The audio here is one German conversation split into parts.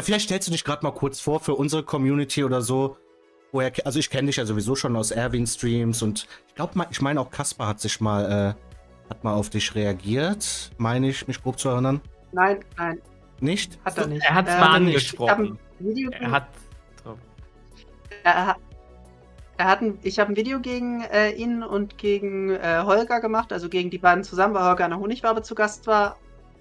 Vielleicht stellst du dich gerade mal kurz vor für unsere Community oder so. Woher, also ich kenne dich ja sowieso schon aus Erwin-Streams und ich glaube, ich meine auch Kaspar hat sich mal, äh, hat mal auf dich reagiert, meine ich, mich grob zu erinnern. Nein, nein. Nicht? Hat er nicht. Er hat es äh, mal angesprochen. Er hat. Er hat er hat ein, ich habe ein Video gegen äh, ihn und gegen äh, Holger gemacht, also gegen die beiden zusammen, weil Holger an der Honigwabe zu Gast war.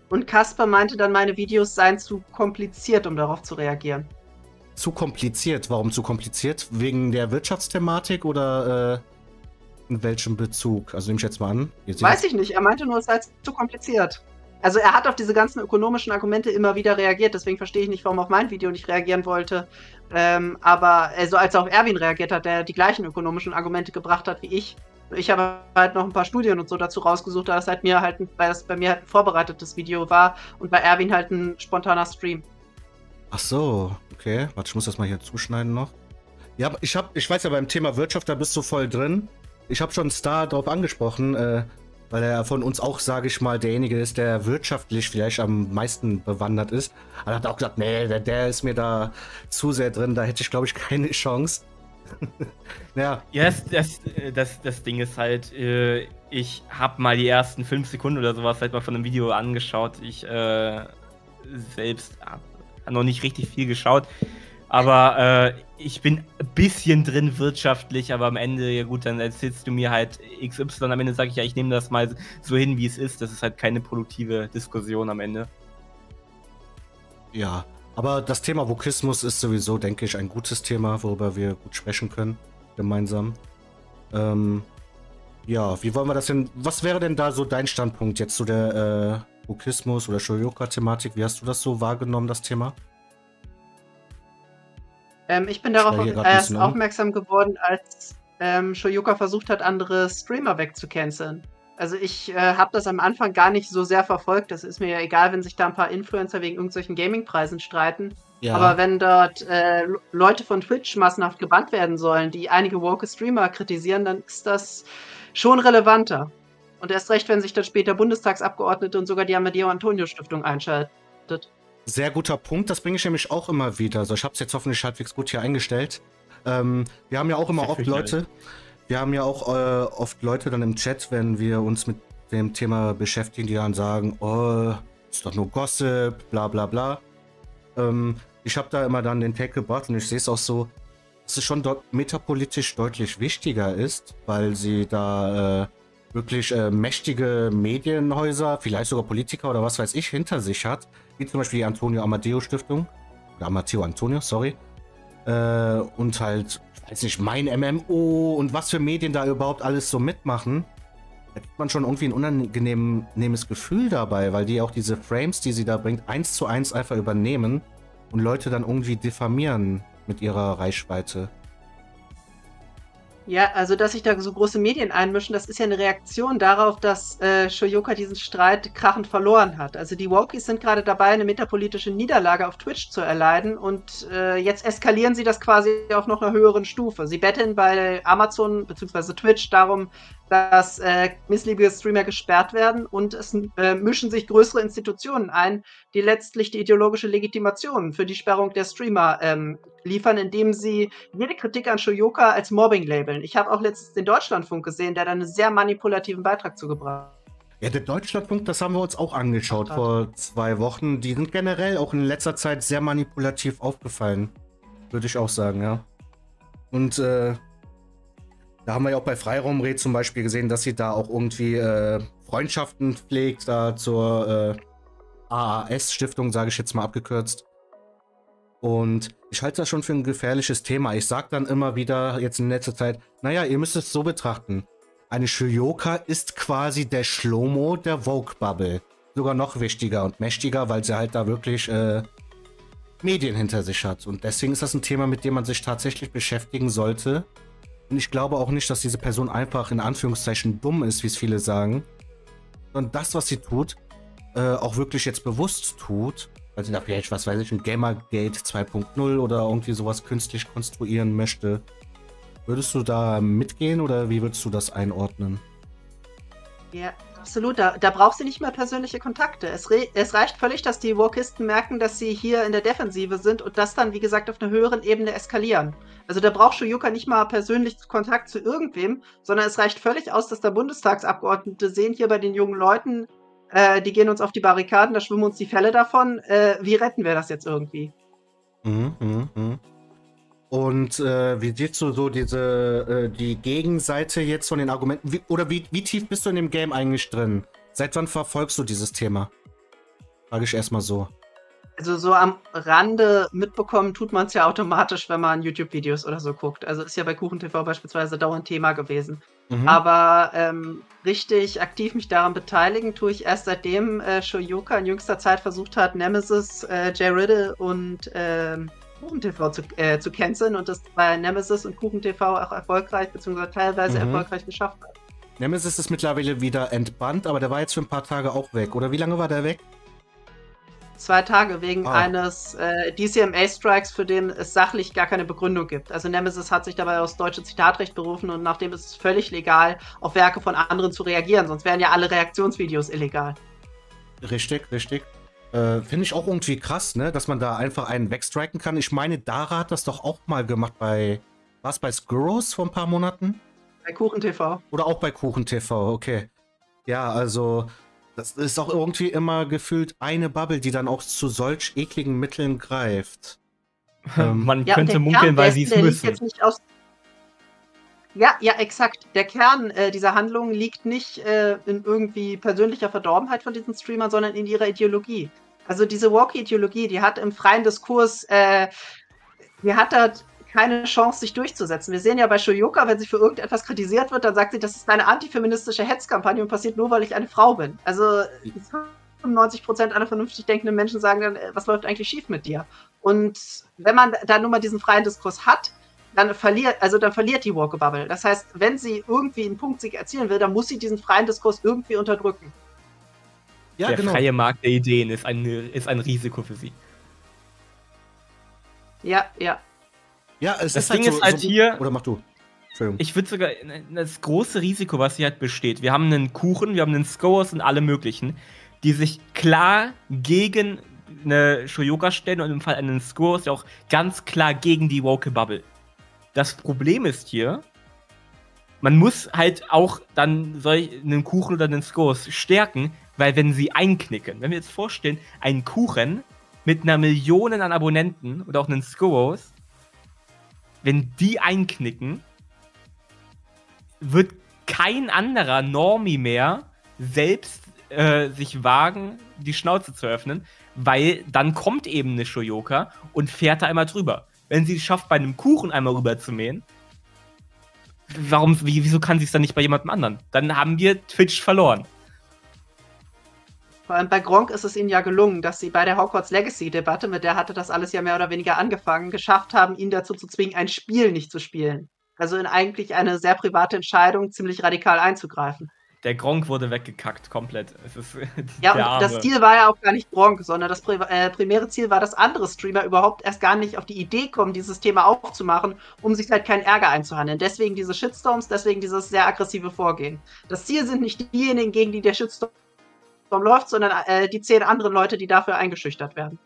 Und Kasper meinte dann, meine Videos seien zu kompliziert, um darauf zu reagieren. Zu kompliziert? Warum zu kompliziert? Wegen der Wirtschaftsthematik oder äh, in welchem Bezug? Also nehme ich jetzt mal an. Weiß ich nicht. Er meinte nur, es sei zu kompliziert. Also er hat auf diese ganzen ökonomischen Argumente immer wieder reagiert, deswegen verstehe ich nicht, warum auf mein Video nicht reagieren wollte. Ähm, aber also als auch Erwin reagiert hat, der die gleichen ökonomischen Argumente gebracht hat wie ich. Ich habe halt noch ein paar Studien und so dazu rausgesucht, da das halt mir halt, weil das bei mir halt ein vorbereitetes Video war und bei Erwin halt ein spontaner Stream. Ach so, okay. Warte, ich muss das mal hier zuschneiden noch. Ja, ich hab, ich weiß ja beim Thema Wirtschaft, da bist du voll drin. Ich habe schon Star drauf angesprochen. Äh, weil er von uns auch, sage ich mal, derjenige ist, der wirtschaftlich vielleicht am meisten bewandert ist. Aber er hat auch gesagt, nee, der, der ist mir da zu sehr drin, da hätte ich, glaube ich, keine Chance. ja. Ja, das, das, das, das Ding ist halt, äh, ich habe mal die ersten fünf Sekunden oder sowas halt mal von einem Video angeschaut. Ich äh, selbst habe noch nicht richtig viel geschaut. Aber äh, ich bin ein bisschen drin wirtschaftlich, aber am Ende, ja gut, dann erzählst du mir halt XY. Am Ende sage ich ja, ich nehme das mal so hin, wie es ist. Das ist halt keine produktive Diskussion am Ende. Ja, aber das Thema Vokismus ist sowieso, denke ich, ein gutes Thema, worüber wir gut sprechen können, gemeinsam. Ähm, ja, wie wollen wir das denn? Was wäre denn da so dein Standpunkt jetzt zu der äh, Vokismus oder Shoyoka-Thematik? Wie hast du das so wahrgenommen, das Thema? Ähm, ich bin darauf erst aufmerksam geworden, als ähm, Shoyuka versucht hat, andere Streamer wegzucanceln. Also ich äh, habe das am Anfang gar nicht so sehr verfolgt. Das ist mir ja egal, wenn sich da ein paar Influencer wegen irgendwelchen Gaming-Preisen streiten. Ja. Aber wenn dort äh, Leute von Twitch massenhaft gebannt werden sollen, die einige woke Streamer kritisieren, dann ist das schon relevanter. Und erst recht, wenn sich dann später Bundestagsabgeordnete und sogar die Amadeo Antonio Stiftung einschaltet. Sehr guter Punkt, das bringe ich nämlich auch immer wieder. Also ich habe es jetzt hoffentlich halbwegs gut hier eingestellt. Ähm, wir haben ja auch immer oft Leute, wir haben ja auch äh, oft Leute dann im Chat, wenn wir uns mit dem Thema beschäftigen, die dann sagen, oh, ist doch nur Gossip, bla bla bla. Ähm, ich habe da immer dann den Take gebracht und ich sehe es auch so, dass es schon dort metapolitisch deutlich wichtiger ist, weil sie da äh, wirklich äh, mächtige Medienhäuser, vielleicht sogar Politiker oder was weiß ich, hinter sich hat, wie zum Beispiel die Antonio Amadeo Stiftung, oder Amateo Antonio, sorry, äh, und halt, weiß nicht, mein MMO und was für Medien da überhaupt alles so mitmachen, da kriegt man schon irgendwie ein unangenehmes Gefühl dabei, weil die auch diese Frames, die sie da bringt, eins zu eins einfach übernehmen und Leute dann irgendwie diffamieren mit ihrer Reichweite. Ja, also dass sich da so große Medien einmischen, das ist ja eine Reaktion darauf, dass äh, Shoyoka diesen Streit krachend verloren hat. Also die Wokies sind gerade dabei, eine metapolitische Niederlage auf Twitch zu erleiden und äh, jetzt eskalieren sie das quasi auf noch einer höheren Stufe. Sie betteln bei Amazon bzw. Twitch darum, dass äh, missliebige Streamer gesperrt werden und es äh, mischen sich größere Institutionen ein, die letztlich die ideologische Legitimation für die Sperrung der Streamer ähm, liefern, indem sie jede Kritik an Shoyoka als Mobbing labeln. Ich habe auch letztens den Deutschlandfunk gesehen, der da einen sehr manipulativen Beitrag zugebracht hat. Ja, der Deutschlandfunk, das haben wir uns auch angeschaut vor zwei Wochen. Die sind generell auch in letzter Zeit sehr manipulativ aufgefallen. Würde ich auch sagen, ja. Und äh, da haben wir ja auch bei Freiraumred zum Beispiel gesehen, dass sie da auch irgendwie äh, Freundschaften pflegt, da zur äh, AAS-Stiftung, sage ich jetzt mal abgekürzt. Und ich halte das schon für ein gefährliches Thema. Ich sage dann immer wieder jetzt in letzter Zeit, naja, ihr müsst es so betrachten. Eine Shurioka ist quasi der Schlomo der Vogue-Bubble. Sogar noch wichtiger und mächtiger, weil sie halt da wirklich äh, Medien hinter sich hat. Und deswegen ist das ein Thema, mit dem man sich tatsächlich beschäftigen sollte. Und ich glaube auch nicht, dass diese Person einfach in Anführungszeichen dumm ist, wie es viele sagen. Sondern das, was sie tut, äh, auch wirklich jetzt bewusst tut. Weil sie da vielleicht, was weiß ich, ein Gamergate 2.0 oder irgendwie sowas künstlich konstruieren möchte. Würdest du da mitgehen oder wie würdest du das einordnen? Ja, Absolut, da, da braucht sie nicht mehr persönliche Kontakte. Es, re es reicht völlig, dass die Walkisten merken, dass sie hier in der Defensive sind und das dann, wie gesagt, auf einer höheren Ebene eskalieren. Also da braucht Shoyuka nicht mal persönlich Kontakt zu irgendwem, sondern es reicht völlig aus, dass da Bundestagsabgeordnete sehen hier bei den jungen Leuten, äh, die gehen uns auf die Barrikaden, da schwimmen uns die Fälle davon. Äh, wie retten wir das jetzt irgendwie? Mhm, mh, mh. Und äh, wie siehst du so diese äh, die Gegenseite jetzt von den Argumenten? Wie, oder wie, wie tief bist du in dem Game eigentlich drin? Seit wann verfolgst du dieses Thema? Frage ich erstmal so. Also so am Rande mitbekommen tut man es ja automatisch, wenn man YouTube-Videos oder so guckt. Also ist ja bei KuchenTV beispielsweise dauernd Thema gewesen. Mhm. Aber ähm, richtig aktiv mich daran beteiligen tue ich erst seitdem äh, Shoyoka in jüngster Zeit versucht hat, Nemesis, äh, Jay Riddle und ähm, KuchenTV zu, äh, zu canceln und das bei Nemesis und KuchenTV auch erfolgreich, beziehungsweise teilweise mhm. erfolgreich geschafft hat. Nemesis ist mittlerweile wieder entbannt, aber der war jetzt für ein paar Tage auch weg. Oder wie lange war der weg? Zwei Tage wegen ah. eines äh, DCMA-Strikes, für den es sachlich gar keine Begründung gibt. Also Nemesis hat sich dabei aufs deutsche Zitatrecht berufen und nachdem ist es völlig legal, auf Werke von anderen zu reagieren, sonst wären ja alle Reaktionsvideos illegal. Richtig, richtig. Äh, Finde ich auch irgendwie krass, ne? Dass man da einfach einen wegstriken kann. Ich meine, Dara hat das doch auch mal gemacht bei. Was bei Skurros vor ein paar Monaten? Bei KuchenTV. Oder auch bei KuchenTV, okay. Ja, also. Das ist auch irgendwie immer gefühlt eine Bubble, die dann auch zu solch ekligen Mitteln greift. Ähm, man ja, könnte munkeln, weil sie es müssen. Ja, ja, exakt. Der Kern äh, dieser Handlung liegt nicht äh, in irgendwie persönlicher Verdorbenheit von diesen Streamern, sondern in ihrer Ideologie. Also diese Walkie-Ideologie, die hat im freien Diskurs, äh, die hat da keine Chance, sich durchzusetzen. Wir sehen ja bei Shoyoka, wenn sie für irgendetwas kritisiert wird, dann sagt sie, das ist eine antifeministische Hetzkampagne und passiert nur, weil ich eine Frau bin. Also 95% aller vernünftig denkenden Menschen sagen dann, äh, was läuft eigentlich schief mit dir? Und wenn man da nun mal diesen freien Diskurs hat, dann verliert, also dann verliert die Walkabubble. Das heißt, wenn sie irgendwie einen Punkt sich erzielen will, dann muss sie diesen freien Diskurs irgendwie unterdrücken. Ja, der genau. freie Markt der Ideen ist ein, ist ein Risiko für sie. Ja, ja. Ja, es das ist Ding halt so, ist halt so, hier. Oder mach du. Ich würde sogar das große Risiko, was hier halt besteht. Wir haben einen Kuchen, wir haben einen Scores und alle möglichen, die sich klar gegen eine Shoyoka stellen und im Fall einen Scores ja auch ganz klar gegen die Woke Bubble. Das Problem ist hier, man muss halt auch dann solch einen Kuchen oder einen Scores stärken, weil wenn sie einknicken, wenn wir jetzt vorstellen, einen Kuchen mit einer Million an Abonnenten oder auch einen Scores, wenn die einknicken, wird kein anderer Normie mehr selbst äh, sich wagen, die Schnauze zu öffnen, weil dann kommt eben eine Shoyoka und fährt da einmal drüber. Wenn sie es schafft, bei einem Kuchen einmal rüber zu mähen, warum, wie, wieso kann sie es dann nicht bei jemandem anderen? Dann haben wir Twitch verloren. Vor allem bei Gronk ist es ihnen ja gelungen, dass sie bei der Hogwarts Legacy-Debatte, mit der hatte das alles ja mehr oder weniger angefangen, geschafft haben, ihn dazu zu zwingen, ein Spiel nicht zu spielen. Also in eigentlich eine sehr private Entscheidung ziemlich radikal einzugreifen. Der Gronk wurde weggekackt, komplett. ja, und Arme. das Ziel war ja auch gar nicht Gronk, sondern das äh, primäre Ziel war, dass andere Streamer überhaupt erst gar nicht auf die Idee kommen, dieses Thema aufzumachen, um sich halt keinen Ärger einzuhandeln. Deswegen diese Shitstorms, deswegen dieses sehr aggressive Vorgehen. Das Ziel sind nicht diejenigen, gegen die der Shitstorm läuft, sondern äh, die zehn anderen Leute, die dafür eingeschüchtert werden.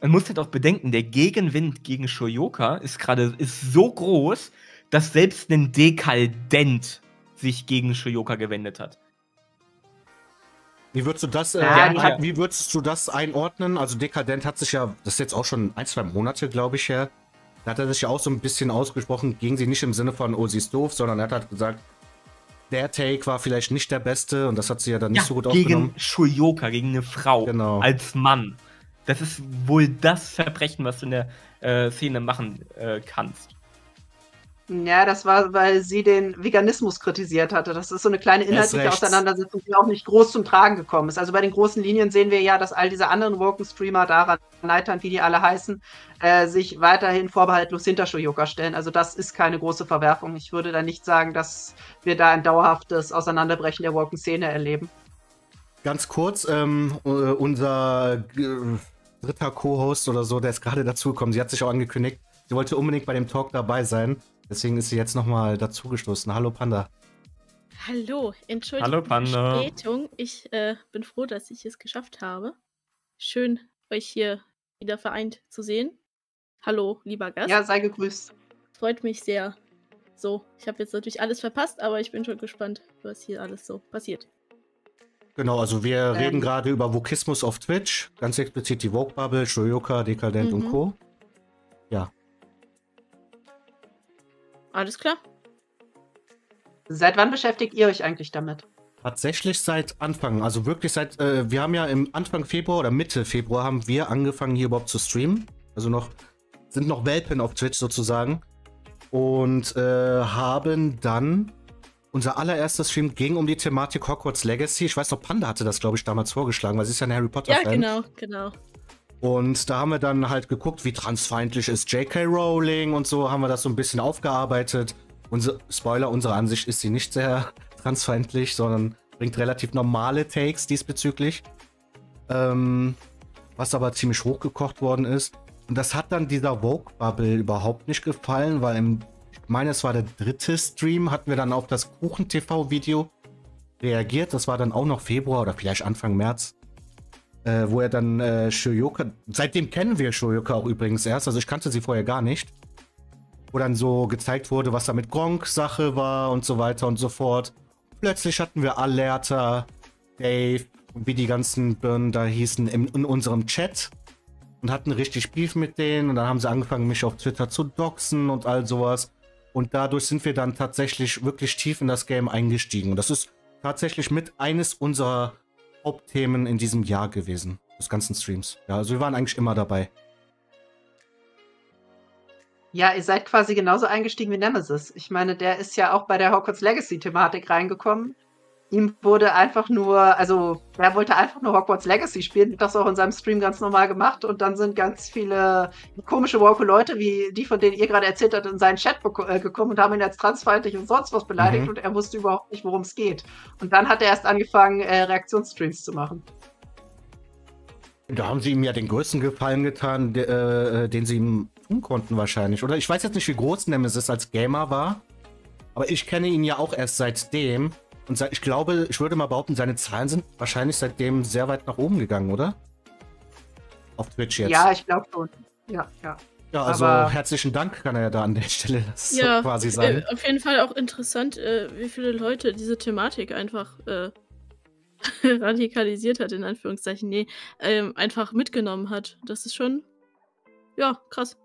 Man muss halt auch bedenken, der Gegenwind gegen Shoyoka ist gerade ist so groß, dass selbst ein Dekadent sich gegen Shoyoka gewendet hat. Wie würdest du das, äh, ja, wie würdest du das einordnen? Also Dekadent hat sich ja, das ist jetzt auch schon ein, zwei Monate, glaube ich, her. Da hat er sich ja auch so ein bisschen ausgesprochen, gegen sie nicht im Sinne von, oh, sie ist doof, sondern er hat halt gesagt, der Take war vielleicht nicht der beste und das hat sie ja dann nicht ja, so gut gegen aufgenommen. Gegen Shuyoka, gegen eine Frau. Genau. Als Mann. Das ist wohl das Verbrechen, was du in der äh, Szene machen äh, kannst. Ja, das war, weil sie den Veganismus kritisiert hatte. Das ist so eine kleine inhaltliche Auseinandersetzung, die auch nicht groß zum Tragen gekommen ist. Also bei den großen Linien sehen wir ja, dass all diese anderen Woken-Streamer, Dara, Neitern, wie die alle heißen, äh, sich weiterhin vorbehaltlos hinter Shoyoka stellen. Also das ist keine große Verwerfung. Ich würde da nicht sagen, dass wir da ein dauerhaftes Auseinanderbrechen der Woken-Szene erleben. Ganz kurz, ähm, äh, unser äh, dritter Co-Host oder so, der ist gerade dazugekommen. Sie hat sich auch angekündigt, sie wollte unbedingt bei dem Talk dabei sein. Deswegen ist sie jetzt nochmal dazugestoßen. Hallo Panda. Hallo, entschuldigt Hallo, die Verspätung. Ich äh, bin froh, dass ich es geschafft habe. Schön, euch hier wieder vereint zu sehen. Hallo, lieber Gast. Ja, sei gegrüßt. Freut mich sehr. So, ich habe jetzt natürlich alles verpasst, aber ich bin schon gespannt, was hier alles so passiert. Genau, also wir ähm. reden gerade über Vokismus auf Twitch, ganz explizit die Vogue Bubble, Shoyoka, Dekadent mhm. und Co. Ja. Alles klar. Seit wann beschäftigt ihr euch eigentlich damit? Tatsächlich seit Anfang, also wirklich seit, äh, wir haben ja im Anfang Februar oder Mitte Februar haben wir angefangen hier überhaupt zu streamen. Also noch, sind noch Welpen auf Twitch sozusagen. Und äh, haben dann, unser allererster Stream ging um die Thematik Hogwarts Legacy. Ich weiß noch, Panda hatte das, glaube ich, damals vorgeschlagen, weil sie ist ja ein Harry Potter-Fan. Ja, genau, genau. Und da haben wir dann halt geguckt, wie transfeindlich ist J.K. Rowling und so haben wir das so ein bisschen aufgearbeitet. Unser Spoiler, unserer Ansicht ist sie nicht sehr transfeindlich, sondern bringt relativ normale Takes diesbezüglich. Ähm, was aber ziemlich hochgekocht worden ist. Und das hat dann dieser Vogue-Bubble überhaupt nicht gefallen, weil im, ich meine, es war der dritte Stream, hatten wir dann auf das Kuchen-TV-Video reagiert. Das war dann auch noch Februar oder vielleicht Anfang März. Äh, wo er dann äh, Shoyoka, seitdem kennen wir Shoyoka auch übrigens erst, also ich kannte sie vorher gar nicht wo dann so gezeigt wurde, was da mit Gronk Sache war und so weiter und so fort. Plötzlich hatten wir Alerta, Dave und wie die ganzen Birnen da hießen in, in unserem Chat und hatten richtig Beef mit denen und dann haben sie angefangen, mich auf Twitter zu doxen und all sowas. Und dadurch sind wir dann tatsächlich wirklich tief in das Game eingestiegen. Und das ist tatsächlich mit eines unserer Hauptthemen in diesem Jahr gewesen, des ganzen Streams. Ja, also wir waren eigentlich immer dabei. Ja, ihr seid quasi genauso eingestiegen wie Nemesis. Ich meine, der ist ja auch bei der Hogwarts Legacy-Thematik reingekommen. Ihm wurde einfach nur, also er wollte einfach nur Hogwarts Legacy spielen, hat das auch in seinem Stream ganz normal gemacht und dann sind ganz viele komische woke Leute, wie die, von denen ihr gerade erzählt habt, in seinen Chat äh, gekommen und haben ihn als transfeindlich und sonst was beleidigt mhm. und er wusste überhaupt nicht, worum es geht. Und dann hat er erst angefangen, äh, Reaktionsstreams zu machen. Da haben sie ihm ja den größten Gefallen getan, de, äh, den sie ihm tun konnten wahrscheinlich. Oder ich weiß jetzt nicht, wie groß Nemesis als Gamer war. Aber ich kenne ihn ja auch erst seitdem. Und ich glaube, ich würde mal behaupten, seine Zahlen sind wahrscheinlich seitdem sehr weit nach oben gegangen, oder? Auf Twitch jetzt. Ja, ich glaube schon. Ja, ja. Ja, also Aber herzlichen Dank kann er ja da an der Stelle ja, so quasi sein. Äh, auf jeden Fall auch interessant, äh, wie viele Leute diese Thematik einfach äh, radikalisiert hat, in Anführungszeichen, nee, ähm, einfach mitgenommen hat. Das ist schon, ja, krass.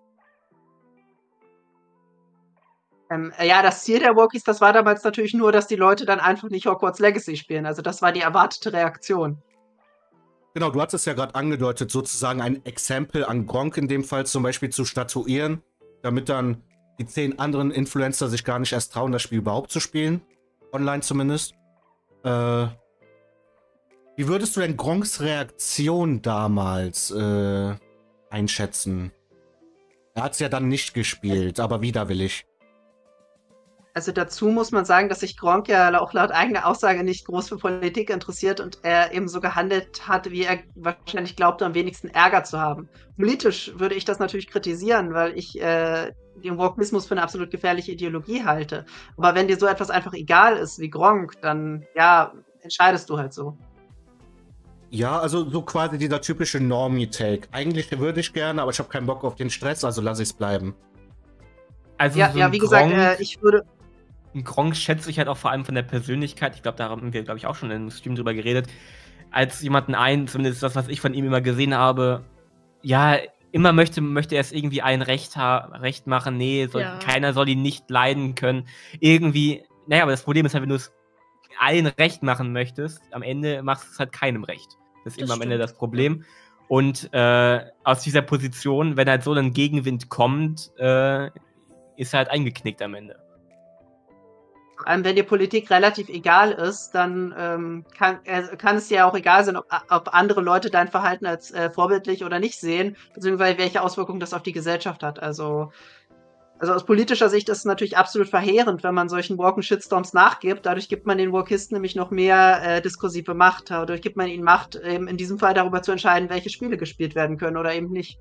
Ähm, ja, das Ziel der Walkies, das war damals natürlich nur, dass die Leute dann einfach nicht Hogwarts Legacy spielen. Also das war die erwartete Reaktion. Genau, du hattest ja gerade angedeutet, sozusagen ein Exempel an Gronk in dem Fall zum Beispiel zu statuieren, damit dann die zehn anderen Influencer sich gar nicht erst trauen, das Spiel überhaupt zu spielen. Online zumindest. Äh, wie würdest du denn Gronks Reaktion damals äh, einschätzen? Er hat es ja dann nicht gespielt, aber widerwillig. Also dazu muss man sagen, dass sich Gronk ja auch laut eigener Aussage nicht groß für Politik interessiert und er eben so gehandelt hat, wie er wahrscheinlich glaubte, am wenigsten Ärger zu haben. Politisch würde ich das natürlich kritisieren, weil ich äh, den Wokeismus für eine absolut gefährliche Ideologie halte. Aber wenn dir so etwas einfach egal ist wie Gronk, dann ja, entscheidest du halt so. Ja, also so quasi dieser typische Normie-Take. Eigentlich würde ich gerne, aber ich habe keinen Bock auf den Stress, also lasse ich es bleiben. Also ja, so ja, wie Gronk, gesagt, äh, ich würde. Gronk schätze ich halt auch vor allem von der Persönlichkeit. Ich glaube, da haben wir, glaube ich, auch schon im Stream drüber geredet. Als jemanden ein, zumindest das, was ich von ihm immer gesehen habe, ja, immer möchte, möchte er es irgendwie allen recht, recht machen. Nee, soll, ja. keiner soll ihn nicht leiden können. Irgendwie, naja, aber das Problem ist halt, wenn du es allen recht machen möchtest, am Ende machst du es halt keinem recht. Das ist das immer am Ende das Problem. Und äh, aus dieser Position, wenn halt so ein Gegenwind kommt, äh, ist er halt eingeknickt am Ende. Vor allem, wenn dir Politik relativ egal ist, dann ähm, kann, äh, kann, es dir auch egal sein, ob, ob andere Leute dein Verhalten als äh, vorbildlich oder nicht sehen, beziehungsweise welche Auswirkungen das auf die Gesellschaft hat. Also also aus politischer Sicht ist es natürlich absolut verheerend, wenn man solchen Walken Shitstorms nachgibt. Dadurch gibt man den Walkisten nämlich noch mehr äh, diskursive Macht. Dadurch gibt man ihnen Macht, eben in diesem Fall darüber zu entscheiden, welche Spiele gespielt werden können oder eben nicht.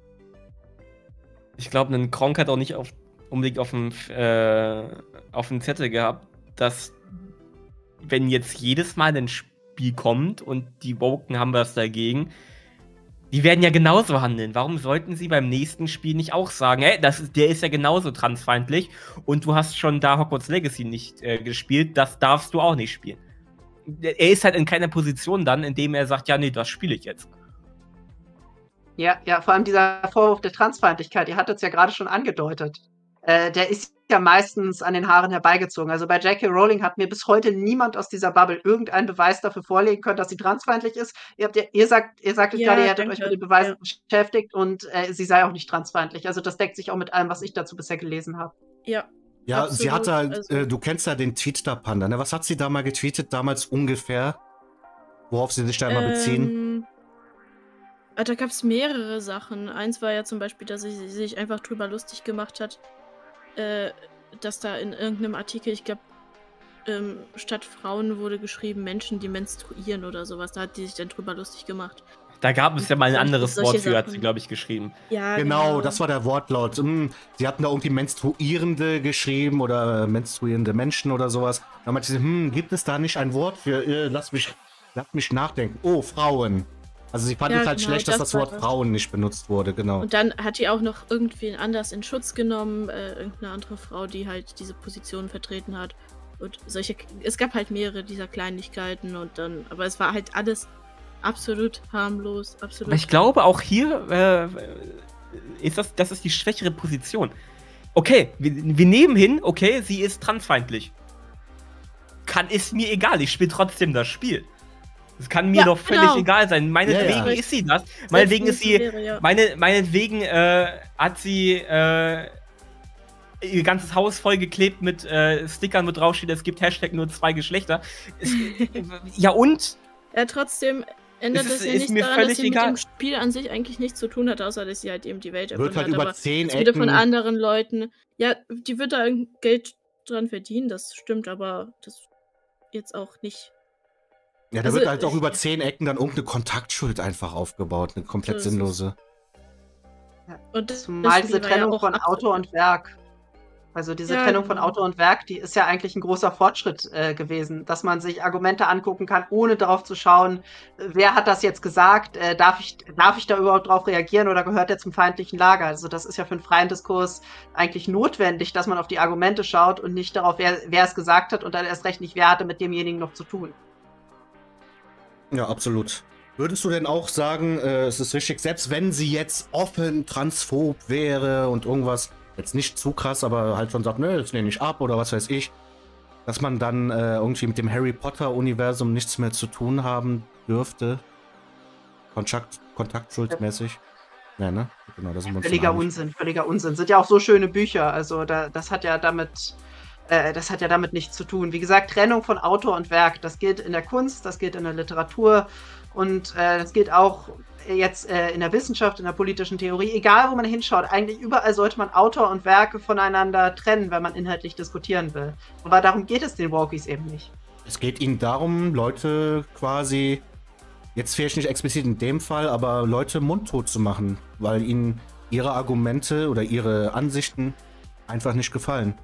Ich glaube, ein Kronk hat auch nicht auf, unbedingt auf dem, äh, auf dem Zettel gehabt, dass wenn jetzt jedes Mal ein Spiel kommt und die Woken haben was dagegen, die werden ja genauso handeln. Warum sollten sie beim nächsten Spiel nicht auch sagen, hey, das ist, der ist ja genauso transfeindlich und du hast schon da Hogwarts Legacy nicht äh, gespielt, das darfst du auch nicht spielen. Er ist halt in keiner Position dann, in dem er sagt, ja, nee, das spiele ich jetzt. Ja, ja, vor allem dieser Vorwurf der Transfeindlichkeit, ihr hattet es ja gerade schon angedeutet. Äh, der ist ja meistens an den Haaren herbeigezogen. Also bei J.K. Rowling hat mir bis heute niemand aus dieser Bubble irgendeinen Beweis dafür vorlegen können, dass sie transfeindlich ist. Ihr, habt ja, ihr sagt, ihr sagt ja, gerade, ihr hättet euch mit den Beweisen ja. beschäftigt und äh, sie sei auch nicht transfeindlich. Also das deckt sich auch mit allem, was ich dazu bisher gelesen habe. Ja. Ja, absolut. sie hat halt, also, äh, du kennst ja den Tweet der Panda, ne? Was hat sie da mal getweetet, damals ungefähr? Worauf sie sich da immer ähm, beziehen? Ah, da gab es mehrere Sachen. Eins war ja zum Beispiel, dass sie sich einfach drüber lustig gemacht hat, äh, dass da in irgendeinem Artikel, ich glaube, ähm, statt Frauen wurde geschrieben Menschen, die menstruieren oder sowas. Da hat die sich dann drüber lustig gemacht. Da gab es ja mal ein anderes Wort für, Sachen. hat sie, glaube ich, geschrieben. Ja, genau, genau, das war der Wortlaut. Hm, sie hatten da irgendwie Menstruierende geschrieben oder menstruierende Menschen oder sowas. Da meinte sie, hm, gibt es da nicht ein Wort für, äh, lass mich, lass mich nachdenken. Oh, Frauen. Also sie fand ja, es halt genau, schlecht, dass das, das Wort Frauen nicht benutzt wurde, genau. Und dann hat die auch noch irgendwen anders in Schutz genommen, äh, irgendeine andere Frau, die halt diese Position vertreten hat. Und solche, es gab halt mehrere dieser Kleinigkeiten und dann, aber es war halt alles absolut harmlos, absolut. Aber ich glaube auch hier äh, ist das, das ist die schwächere Position. Okay, wir, wir nehmen hin, okay, sie ist transfeindlich. Kann ist mir egal, ich spiele trotzdem das Spiel. Es kann mir ja, doch völlig genau. egal sein. Meinetwegen ja, ja. ist sie das. Meinetwegen ist sie. Wäre, meine, meinetwegen äh, hat sie äh, ihr ganzes Haus vollgeklebt mit äh, Stickern, wo draufsteht, es gibt Hashtag nur zwei Geschlechter. Es, ja und? Ja, trotzdem ändert es das ja nicht daran, dass sie egal. mit dem Spiel an sich eigentlich nichts zu tun hat, außer dass sie halt eben die Welt erfunden Wird halt hat. über zehn Ecken. von anderen Leuten. Ja, die wird da Geld dran verdienen, das stimmt, aber das jetzt auch nicht ja, da also, wird halt auch über zehn Ecken dann irgendeine Kontaktschuld einfach aufgebaut, eine komplett so sinnlose. Ja. Und Zumal diese Trennung ja von Autor und Werk. Also diese ja, Trennung von genau. Autor und Werk, die ist ja eigentlich ein großer Fortschritt äh, gewesen, dass man sich Argumente angucken kann, ohne darauf zu schauen, wer hat das jetzt gesagt, äh, darf, ich, darf ich da überhaupt drauf reagieren oder gehört er zum feindlichen Lager? Also das ist ja für einen freien Diskurs eigentlich notwendig, dass man auf die Argumente schaut und nicht darauf, wer, wer es gesagt hat und dann erst recht nicht, wer hatte mit demjenigen noch zu tun. Ja, absolut. Würdest du denn auch sagen, äh, es ist richtig, selbst wenn sie jetzt offen transphob wäre und irgendwas, jetzt nicht zu krass, aber halt schon sagt, nö, das lehne ich ab oder was weiß ich, dass man dann äh, irgendwie mit dem Harry Potter-Universum nichts mehr zu tun haben dürfte? Kontakt, kontaktschuldmäßig? Ja, ne? Genau, das sind Völliger Unsinn, völliger Unsinn. Sind ja auch so schöne Bücher, also da, das hat ja damit äh, das hat ja damit nichts zu tun. Wie gesagt, Trennung von Autor und Werk, das gilt in der Kunst, das gilt in der Literatur und äh, das gilt auch jetzt äh, in der Wissenschaft, in der politischen Theorie, egal wo man hinschaut, eigentlich überall sollte man Autor und Werke voneinander trennen, wenn man inhaltlich diskutieren will. Aber darum geht es den Walkies eben nicht. Es geht ihnen darum, Leute quasi, jetzt vielleicht nicht explizit in dem Fall, aber Leute mundtot zu machen, weil ihnen ihre Argumente oder ihre Ansichten einfach nicht gefallen.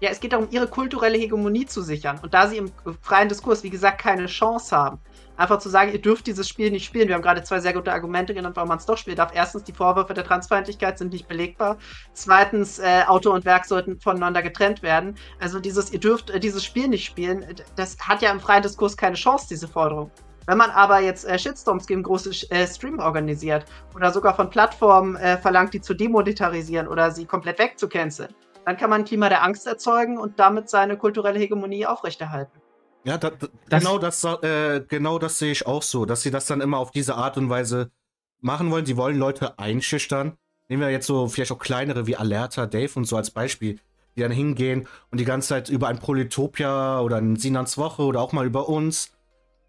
Ja, es geht darum, ihre kulturelle Hegemonie zu sichern. Und da sie im freien Diskurs, wie gesagt, keine Chance haben, einfach zu sagen, ihr dürft dieses Spiel nicht spielen. Wir haben gerade zwei sehr gute Argumente genannt, warum man es doch spielen darf. Erstens, die Vorwürfe der Transfeindlichkeit sind nicht belegbar. Zweitens, äh, Autor und Werk sollten voneinander getrennt werden. Also dieses, ihr dürft äh, dieses Spiel nicht spielen, das hat ja im freien Diskurs keine Chance, diese Forderung. Wenn man aber jetzt äh, Shitstorms gegen große äh, Stream organisiert oder sogar von Plattformen äh, verlangt, die zu demonetarisieren oder sie komplett wegzucanceln, dann kann man ein Klima der Angst erzeugen und damit seine kulturelle Hegemonie aufrechterhalten. Ja, da, da, das genau, das, äh, genau das sehe ich auch so, dass sie das dann immer auf diese Art und Weise machen wollen. Sie wollen Leute einschüchtern. Nehmen wir jetzt so vielleicht auch kleinere wie Alerta, Dave und so als Beispiel, die dann hingehen und die ganze Zeit über ein Proletopia oder ein Sinans Woche oder auch mal über uns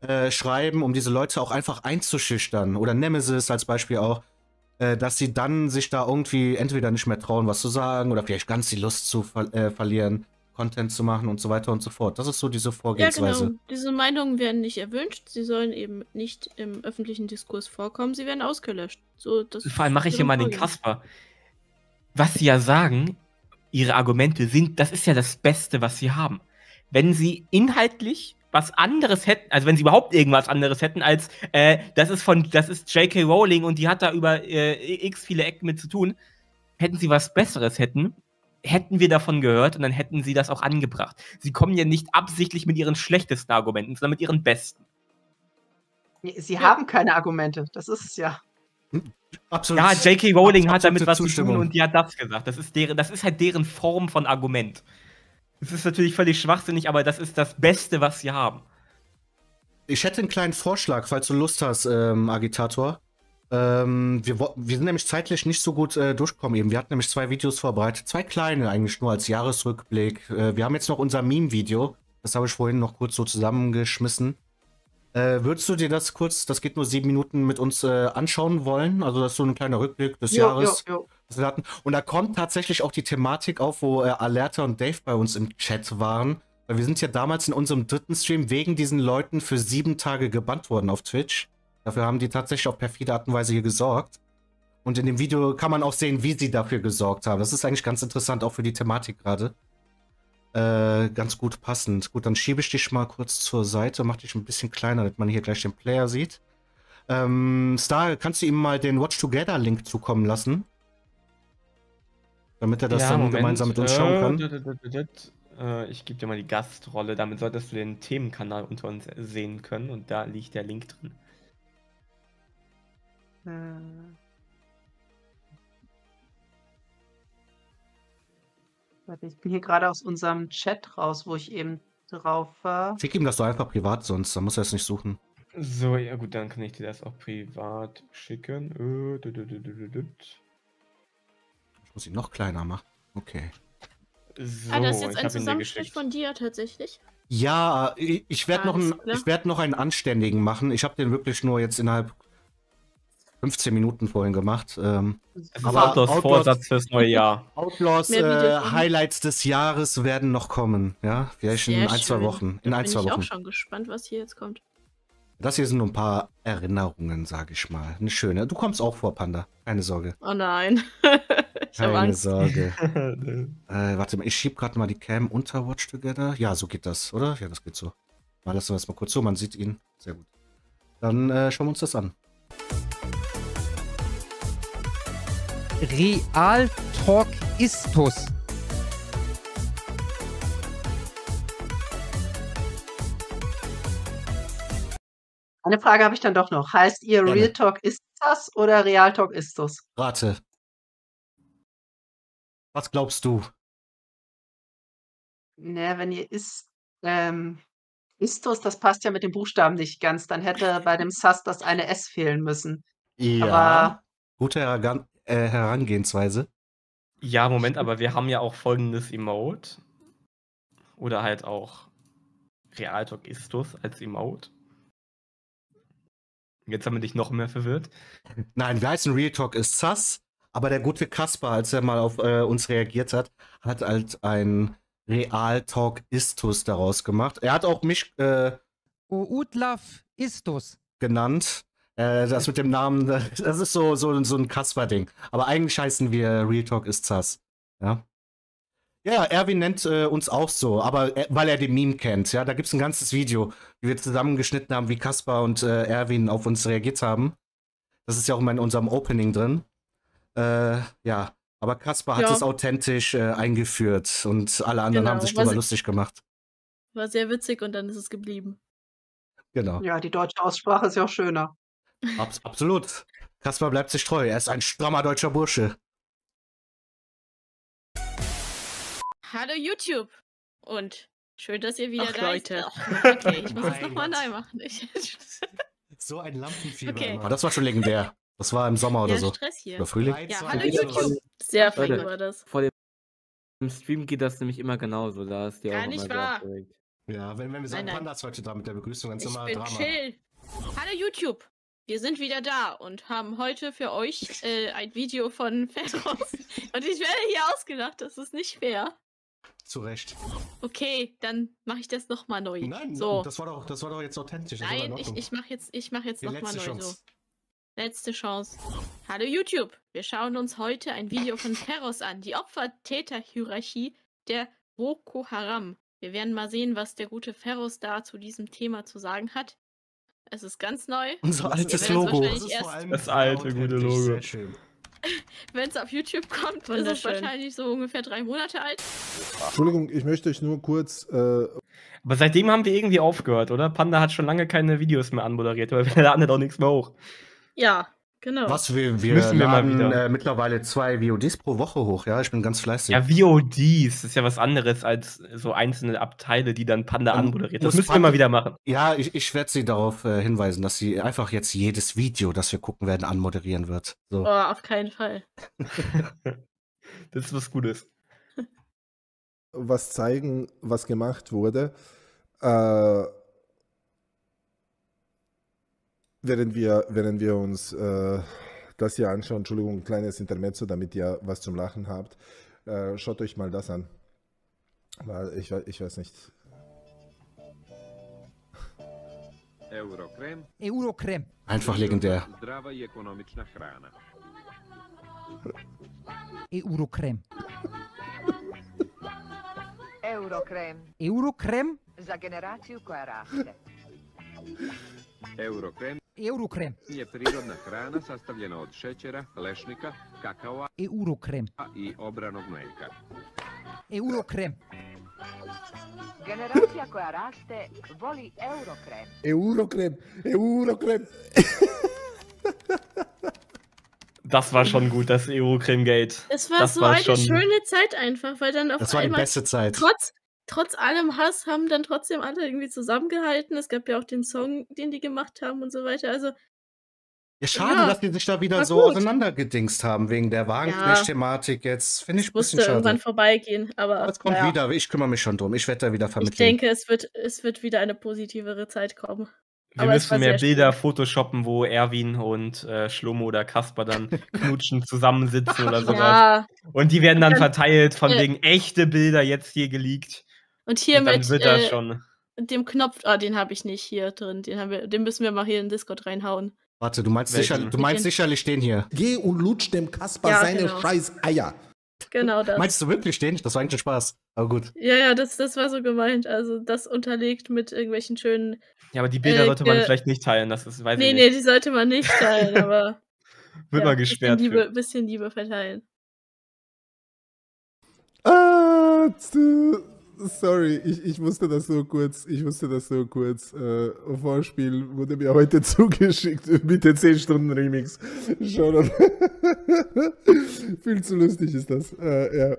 äh, schreiben, um diese Leute auch einfach einzuschüchtern. Oder Nemesis als Beispiel auch äh, dass sie dann sich da irgendwie entweder nicht mehr trauen, was zu sagen oder vielleicht ganz die Lust zu ver äh, verlieren, Content zu machen und so weiter und so fort. Das ist so diese Vorgehensweise. Ja, genau. Diese Meinungen werden nicht erwünscht. Sie sollen eben nicht im öffentlichen Diskurs vorkommen. Sie werden ausgelöscht. So, das Vor allem mache ich hier mal den Kasper. Was sie ja sagen, ihre Argumente sind, das ist ja das Beste, was sie haben. wenn sie inhaltlich was anderes hätten, also wenn sie überhaupt irgendwas anderes hätten, als äh, das ist von, das ist J.K. Rowling und die hat da über äh, x viele Ecken mit zu tun, hätten sie was Besseres hätten, hätten wir davon gehört und dann hätten sie das auch angebracht. Sie kommen ja nicht absichtlich mit ihren schlechtesten Argumenten, sondern mit ihren besten. Sie ja. haben keine Argumente, das ist es ja. Absolut. Ja, J.K. Rowling hat damit was zu tun und die hat das gesagt. Das ist, deren, das ist halt deren Form von Argument. Es ist natürlich völlig schwachsinnig, aber das ist das Beste, was sie haben. Ich hätte einen kleinen Vorschlag, falls du Lust hast, ähm, Agitator. Ähm, wir, wir, sind nämlich zeitlich nicht so gut äh, durchgekommen eben. Wir hatten nämlich zwei Videos vorbereitet, zwei kleine eigentlich nur als Jahresrückblick. Äh, wir haben jetzt noch unser Meme-Video, das habe ich vorhin noch kurz so zusammengeschmissen. Äh, würdest du dir das kurz, das geht nur sieben Minuten, mit uns äh, anschauen wollen? Also das ist so ein kleiner Rückblick des jo, Jahres. Jo, jo. Hatten. Und da kommt tatsächlich auch die Thematik auf, wo äh, Alerta und Dave bei uns im Chat waren. Weil wir sind ja damals in unserem dritten Stream wegen diesen Leuten für sieben Tage gebannt worden auf Twitch. Dafür haben die tatsächlich auf perfide Art und Weise hier gesorgt. Und in dem Video kann man auch sehen, wie sie dafür gesorgt haben. Das ist eigentlich ganz interessant, auch für die Thematik gerade. Äh, ganz gut passend. Gut, dann schiebe ich dich mal kurz zur Seite, mach dich ein bisschen kleiner, damit man hier gleich den Player sieht. Ähm, Star, kannst du ihm mal den Watch Together Link zukommen lassen? Damit er das ja, dann Moment. gemeinsam mit uns schauen kann. Äh, ich gebe dir mal die Gastrolle, damit solltest du den Themenkanal unter uns sehen können und da liegt der Link drin. Äh. Ich bin hier gerade aus unserem Chat raus, wo ich eben drauf war. Schick ihm das doch einfach privat sonst, dann muss er es nicht suchen. So, ja gut, dann kann ich dir das auch privat schicken. Ich muss ihn noch kleiner machen. Okay. So, ah, das ist jetzt ein Zusammenschnitt von dir tatsächlich? Ja, ich, ich werde noch, einen, werd noch einen anständigen machen. Ich habe den wirklich nur jetzt innerhalb 15 Minuten vorhin gemacht. Ähm, aber Outlaws, Outlaws Vorsatz fürs neue Jahr. Outlaws äh, Highlights des Jahres werden noch kommen. Ja, vielleicht Sehr in ein, zwei Wochen. In da ein, zwei Wochen. Ich bin auch schon gespannt, was hier jetzt kommt. Das hier sind nur ein paar Erinnerungen, sage ich mal. Eine schöne. Du kommst auch vor, Panda. Keine Sorge. Oh nein. ich Keine Angst. Sorge. äh, warte mal, ich schieb gerade mal die Cam unter Watch Together. Ja, so geht das, oder? Ja, das geht so. Mal lassen wir es mal kurz so. Man sieht ihn. Sehr gut. Dann äh, schauen wir uns das an. Real Talk Istus. Eine Frage habe ich dann doch noch. Heißt ihr Gerne. Real Talk ist das oder Real Talk ist das? Rate. Was glaubst du? Naja, wenn ihr ist, ähm, Istus, das passt ja mit dem Buchstaben nicht ganz. Dann hätte bei dem SAS das eine S fehlen müssen. Ja. Aber gute äh, Herangehensweise. Ja, Moment, aber wir haben ja auch folgendes Emote. Oder halt auch Realtalk Istus als Emote. Jetzt haben wir dich noch mehr verwirrt. Nein, wir heißen Real Talk ist Sass, aber der gute Kasper, als er mal auf äh, uns reagiert hat, hat halt ein Real Talk Istus daraus gemacht. Er hat auch mich äh, Utlav Istus genannt. Äh, das mit dem Namen, das ist so, so, so ein Kasper-Ding. Aber eigentlich heißen wir Real Talk ist Sass. Ja. Ja, Erwin nennt äh, uns auch so, aber äh, weil er den Meme kennt. Ja, da gibt es ein ganzes Video, wie wir zusammengeschnitten haben, wie Kaspar und äh, Erwin auf uns reagiert haben. Das ist ja auch immer in unserem Opening drin. Äh, ja, aber Kaspar ja. hat es authentisch äh, eingeführt und alle anderen genau. haben sich darüber lustig gemacht. War sehr witzig und dann ist es geblieben. Genau. Ja, die deutsche Aussprache ist ja auch schöner. Abs absolut. Kaspar bleibt sich treu. Er ist ein strammer deutscher Bursche. Hallo YouTube und schön, dass ihr wieder Ach, da Leute. seid. Okay, ich muss es nochmal neu machen. so ein Lampenfieber. Okay. Das war schon legendär. Das war im Sommer oder ja, so. Stress hier. Oder Frühling. Ja, hallo YouTube. Sehr früh war das. Vor dem Stream geht das nämlich immer genauso. Da ist die Gar auch nicht wahr. Ja, wenn, wenn wir sagen nein, nein. Pandas heute da mit der Begrüßung, ist immer Drama. Chill. Hallo YouTube. Wir sind wieder da und haben heute für euch äh, ein Video von Ferros. und ich werde hier ausgedacht, das ist nicht fair. Zu Recht. Okay, dann mache ich das nochmal neu. Nein, so. das, war doch, das war doch jetzt authentisch. Nein, ich, ich mache jetzt, ich mach jetzt nochmal neu. So. Letzte Chance. Hallo YouTube. Wir schauen uns heute ein Video von Ferros an. Die Opfer-Täter-Hierarchie der Boko Haram. Wir werden mal sehen, was der gute Ferros da zu diesem Thema zu sagen hat. Es ist ganz neu. Unser altes Wir werden es Logo. wahrscheinlich erst- Das alte, gute Logo. Sehr schön. Wenn es auf YouTube kommt, ist es wahrscheinlich so ungefähr drei Monate alt. Entschuldigung, ich möchte euch nur kurz. Äh, Aber seitdem haben wir irgendwie aufgehört, oder? Panda hat schon lange keine Videos mehr anmoderiert, weil wir laden auch nichts mehr hoch. Ja, genau. Was, wir, wir Müssen wir mal wieder. äh, mittlerweile zwei VODs pro Woche hoch, ja? Ich bin ganz fleißig. Ja, VODs, das ist ja was anderes als so einzelne Abteile, die dann Panda Ähm, anmoderiert. Das muss müssen wir Panda- mal wieder machen. Ja, ich, ich werde Sie darauf äh, hinweisen, dass sie einfach jetzt jedes Video, das wir gucken werden, anmoderieren wird. So. Oh, auf keinen Fall. Das ist was Gutes. was zeigen, was gemacht wurde. Äh, während, wir, während wir uns äh, das hier anschauen, Entschuldigung, ein kleines Intermezzo, damit ihr was zum Lachen habt. Äh, schaut euch mal das an. Weil ich, ich weiß nicht. Eurocreme. Einfach legendär. Zdrava i ekonomična hrana. Eurocreme. Eurokrem Eurocreme. za generaciju koja raste. Eurokrem Eurocreme. je prirodna hrana sastavljena od šećera, lešnika, kakaoa Eurocreme. i obranog mlijeka. Eurocreme. Generacija koja raste voli Eurokrem. Eurokrem, Eurokrem. Das war schon gut, das Eurocreme-Gate. Es war Das so war eine schon- schöne Zeit einfach, weil dann auf Das war die einmal beste Zeit. trotz, trotz allem Hass haben dann trotzdem alle irgendwie zusammengehalten. Es gab ja auch den Song, den die gemacht haben und so weiter. Also, Ja, schade, Ja, dass die sich da wieder so gut. auseinandergedingst haben, wegen der Wagenknecht-Thematik jetzt. Finde ich ein bisschen musste irgendwann schade. vorbeigehen. Aber, Aber es kommt naja, wieder, ich kümmere mich schon drum. Ich werde da wieder Ich vermitteln. denke, es wird, es wird wieder eine positivere Zeit kommen. Wir Aber müssen mehr Bilder photoshoppen, wo Erwin und äh, Schlomo oder Kasper dann knutschen zusammensitzen oder sowas. Ja, Und die werden dann dann- verteilt von äh, wegen echte Bilder jetzt hier geleakt. Und hier Und dann mit äh, schon. dem Knopf, ah, den habe ich nicht hier drin. Den, haben wir, den müssen wir mal hier in Discord reinhauen. Warte, du meinst, sicher, du meinst sicherlich den hier. Geh und lutsch dem Kasper Ja, seine genau. scheiß Eier. Genau das. Meinst du wirklich den? Das war eigentlich ein Spaß. Aber gut. Ja, ja, das, das war so gemeint. Also das unterlegt mit irgendwelchen schönen. Ja, aber die Bilder äh, sollte man vielleicht nicht teilen. Das ist, weiß Nee, ich nee, nicht. die sollte man nicht teilen, aber. Wird ja, mal gesperrt. Bisschen für. Liebe, bisschen Liebe verteilen. Ah, zu, sorry, ich, ich wusste das so kurz, ich wusste das so kurz. Äh, Vorspiel wurde mir heute zugeschickt, bitte 10 Stunden Remix. Dann. Viel zu lustig ist das. Äh, ja.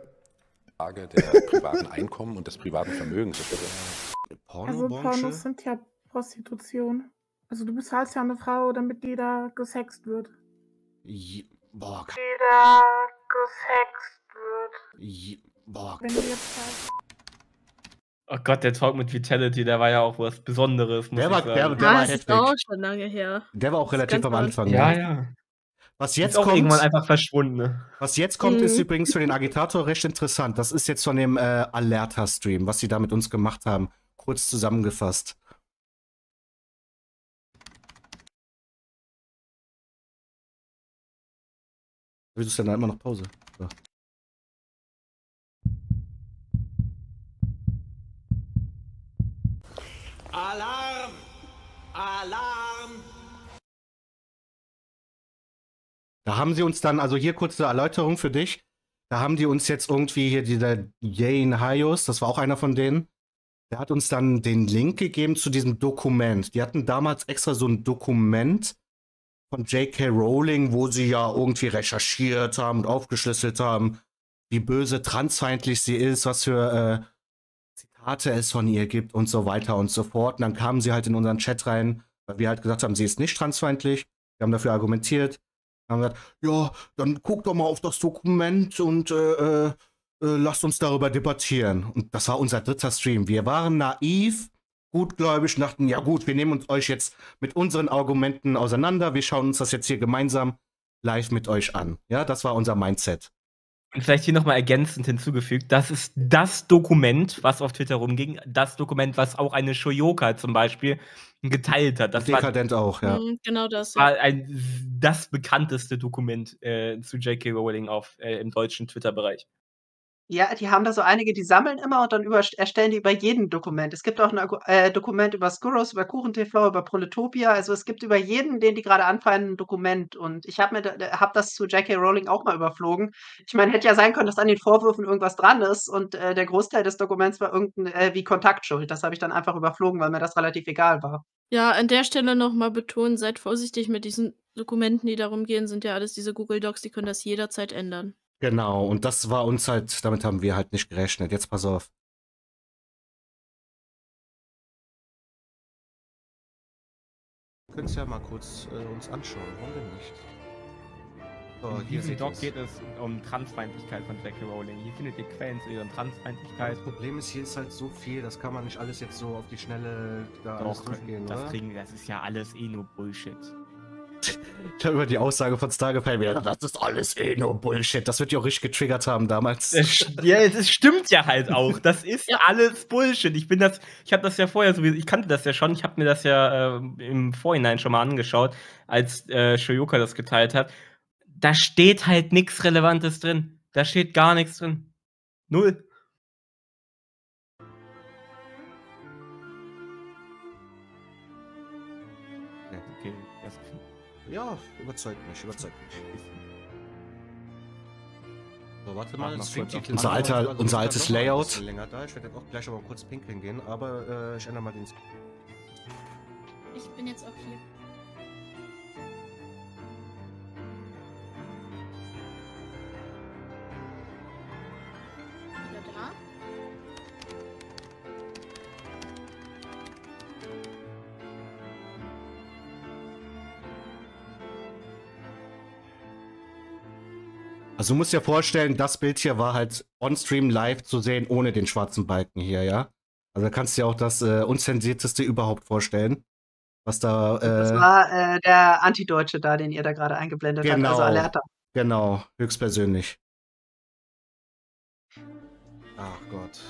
Frage der privaten Einkommen und des privaten Vermögens. Also Pornos sind ja Prostitution. Also du bezahlst ja eine Frau, damit die da gesext wird. Je- Boah, Die da gesext wird. je- boah. Wenn du jetzt sagst. Oh Gott, der Talk mit Vitality, der war ja auch was Besonderes. Muss Der ich war- sagen. der- der ah, war ist auch schon lange her. Der war auch ist relativ am. Anfang. ja, ne? ja. Was Ist jetzt auch kommt, irgendwann einfach verschwunden. Ne? was jetzt kommt, ist Mhm. übrigens für den Agitator recht interessant. Das ist jetzt von dem äh, Alerta-Stream, was sie da mit uns gemacht haben. Kurz zusammengefasst. Wieso ist denn da immer noch Pause? So. Alarm! Alarm! Da haben sie uns dann, also hier kurze Erläuterung für dich. Da haben die uns jetzt irgendwie hier dieser Jane Hayos, das war auch einer von denen, der hat uns dann den Link gegeben zu diesem Dokument. Die hatten damals extra so ein Dokument von J.K. Rowling, wo sie ja irgendwie recherchiert haben und aufgeschlüsselt haben, wie böse transfeindlich sie ist, was für äh, Zitate es von ihr gibt und so weiter und so fort. Und dann kamen sie halt in unseren Chat rein, weil wir halt gesagt haben, sie ist nicht transfeindlich. Wir haben dafür argumentiert haben gesagt, ja, dann guck doch mal auf das Dokument und äh, äh, äh, lasst uns darüber debattieren. Und das war unser dritter Stream. Wir waren naiv, gutgläubig, und dachten, ja gut, wir nehmen uns euch jetzt mit unseren Argumenten auseinander, wir schauen uns das jetzt hier gemeinsam live mit euch an. Ja, das war unser Mindset. Und vielleicht hier nochmal ergänzend hinzugefügt, das ist das Dokument, was auf Twitter rumging, das Dokument, was auch eine Shoyoka zum Beispiel geteilt hat. Das war, Dekadent auch, ja. Mhm, genau das. War ein, das bekannteste Dokument äh, zu J.K. Rowling auf, äh, im deutschen Twitter-Bereich. Ja, die haben da so einige, die sammeln immer und dann über erstellen die über jeden Dokument. Es gibt auch 'n Agu äh, Dokument über Skurrus, über KuchenTV, über Proletopia. Also, es gibt über jeden, den die gerade anfeinden, 'n Dokument. Und ich habe mir habe das zu J.K. Rowling auch mal überflogen. Ich meine, hätte ja sein können, dass an den Vorwürfen irgendwas dran ist und, äh, der Großteil des Dokuments war irgend 'n äh, wie Kontaktschuld. Das habe ich dann einfach überflogen, weil mir das relativ egal war. Ja, an der Stelle noch mal betonen, seid vorsichtig mit diesen Dokumenten, die darum gehen, sind ja alles diese Google Docs, die können das jederzeit ändern. Genau, und das war uns halt damit haben wir halt nicht gerechnet. Jetzt pass auf. Wir können's ja mal kurz, äh, uns anschauen. Warum denn nicht? So, In hier diesem Doc geht es um Transfeindlichkeit von J.K. Rowling. Hier findet ihr Quellen zu ihren Transfeindlichkeit. Das Problem ist, hier ist halt so viel, das kann man nicht alles jetzt so auf die Schnelle da alles Doch, durchgehen, das oder? kriegen wir, das ist ja alles eh nur Bullshit. Über die Aussage von Stargefallen wieder, das ist alles eh nur Bullshit. Das wird die auch richtig getriggert haben damals. Ja, es stimmt ja halt auch. Das ist alles Bullshit. Ich bin das, ich habe das ja vorher sowieso, ich kannte das ja schon, ich habe mir das ja äh, im Vorhinein schon mal angeschaut, als äh, Shoyoka das geteilt hat. Da steht halt nichts Relevantes drin. Da steht gar nichts drin. Null. Ja, überzeugt mich, überzeugt mich. So, warte mal, noch Stream kurz auf Titel. unser alter, unser unser altes Layout. bisschen länger da. Ich werde auch gleich aber kurz pinkeln gehen, aber äh, ich ändere mal den. Ich bin jetzt auch hier. Also du musst dir vorstellen, das Bild hier war halt on-stream live zu sehen, ohne den schwarzen Balken hier, ja? Also da kannst du dir auch das äh, unzensierteste überhaupt vorstellen. Was da. Das Äh, war, äh, der Antideutsche da, den ihr da gerade eingeblendet habt, genau, also Alerta. genau, höchstpersönlich. Ach Gott.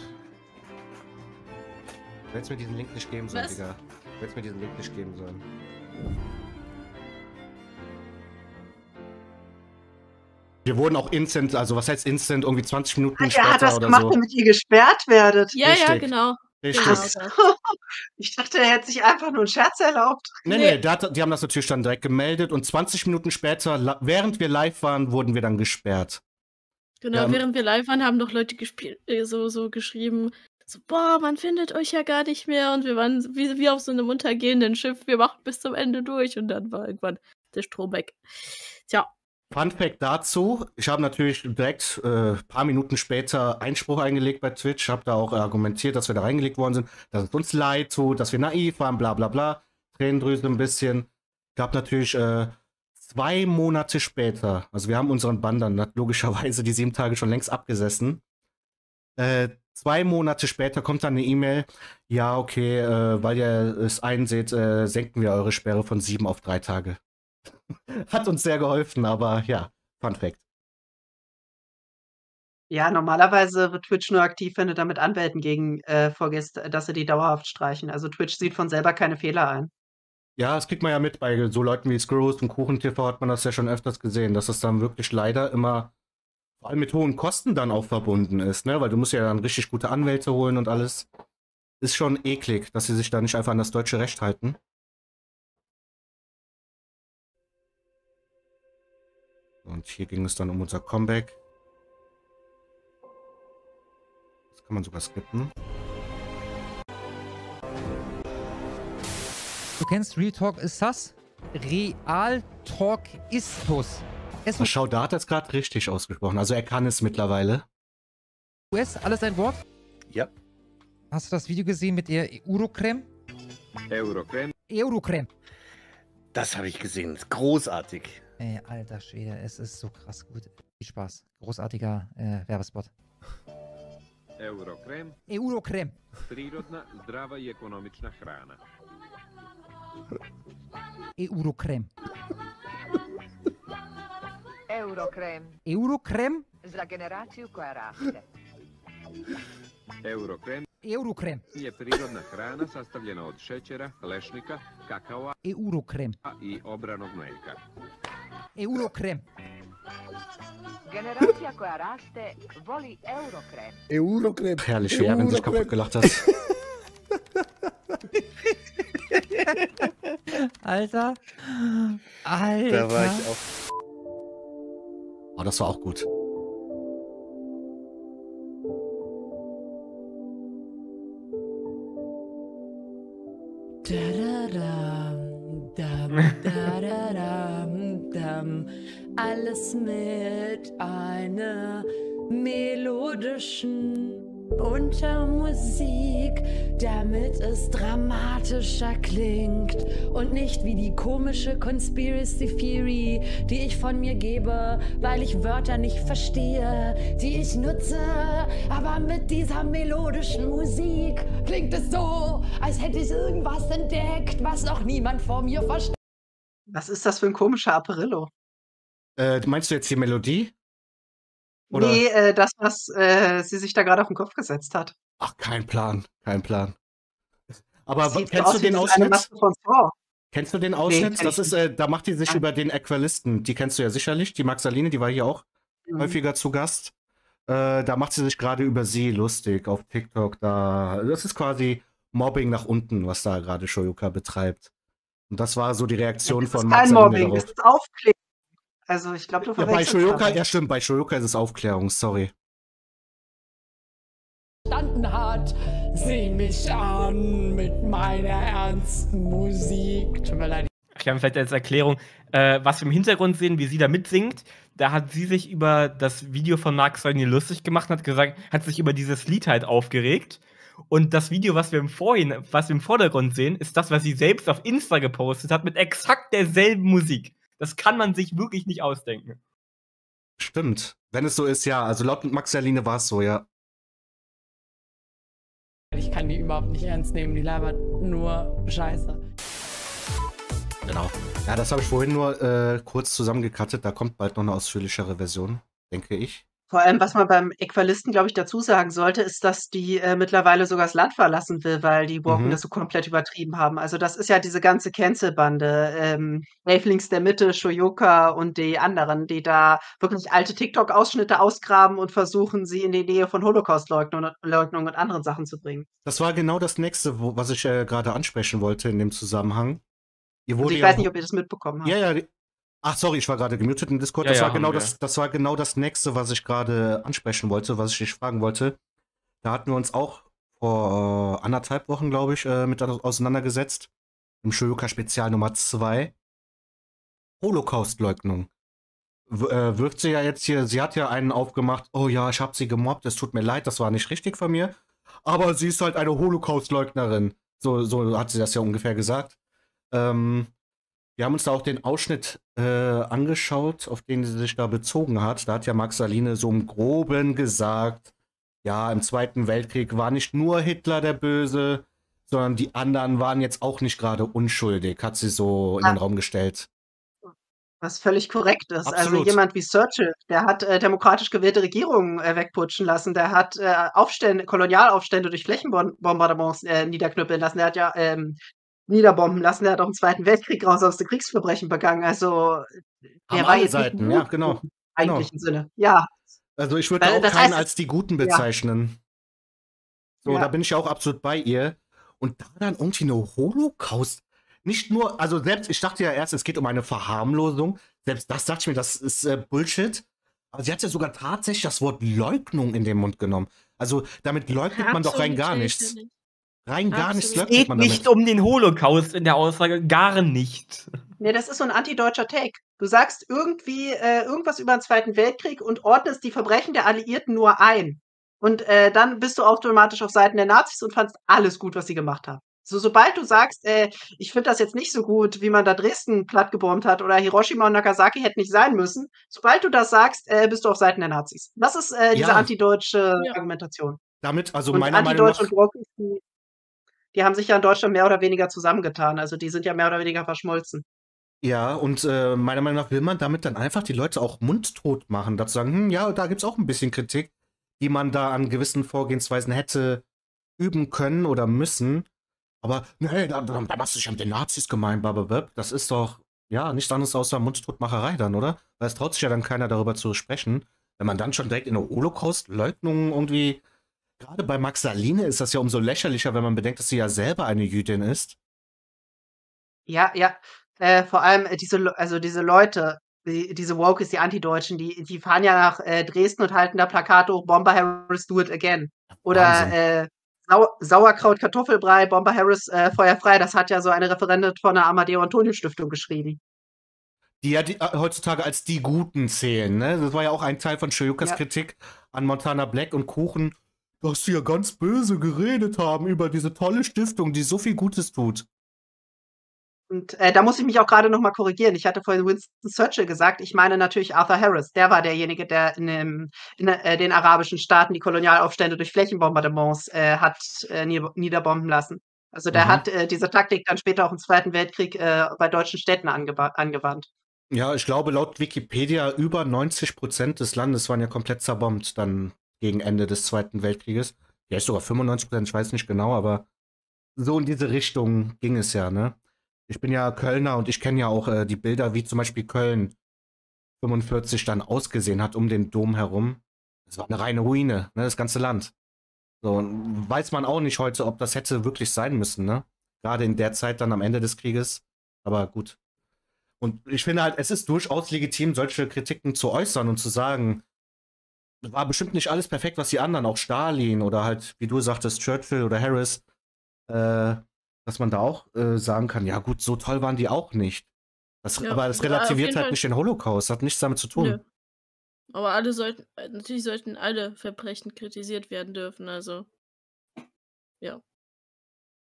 Du hättest mir diesen Link nicht geben sollen, Was? Digga. Du hättest mir diesen Link nicht geben sollen. Wir wurden auch instant, also was heißt instant, irgendwie 20 Minuten Ach, später er hat das oder gemacht, so. damit ihr gesperrt werdet. Ja, ja, Richtig. genau. Richtig. Genau. Ich dachte, er hätte sich einfach nur einen Scherz erlaubt. Nee, nee, da hat, die haben das natürlich dann direkt gemeldet und 20 Minuten später, während wir live waren, wurden wir dann gesperrt. Genau, Ja, während wir live waren, haben doch Leute gespielt, äh, so, so geschrieben, so, boah, man findet euch ja gar nicht mehr und wir waren wie, wie auf so einem untergehenden Schiff, wir machen bis zum Ende durch und dann war irgendwann der Strom weg. Tja, Fun Fact dazu, ich habe natürlich direkt ein äh, paar Minuten später Einspruch eingelegt bei Twitch, habe da auch argumentiert, dass wir da reingelegt worden sind, dass es uns leid tut, dass wir naiv waren, bla bla bla, Tränendrüse ein bisschen. Gab natürlich äh, zwei Monate später, also wir haben unseren Bann dann logischerweise die sieben Tage schon längst abgesessen. Äh, zwei Monate später kommt dann eine E-Mail, ja, okay, äh, weil ihr es einseht, äh, senken wir eure Sperre von sieben auf drei Tage. Hat uns sehr geholfen, aber ja, Fun Fact. Ja, normalerweise wird Twitch nur aktiv, wenn du da mit Anwälten gegen äh, vorgehst, dass sie die dauerhaft streichen. Also Twitch sieht von selber keine Fehler ein. Ja, das kriegt man ja mit bei so Leuten wie Screws und KuchenTV hat man das ja schon öfters gesehen, dass das dann wirklich leider immer vor allem mit hohen Kosten dann auch verbunden ist, ne? Weil du musst ja dann richtig gute Anwälte holen und alles. Ist schon eklig, dass sie sich da nicht einfach an das deutsche Recht halten. Und hier ging es dann um unser Comeback. Das kann man sogar skippen. Du kennst Real Talk ist das? Real Talk istus. Es Schau, da hat er es gerade richtig ausgesprochen. Also er kann es mittlerweile. US, alles ein Wort? Ja. Hast du das Video gesehen mit der Eurocreme? Eurocreme. Eurocreme. Das habe ich gesehen. Ist großartig. Ey, alter Schwede, es ist so krass gut. Viel Spaß. Großartiger äh, Werbespot. Eurocreme. Eurocreme. Prirodna, zdrava i ekonomična hrana. Eurocreme. Eurocrem. Eurocreme. Za generaciju koja raste. Eurocreme Eurocreme. je prirodna hrana sastavljena od šećera, lešnika, kakaoa Eurocreme. i obranog Eurocreme. Generatia Coaraste voli Eurocreme. Eurocreme. Herrlich, wie Erwin sich kaputt gelacht hat. Alter. Alter. Da war ich auch. Oh, das war auch gut. Alles mit einer melodischen Untermusik, damit es dramatischer klingt und nicht wie die komische Conspiracy Theory, die ich von mir gebe, weil ich Wörter nicht verstehe, die ich nutze. Aber mit dieser melodischen Musik klingt es so, als hätte ich irgendwas entdeckt, was noch niemand vor mir versteht. Was ist das für ein komischer Apparillo? Äh, meinst du jetzt die Melodie? Oder? Nee, äh, das, was äh, sie sich da gerade auf den Kopf gesetzt hat. Ach, kein Plan, kein Plan. Aber sieht so kennst aus du wie den Ausschnitt? Kennst du den Ausschnitt? das ist, äh, da macht die sich Nein. über den Äqualisten. Die kennst du ja sicherlich. Die Maxaline, die war hier auch Mhm. häufiger zu Gast. Äh, da macht sie sich gerade über sie lustig auf TikTok. Da, das ist quasi Mobbing nach unten, was da gerade Shoyuka betreibt. Und das war so die Reaktion Das von ist kein Maxaline Mobbing, darauf. das ist Aufklärung. Also ich glaube, du Ja, bei Shoyoka, ja stimmt, bei Shoyoka ist es Aufklärung, sorry. verstanden hat. Sieh mich an mit meiner ernsten Musik. Tut mir leid. Ich habe vielleicht als Erklärung, äh, was wir im Hintergrund sehen, wie sie da mitsingt. Da hat sie sich über das Video von Mark Cerny lustig gemacht und hat gesagt, hat sich über dieses Lied halt aufgeregt. Und das Video, was wir im Vorhin, was wir im Vordergrund sehen, ist das, was sie selbst auf Insta gepostet hat, mit exakt derselben Musik. Das kann man sich wirklich nicht ausdenken. Stimmt. Wenn es so ist, ja. Also laut Maxaline war es so, ja. Ich kann die überhaupt nicht ernst nehmen. Die labert nur Scheiße. Genau. Ja, das habe ich vorhin nur äh, kurz zusammengekattet. Da kommt bald noch eine ausführlichere Version, denke ich. Vor allem, was man beim Äqualisten, glaube ich, dazu sagen sollte, ist, dass die äh, mittlerweile sogar das Land verlassen will, weil die Woken Mhm. das so komplett übertrieben haben. Also das ist ja diese ganze Cancel-Bande. Ähm, Wavelings der Mitte, Shoyoka und die anderen, die da wirklich alte TikTok-Ausschnitte ausgraben und versuchen, sie in die Nähe von Holocaust-Leugnung Leugnung und anderen Sachen zu bringen. Das war genau das nächste, wo, was ich äh, gerade ansprechen wollte in dem Zusammenhang. Ihr Also ich ja weiß nicht, ob ihr das mitbekommen habt. Ja, ja. Ach, sorry, ich war gerade gemutet im Discord. Ja, das, ja, war genau das, das war genau das nächste, was ich gerade ansprechen wollte, was ich dich fragen wollte. Da hatten wir uns auch vor äh, anderthalb Wochen, glaube ich, äh, mit auseinandergesetzt. Im Shoyoka-Spezial Nummer 2. Holocaust-Leugnung. Äh, wirft sie ja jetzt hier, sie hat ja einen aufgemacht, oh ja, ich habe sie gemobbt, es tut mir leid, das war nicht richtig von mir. Aber sie ist halt eine Holocaust-Leugnerin. So, so hat sie das ja ungefähr gesagt. Ähm, wir haben uns da auch den Ausschnitt äh, angeschaut, auf den sie sich da bezogen hat. Da hat ja Maxaline so im Groben gesagt, ja, im Zweiten Weltkrieg war nicht nur Hitler der Böse, sondern die anderen waren jetzt auch nicht gerade unschuldig, hat sie so in den Ah. Raum gestellt. Was völlig korrekt ist. Also Absolut. jemand wie Churchill, der hat äh, demokratisch gewählte Regierungen äh, wegputschen lassen, der hat äh, Aufstände, Kolonialaufstände durch Flächenbombardements äh, niederknüppeln lassen, der hat ja ähm, niederbomben lassen, der hat auch im Zweiten Weltkrieg grausamste Kriegsverbrechen begangen. Also der Haben war jetzt Seiten, nicht ja, genau. im eigentlichen Sinne. Ja, Also ich würde Weil auch keinen heißt- als die Guten Ja. bezeichnen. So, Ja. da bin ich ja auch absolut bei ihr. Und da dann irgendwie eine Holocaust. Nicht nur, also selbst, ich dachte ja erst, es geht um eine Verharmlosung. Selbst das dachte ich mir, das ist äh, Bullshit. Aber sie hat ja sogar tatsächlich das Wort Leugnung in den Mund genommen. Also damit leugnet man doch rein gar Absolut nichts. nicht. Rein gar nichts Es geht man nicht um den Holocaust in der Aussage, gar nicht. Nee, das ist so ein antideutscher Take. Du sagst irgendwie äh, irgendwas über den Zweiten Weltkrieg und ordnest die Verbrechen der Alliierten nur ein. Und äh, dann bist du automatisch auf Seiten der Nazis und fandst alles gut, was sie gemacht haben. So, sobald du sagst, äh, ich finde das jetzt nicht so gut, wie man da Dresden plattgebombt hat oder Hiroshima und Nagasaki hätten nicht sein müssen, sobald du das sagst, äh, bist du auf Seiten der Nazis. Das ist äh, diese Ja. antideutsche Ja. Argumentation. Damit, also und meiner Meinung Antideutsche nach. und die, die haben sich ja in Deutschland mehr oder weniger zusammengetan. Also die sind ja mehr oder weniger verschmolzen. Ja, und äh, meiner Meinung nach will man damit dann einfach die Leute auch mundtot machen. Dazu sagen, hm, ja, da gibt es auch ein bisschen Kritik, die man da an gewissen Vorgehensweisen hätte üben können oder müssen. Aber nee, da, da, da machst du dich ja mit den Nazis gemein, blablabla. Das ist doch, ja, nichts anderes außer Mundtotmacherei dann, oder? Weil es traut sich ja dann keiner darüber zu sprechen. Wenn man dann schon direkt in eine Holocaust-Leugnung irgendwie, gerade bei Max Saline ist das ja umso lächerlicher, wenn man bedenkt, dass sie ja selber eine Jüdin ist. Ja, ja. Äh, vor allem äh, diese, also diese Leute, die, diese Wokies, die Antideutschen, die, die fahren ja nach äh, Dresden und halten da Plakate hoch, Bomber Harris, do it again. Oder äh, Sau Sauerkraut, Kartoffelbrei, Bomber Harris, äh, Feuer frei. Das hat ja so eine Referentin von der Amadeo Antonio Stiftung geschrieben. Die ja die, äh, heutzutage als die Guten zählen, ne? Das war ja auch ein Teil von Shoyukas ja. Kritik an Montana Black und Kuchen, dass sie ja ganz böse geredet haben über diese tolle Stiftung, die so viel Gutes tut. Und äh, da muss ich mich auch gerade noch mal korrigieren. Ich hatte vorhin Winston Churchill gesagt. Ich meine natürlich Arthur Harris. Der war derjenige, der in, dem, in äh, den arabischen Staaten die Kolonialaufstände durch Flächenbombardements äh, hat äh, niederbomben lassen. Also der mhm. hat äh, diese Taktik dann später auch im Zweiten Weltkrieg äh, bei deutschen Städten angewandt. Ja, ich glaube laut Wikipedia über 90 Prozent des Landes waren ja komplett zerbombt dann gegen Ende des Zweiten Weltkrieges. Ja, ist sogar 95 Prozent, ich weiß nicht genau, aber so in diese Richtung ging es ja, ne? Ich bin ja Kölner und ich kenne ja auch äh, die Bilder, wie zum Beispiel Köln 45 dann ausgesehen hat um den Dom herum. Das war eine reine Ruine, ne, das ganze Land. So, weiß man auch nicht heute, ob das hätte wirklich sein müssen, ne? Gerade in der Zeit dann am Ende des Krieges. Aber gut. Und ich finde halt, es ist durchaus legitim, solche Kritiken zu äußern und zu sagen, war bestimmt nicht alles perfekt, was die anderen, auch Stalin oder halt, wie du sagtest, Churchill oder Harris, äh, dass man da auch äh, sagen kann, ja gut, so toll waren die auch nicht. Das, ja, aber das relativiert halt Fall. nicht den Holocaust, hat nichts damit zu tun. Nö. Aber alle sollten, natürlich sollten alle Verbrechen kritisiert werden dürfen, also. Ja.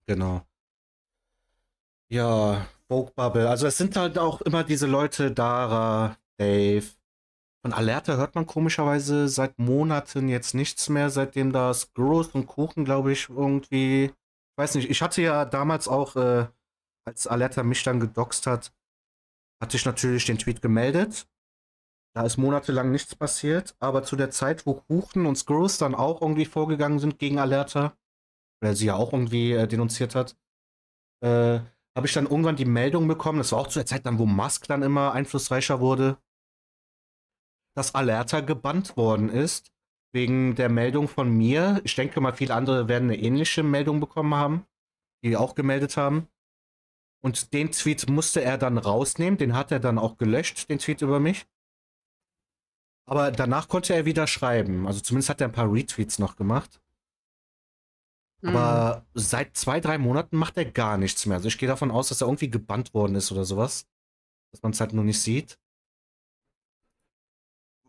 Genau. Ja, Vogue Bubble. Also es sind halt auch immer diese Leute, Dara, Dave. Von Alerta hört man komischerweise seit Monaten jetzt nichts mehr, seitdem das Groß und Kuchen, glaube ich, irgendwie weiß nicht, ich hatte ja damals auch, äh, als Alerta mich dann gedoxt hat, hatte ich natürlich den Tweet gemeldet. Da ist monatelang nichts passiert, aber zu der Zeit, wo Kuchen und Skrulls dann auch irgendwie vorgegangen sind gegen Alerta, weil sie ja auch irgendwie äh, denunziert hat, äh, habe ich dann irgendwann die Meldung bekommen, das war auch zu der Zeit dann, wo Musk dann immer einflussreicher wurde, dass Alerta gebannt worden ist wegen der Meldung von mir. Ich denke mal, viele andere werden eine ähnliche Meldung bekommen haben, die auch gemeldet haben. Und den Tweet musste er dann rausnehmen. Den hat er dann auch gelöscht, den Tweet über mich. Aber danach konnte er wieder schreiben. Also zumindest hat er ein paar Retweets noch gemacht. Mhm. Aber seit zwei, drei Monaten macht er gar nichts mehr. Also ich gehe davon aus, dass er irgendwie gebannt worden ist oder sowas. Dass man es halt nur nicht sieht.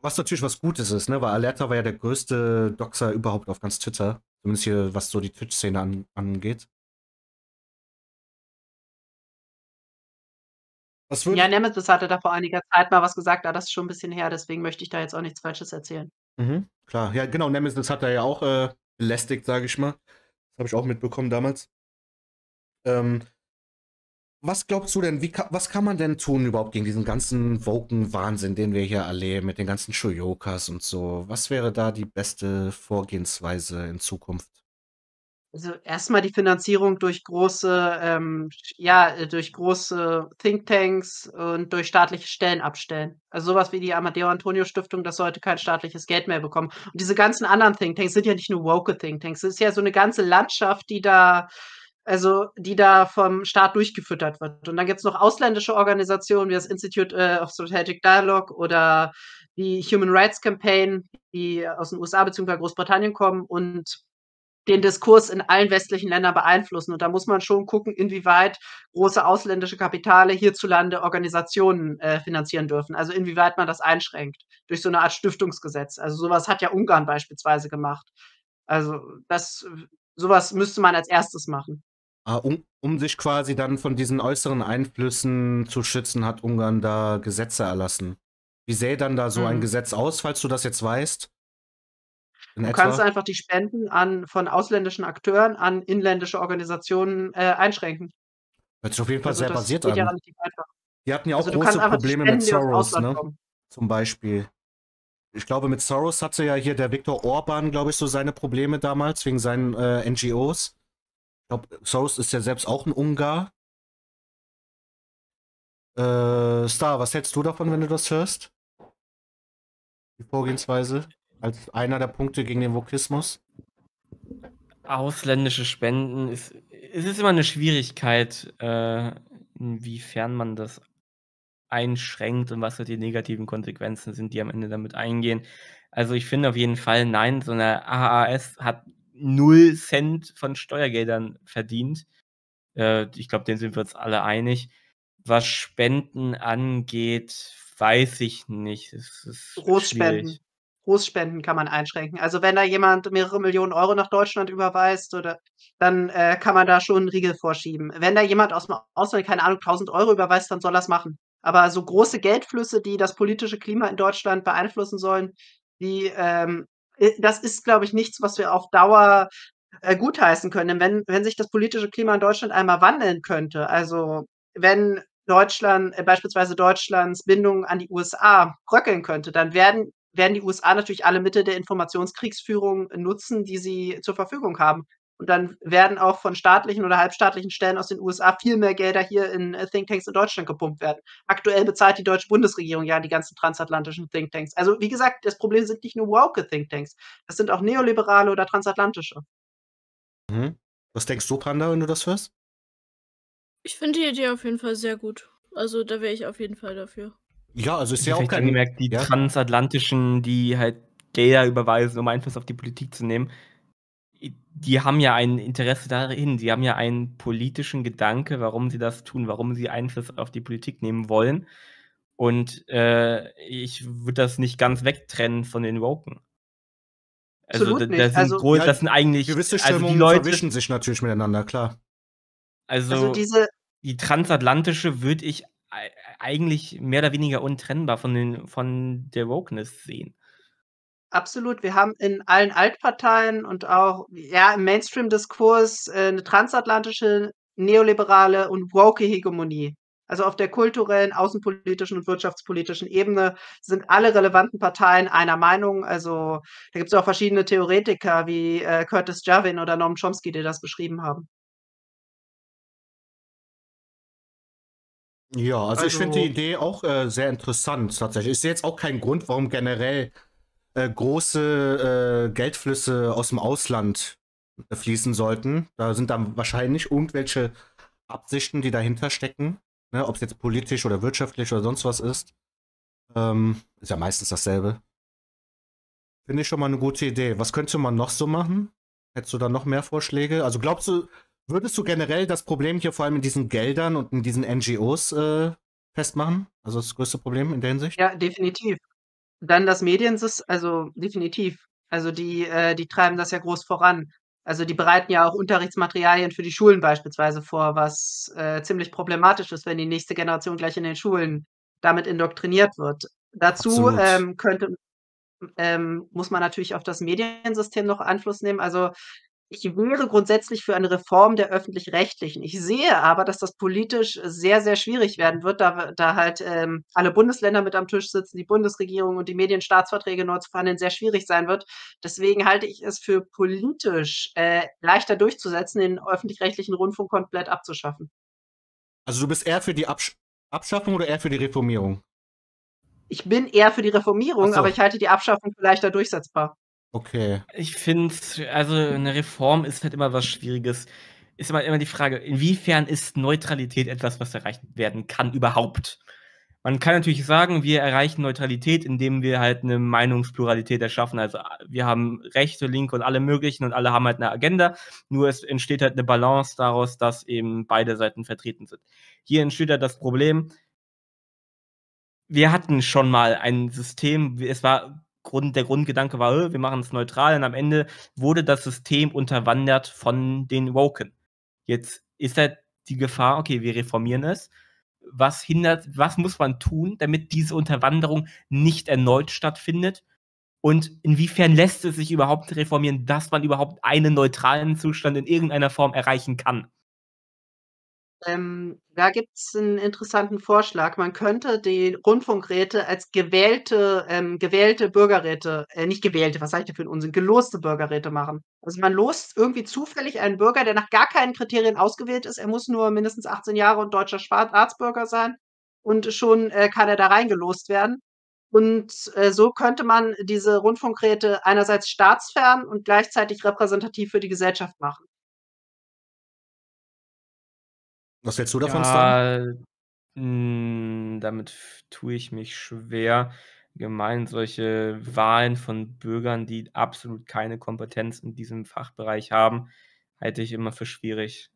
Was natürlich was Gutes ist, ne? Weil Alerta war ja der größte Doxer überhaupt auf ganz Twitter. Zumindest hier, was so die Twitch-Szene an, angeht. ja, Nemesis hatte da vor einiger Zeit mal was gesagt, aber das ist schon ein bisschen her, deswegen möchte ich da jetzt auch nichts Falsches erzählen. Mhm, klar, ja, genau, Nemesis hat er ja auch äh, belästigt, sage ich mal. Das habe ich auch mitbekommen damals. Ähm, was glaubst du denn, wie, was kann man denn tun überhaupt gegen diesen ganzen Woken-Wahnsinn, den wir hier erleben, mit den ganzen Shoyokas und so? Was wäre da die beste Vorgehensweise in Zukunft? Also erstmal die Finanzierung durch große, ähm, ja, äh, durch große Thinktanks und durch staatliche Stellen abstellen. Also sowas wie die Amadeo Antonio Stiftung, das sollte kein staatliches Geld mehr bekommen. Und diese ganzen anderen Thinktanks sind ja nicht nur woke Thinktanks, es ist ja so eine ganze Landschaft, die da also die da vom Staat durchgefüttert wird. Und dann gibt es noch ausländische Organisationen wie das Institute äh, of Strategic Dialogue oder die Human Rights Campaign, die aus den USA bzw. Großbritannien kommen und den Diskurs in allen westlichen Ländern beeinflussen. Und da muss man schon gucken, inwieweit große ausländische Kapitale hierzulande Organisationen äh, finanzieren dürfen. Also inwieweit man das einschränkt durch so eine Art Stiftungsgesetz. Also sowas hat ja Ungarn beispielsweise gemacht. Also das, sowas müsste man als erstes machen. Ah, um, um sich quasi dann von diesen äußeren Einflüssen zu schützen, hat Ungarn da Gesetze erlassen. Wie sähe dann da so ein mhm. Gesetz aus, falls du das jetzt weißt? In du etwa? kannst einfach die Spenden an, von ausländischen Akteuren an inländische Organisationen äh, einschränken. Hört sich auf jeden Fall also sehr basiert an. Ja die hatten ja auch also große Probleme mit Soros, ne? Zum Beispiel. Ich glaube, mit Soros hatte ja hier der Viktor Orban, glaube ich, so seine Probleme damals wegen seinen äh, NGOs glaube, Soros ist ja selbst auch ein Ungar. Äh, Star, was hältst du davon, wenn du das hörst? Die Vorgehensweise als einer der Punkte gegen den Vokismus? Ausländische Spenden ist, es ist immer eine Schwierigkeit, äh, inwiefern man das einschränkt und was so die negativen Konsequenzen sind, die am Ende damit eingehen. Also ich finde auf jeden Fall nein, so eine AAS hat null Cent von Steuergeldern verdient. Äh, ich glaube, den sind wir uns alle einig. Was Spenden angeht, weiß ich nicht. Großspenden. Großspenden kann man einschränken. Also wenn da jemand mehrere Millionen Euro nach Deutschland überweist, oder, dann äh, kann man da schon einen Riegel vorschieben. Wenn da jemand aus dem Ausland, keine Ahnung, 1000 Euro überweist, dann soll er es machen. Aber so große Geldflüsse, die das politische Klima in Deutschland beeinflussen sollen, die, ähm, das ist, glaube ich, nichts, was wir auf Dauer äh, gutheißen können. Wenn, wenn sich das politische Klima in Deutschland einmal wandeln könnte, also wenn Deutschland, äh, beispielsweise Deutschlands Bindung an die USA bröckeln könnte, dann werden, werden die USA natürlich alle Mittel der Informationskriegsführung nutzen, die sie zur Verfügung haben. Und dann werden auch von staatlichen oder halbstaatlichen Stellen aus den USA viel mehr Gelder hier in äh, Thinktanks in Deutschland gepumpt werden. Aktuell bezahlt die deutsche Bundesregierung ja die ganzen transatlantischen Thinktanks. Also wie gesagt, das Problem sind nicht nur woke Thinktanks, das sind auch neoliberale oder transatlantische. Mhm. Was denkst du, Panda, wenn du das hörst? Ich finde die Idee auf jeden Fall sehr gut. Also da wäre ich auf jeden Fall dafür. Ja, also ist ja auch kein... gemerkt, die ja? transatlantischen, die halt Gelder überweisen, um Einfluss auf die Politik zu nehmen, die haben ja ein Interesse darin, die haben ja einen politischen Gedanke, warum sie das tun, warum sie Einfluss auf die Politik nehmen wollen. Und äh, ich würde das nicht ganz wegtrennen von den Woken. Also, da, das, sind also, groß, das sind eigentlich. Gewisse Stimmungen also die Leute, verwischen sich natürlich miteinander, klar. Also, also diese, die transatlantische würde ich eigentlich mehr oder weniger untrennbar von, den, von der Wokeness sehen. Absolut. Wir haben in allen Altparteien und auch ja, im Mainstream-Diskurs äh, 'ne transatlantische, neoliberale und woke Hegemonie. Also, auf der kulturellen, außenpolitischen und wirtschaftspolitischen Ebene sind alle relevanten Parteien einer Meinung. Also, da gibt es auch verschiedene Theoretiker wie, äh, Curtis Jarvin oder Noam Chomsky, die das beschrieben haben. Ja, also, ich finde die also Idee auch, äh, sehr interessant tatsächlich. Ich sehe jetzt auch keinen Grund, warum generell äh, große äh, Geldflüsse aus dem Ausland äh, fließen sollten. Da sind dann wahrscheinlich irgendwelche Absichten, die dahinter stecken. Ne? Ob es jetzt politisch oder wirtschaftlich oder sonst was ist. Ähm, ist ja meistens dasselbe. Finde ich schon mal eine gute Idee. Was könnte man noch so machen? Hättest du da noch mehr Vorschläge? Also glaubst du, würdest du generell das Problem hier vor allem in diesen Geldern und in diesen NGOs äh, festmachen? Also das größte Problem in der Hinsicht? Ja, definitiv. Dann das Mediensys also definitiv. Also die äh, die treiben das ja groß voran. Also die bereiten ja auch Unterrichtsmaterialien für die Schulen beispielsweise vor, was, äh, ziemlich problematisch ist, wenn die nächste Generation gleich in den Schulen damit indoktriniert wird. Dazu, ähm, könnte ähm, muss man natürlich auf das Mediensystem noch Einfluss nehmen. Also ich wäre grundsätzlich für eine Reform der Öffentlich-Rechtlichen. Ich sehe aber, dass das politisch sehr, sehr schwierig werden wird, da da halt, ähm, alle Bundesländer mit am Tisch sitzen, die Bundesregierung und die Medienstaatsverträge neu zu verhandeln sehr schwierig sein wird. Deswegen halte ich es für politisch, äh, leichter durchzusetzen, den öffentlich-rechtlichen Rundfunk komplett abzuschaffen. Also, du bist eher für die Absch Abschaffung oder eher für die Reformierung? Ich bin eher für die Reformierung, so. aber ich halte die Abschaffung für leichter durchsetzbar. Okay. Ich finde, also eine Reform ist halt immer was Schwieriges. Ist immer, immer die Frage, inwiefern ist Neutralität etwas, was erreicht werden kann überhaupt? Man kann natürlich sagen, wir erreichen Neutralität, indem wir halt eine Meinungspluralität erschaffen. Also wir haben Rechte, Linke und alle möglichen und alle haben halt eine Agenda. Nur es entsteht halt eine Balance daraus, dass eben beide Seiten vertreten sind. Hier entsteht halt das Problem, wir hatten schon mal ein System, es war Grund, der Grundgedanke war, wir machen es neutral und am Ende wurde das System unterwandert von den Woken. Jetzt ist halt die Gefahr, okay, wir reformieren es. Was hindert, was muss man tun, damit diese Unterwanderung nicht erneut stattfindet? Und inwiefern lässt es sich überhaupt reformieren, dass man überhaupt einen neutralen Zustand in irgendeiner Form erreichen kann? Ähm, da gibt's 'n interessanten Vorschlag. Man könnte die Rundfunkräte als gewählte ähm, gewählte Bürgerräte äh, nicht gewählte, was sage ich denn für 'n Unsinn, geloste Bürgerräte machen. Also, man lost irgendwie zufällig einen Bürger, der nach gar keinen Kriterien ausgewählt ist. Er muss nur mindestens 18 Jahre und deutscher Staatsbürger sein. und schon äh, kann er da reingelost werden. Und äh, so könnte man diese Rundfunkräte einerseits staatsfern und gleichzeitig repräsentativ für die Gesellschaft machen. Was hältst du davon? Ja, hm, damit tue ich mich schwer. Gemein solche Wahlen von Bürgern, die absolut keine Kompetenz in diesem Fachbereich haben, halte ich immer für schwierig.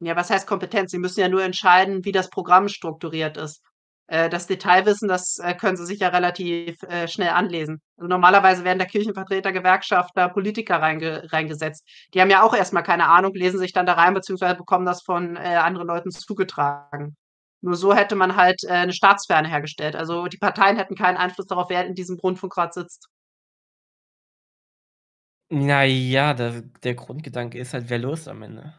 Ja, was heißt Kompetenz? Sie müssen ja nur entscheiden, wie das Programm strukturiert ist. Äh, das Detailwissen, das äh, können Sie sich ja relativ äh, schnell anlesen. Also normalerweise werden da Kirchenvertreter, Gewerkschafter, Politiker reinge reingesetzt. Die haben ja auch erstmal keine Ahnung, lesen sich dann da rein, beziehungsweise bekommen das von anderen Leuten zugetragen. Nur so hätte man halt eine Staatsferne hergestellt. Also die Parteien hätten keinen Einfluss darauf, wer in diesem Rundfunkrat sitzt. Naja, der, der Grundgedanke ist halt, wer los am Ende?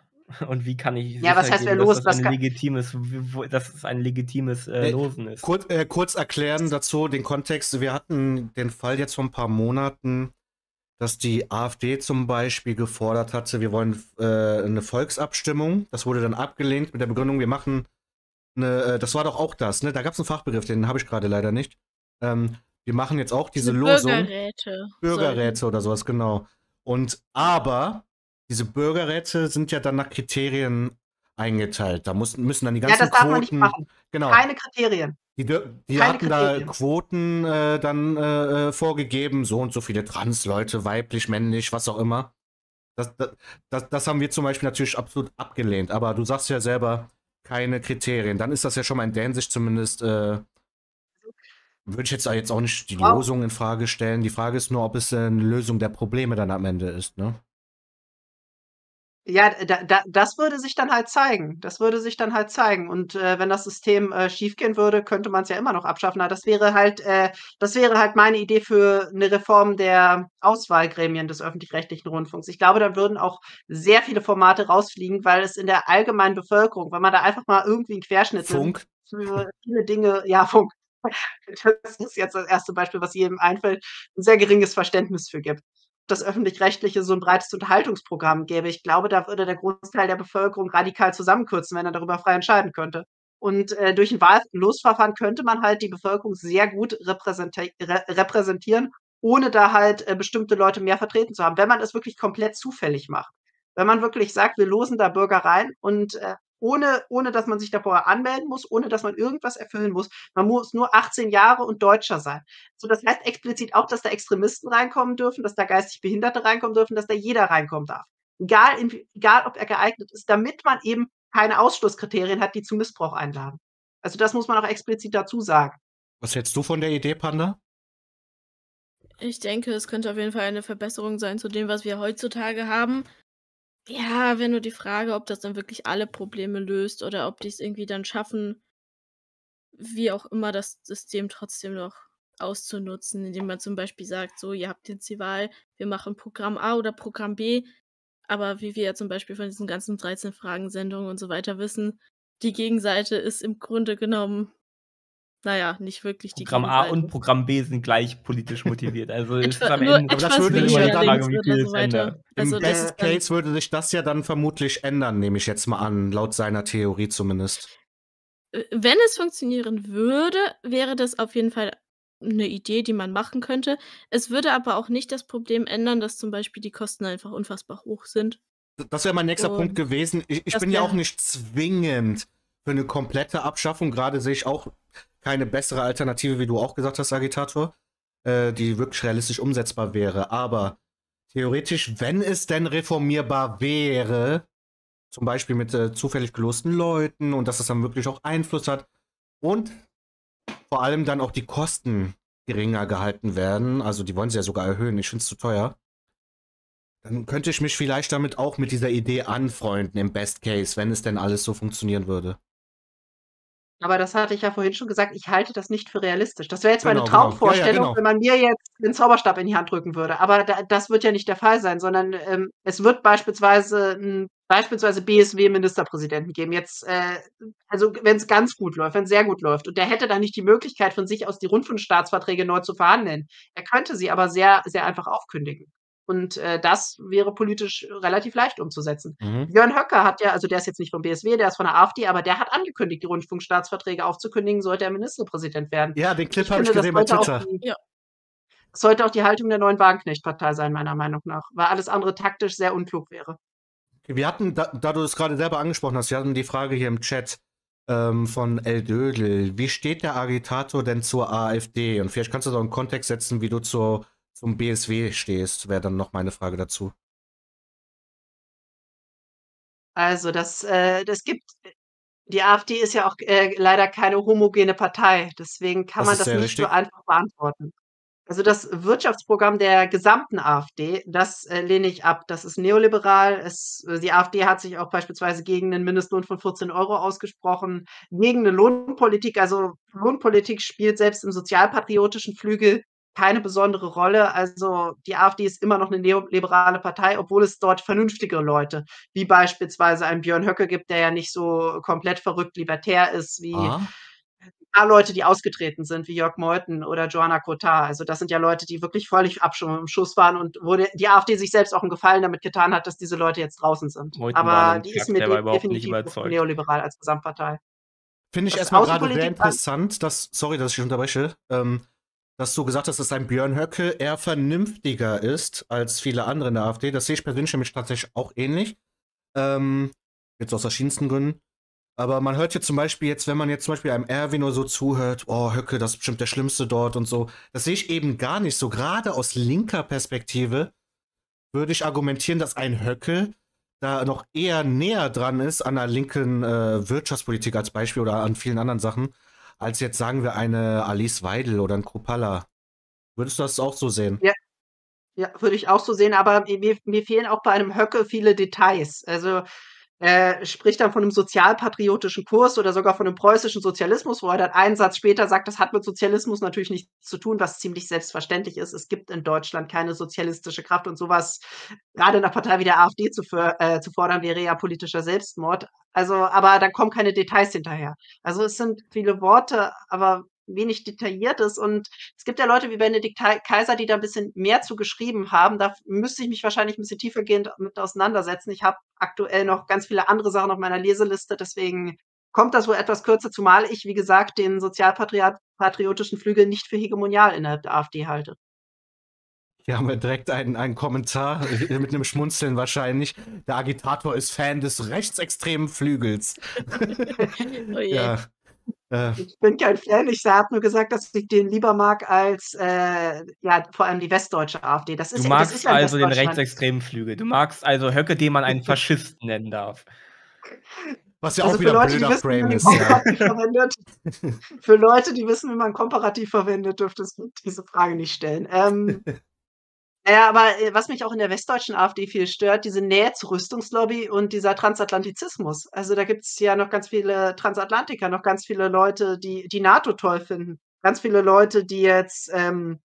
Und wie kann ich Ja, was heißt, wer los? dass das ein kann legitimes, dass es ein legitimes äh, Losen ist? Kurz, äh, kurz erklären dazu den Kontext. Wir hatten den Fall jetzt vor ein paar Monaten, dass die AfD zum Beispiel gefordert hatte, wir wollen äh, eine Volksabstimmung. Das wurde dann abgelehnt mit der Begründung, wir machen eine, äh, das war doch auch das, ne? Da gab es einen Fachbegriff, den habe ich gerade leider nicht. Ähm, wir machen jetzt auch diese Losung. Bürgerräte. Bürgerräte oder sowas, genau. Und aber diese Bürgerräte sind ja dann nach Kriterien eingeteilt. Da muss, müssen dann die Ja, ganzen das darf man nicht Quoten. machen. Genau. Keine Kriterien. Die, die Keine hatten da Kriterien. Quoten äh, dann äh, äh, vorgegeben, so und so viele Trans-Leute, weiblich, männlich, was auch immer. Das, das, das, haben wir zum Beispiel natürlich absolut abgelehnt. Aber du sagst ja selber, keine Kriterien. Dann ist das ja schon mal in Hinsicht zumindest, äh, würde ich jetzt jetzt auch nicht die Wow. Losung in Frage stellen. Die Frage ist nur, ob es äh, eine Lösung der Probleme dann am Ende ist, ne? Ja, da, da, das würde sich dann halt zeigen. Das würde sich dann halt zeigen. Und äh, wenn das System äh, schiefgehen würde, könnte man es ja immer noch abschaffen. Na, das wäre halt, äh, das wäre halt meine Idee für eine Reform der Auswahlgremien des öffentlich-rechtlichen Rundfunks. Ich glaube, da würden auch sehr viele Formate rausfliegen, weil es in der allgemeinen Bevölkerung, wenn man da einfach mal irgendwie einen Querschnitt Funk. für viele Dinge, ja, Funk. Das ist jetzt das erste Beispiel, was jedem einfällt, ein sehr geringes Verständnis für gibt das öffentlich-rechtliche so ein breites Unterhaltungsprogramm gäbe. Ich glaube, da würde der Großteil der Bevölkerung radikal zusammenkürzen, wenn er darüber frei entscheiden könnte. Und äh, durch ein Wahllosverfahren könnte man halt die Bevölkerung sehr gut repräsenti re repräsentieren, ohne da halt äh, bestimmte Leute mehr vertreten zu haben, wenn man es wirklich komplett zufällig macht. Wenn man wirklich sagt, wir losen da Bürger rein und äh, ohne, ohne dass man sich davor anmelden muss, ohne dass man irgendwas erfüllen muss. Man muss nur 18 Jahre und Deutscher sein. So, das heißt explizit auch, dass da Extremisten reinkommen dürfen, dass da geistig Behinderte reinkommen dürfen, dass da jeder reinkommen darf. Egal, in, egal ob er geeignet ist, damit man eben keine Ausschlusskriterien hat, die zu Missbrauch einladen. Also das muss man auch explizit dazu sagen. Was hältst du von der Idee, Panda? Ich denke, es könnte auf jeden Fall eine Verbesserung sein zu dem, was wir heutzutage haben. Ja, wäre nur die Frage, ob das dann wirklich alle Probleme löst oder ob die es irgendwie dann schaffen, wie auch immer das System trotzdem noch auszunutzen, indem man zum Beispiel sagt, so, ihr habt jetzt die Wahl, wir machen Programm A oder Programm B, aber wie wir ja zum Beispiel von diesen ganzen 13 Fragen-Sendungen und so weiter wissen, die Gegenseite ist im Grunde genommen, naja, nicht wirklich die Programm A und Programm B sind gleich politisch motiviert. Also ist am Ende Aber das würde immer sich ja dann- so. Im Also das Best Case würde sich das ja dann vermutlich ändern, nehme ich jetzt mal an, laut seiner Theorie zumindest. äh, wenn es funktionieren würde, wäre das auf jeden Fall eine Idee, die man machen könnte. Es würde aber auch nicht das Problem ändern, dass zum Beispiel die Kosten einfach unfassbar hoch sind. Das wäre mein nächster Und Punkt gewesen. Ich, ich bin ja auch nicht zwingend für eine komplette Abschaffung. Gerade sehe ich auch keine bessere Alternative, wie du auch gesagt hast, Agitator, äh, die wirklich realistisch umsetzbar wäre. Aber theoretisch, wenn es denn reformierbar wäre, zum Beispiel mit äh, zufällig gelosten Leuten und dass es dann wirklich auch Einfluss hat und vor allem dann auch die Kosten geringer gehalten werden, also die wollen sie ja sogar erhöhen, ich finde es zu teuer, dann könnte ich mich vielleicht damit auch mit dieser Idee anfreunden im Best Case, wenn es denn alles so funktionieren würde. Aber das hatte ich ja vorhin schon gesagt, ich halte das nicht für realistisch. Das wäre jetzt meine Genau, genau. Ja, ja, Traumvorstellung, genau. wenn man mir jetzt den Zauberstab in die Hand drücken würde. Aber da, das wird ja nicht der Fall sein, sondern ähm, es wird beispielsweise n, beispielsweise BSW-Ministerpräsidenten geben. Jetzt, äh, also wenn es ganz gut läuft, wenn es sehr gut läuft. Und der hätte dann nicht die Möglichkeit, von sich aus die Rundfunkstaatsverträge neu zu verhandeln. Er könnte sie aber sehr, sehr einfach aufkündigen. Und äh, das wäre politisch relativ leicht umzusetzen. Mhm. Björn Höcke hat ja, also der ist jetzt nicht vom BSW, der ist von der AfD, aber der hat angekündigt, die Rundfunkstaatsverträge aufzukündigen, sollte er Ministerpräsident werden. Ja, den Clip habe ich gesehen bei Twitter. Die, ja. Das sollte auch die Haltung der neuen Wagenknecht-Partei sein, meiner Meinung nach, weil alles andere taktisch sehr unklug wäre. Wir hatten, da, da du es gerade selber angesprochen hast, wir hatten die Frage hier im Chat ähm, von El Dödel. Wie steht der Agitator denn zur AfD? Und vielleicht kannst du da einen Kontext setzen, wie du zur zum BSW stehst, wäre dann noch meine Frage dazu. Also, das, äh, das gibt die AfD ist ja auch äh, leider keine homogene Partei, deswegen kann das man das nicht richtig. so einfach beantworten. Also das Wirtschaftsprogramm der gesamten AfD, das äh, lehne ich ab. Das ist neoliberal. Es, die AfD hat sich auch beispielsweise gegen einen Mindestlohn von 14 Euro ausgesprochen, gegen eine Lohnpolitik. Also Lohnpolitik spielt selbst im sozialpatriotischen Flügel keine besondere Rolle. Also die AfD ist immer noch eine neoliberale Partei, obwohl es dort vernünftige Leute, wie beispielsweise ein Björn Höcke gibt, der ja nicht so komplett verrückt libertär ist wie ein paar Leute, die ausgetreten sind, wie Jörg Meuthen oder Joanna Cotard. Also das sind ja Leute, die wirklich völlig im Schuss waren und wo die AfD sich selbst auch einen Gefallen damit getan hat, dass diese Leute jetzt draußen sind. Meuthen Aber die ist mir definitiv neoliberal als Gesamtpartei. Finde ich erstmal gerade sehr interessant, dass, sorry, dass ich unterbreche, ähm, dass du gesagt hast, dass ein Björn Höcke eher vernünftiger ist als viele andere in der AfD. Das sehe ich persönlich nämlich tatsächlich auch ähnlich. Ähm, jetzt aus verschiedensten Gründen. Aber man hört jetzt zum Beispiel jetzt, wenn man jetzt zum Beispiel einem Erwin oder so zuhört, oh, Höcke, das ist bestimmt der Schlimmste dort und so. Das sehe ich eben gar nicht so. Gerade aus linker Perspektive würde ich argumentieren, dass ein Höcke da noch eher näher dran ist an der linken äh, Wirtschaftspolitik als Beispiel oder an vielen anderen Sachen als jetzt sagen wir eine Alice Weidel oder ein Kropalla. Würdest du das auch so sehen? Ja, ja würde ich auch so sehen, aber mir, mir fehlen auch bei einem Höcke viele Details. Also äh, spricht dann von einem sozialpatriotischen Kurs oder sogar von einem preußischen Sozialismus, wo er dann einen Satz später sagt, das hat mit Sozialismus natürlich nichts zu tun, was ziemlich selbstverständlich ist. Es gibt in Deutschland keine sozialistische Kraft und sowas, gerade in einer Partei wie der AfD zu, für, äh, zu fordern, wäre ja politischer Selbstmord. Also, aber da kommen keine Details hinterher. Also es sind viele Worte, aber wenig detailliert ist. Und es gibt ja Leute wie Benedikt Kaiser, die da ein bisschen mehr zu geschrieben haben. Da müsste ich mich wahrscheinlich ein bisschen tiefergehend mit auseinandersetzen. Ich habe aktuell noch ganz viele andere Sachen auf meiner Leseliste, deswegen kommt das wohl etwas kürzer, zumal ich, wie gesagt, den sozialpatriotischen Flügel nicht für hegemonial innerhalb der AfD halte. Hier haben wir direkt einen, einen Kommentar äh, mit einem Schmunzeln wahrscheinlich. Der Agitator ist Fan des rechtsextremen Flügels. oh je. Ja. Äh. Ich bin kein Fan, ich habe nur gesagt, dass ich den lieber mag als äh, ja, vor allem die westdeutsche AfD. Das ist, du magst das ist also den rechtsextremen Flügel. Du magst also Höcke, den man einen Faschisten nennen darf. Was ja also auch wieder Leute, ein blöder Frame ist. Ja. für Leute, die wissen, wie man komparativ verwendet, dürfte es diese Frage nicht stellen. Ähm, ja, aber äh, was mich auch in der westdeutschen AfD viel stört, diese Nähe zur Rüstungslobby und dieser Transatlantizismus. Also da gibt es ja noch ganz viele Transatlantiker, noch ganz viele Leute, die die NATO toll finden. Ganz viele Leute, die jetzt ähm,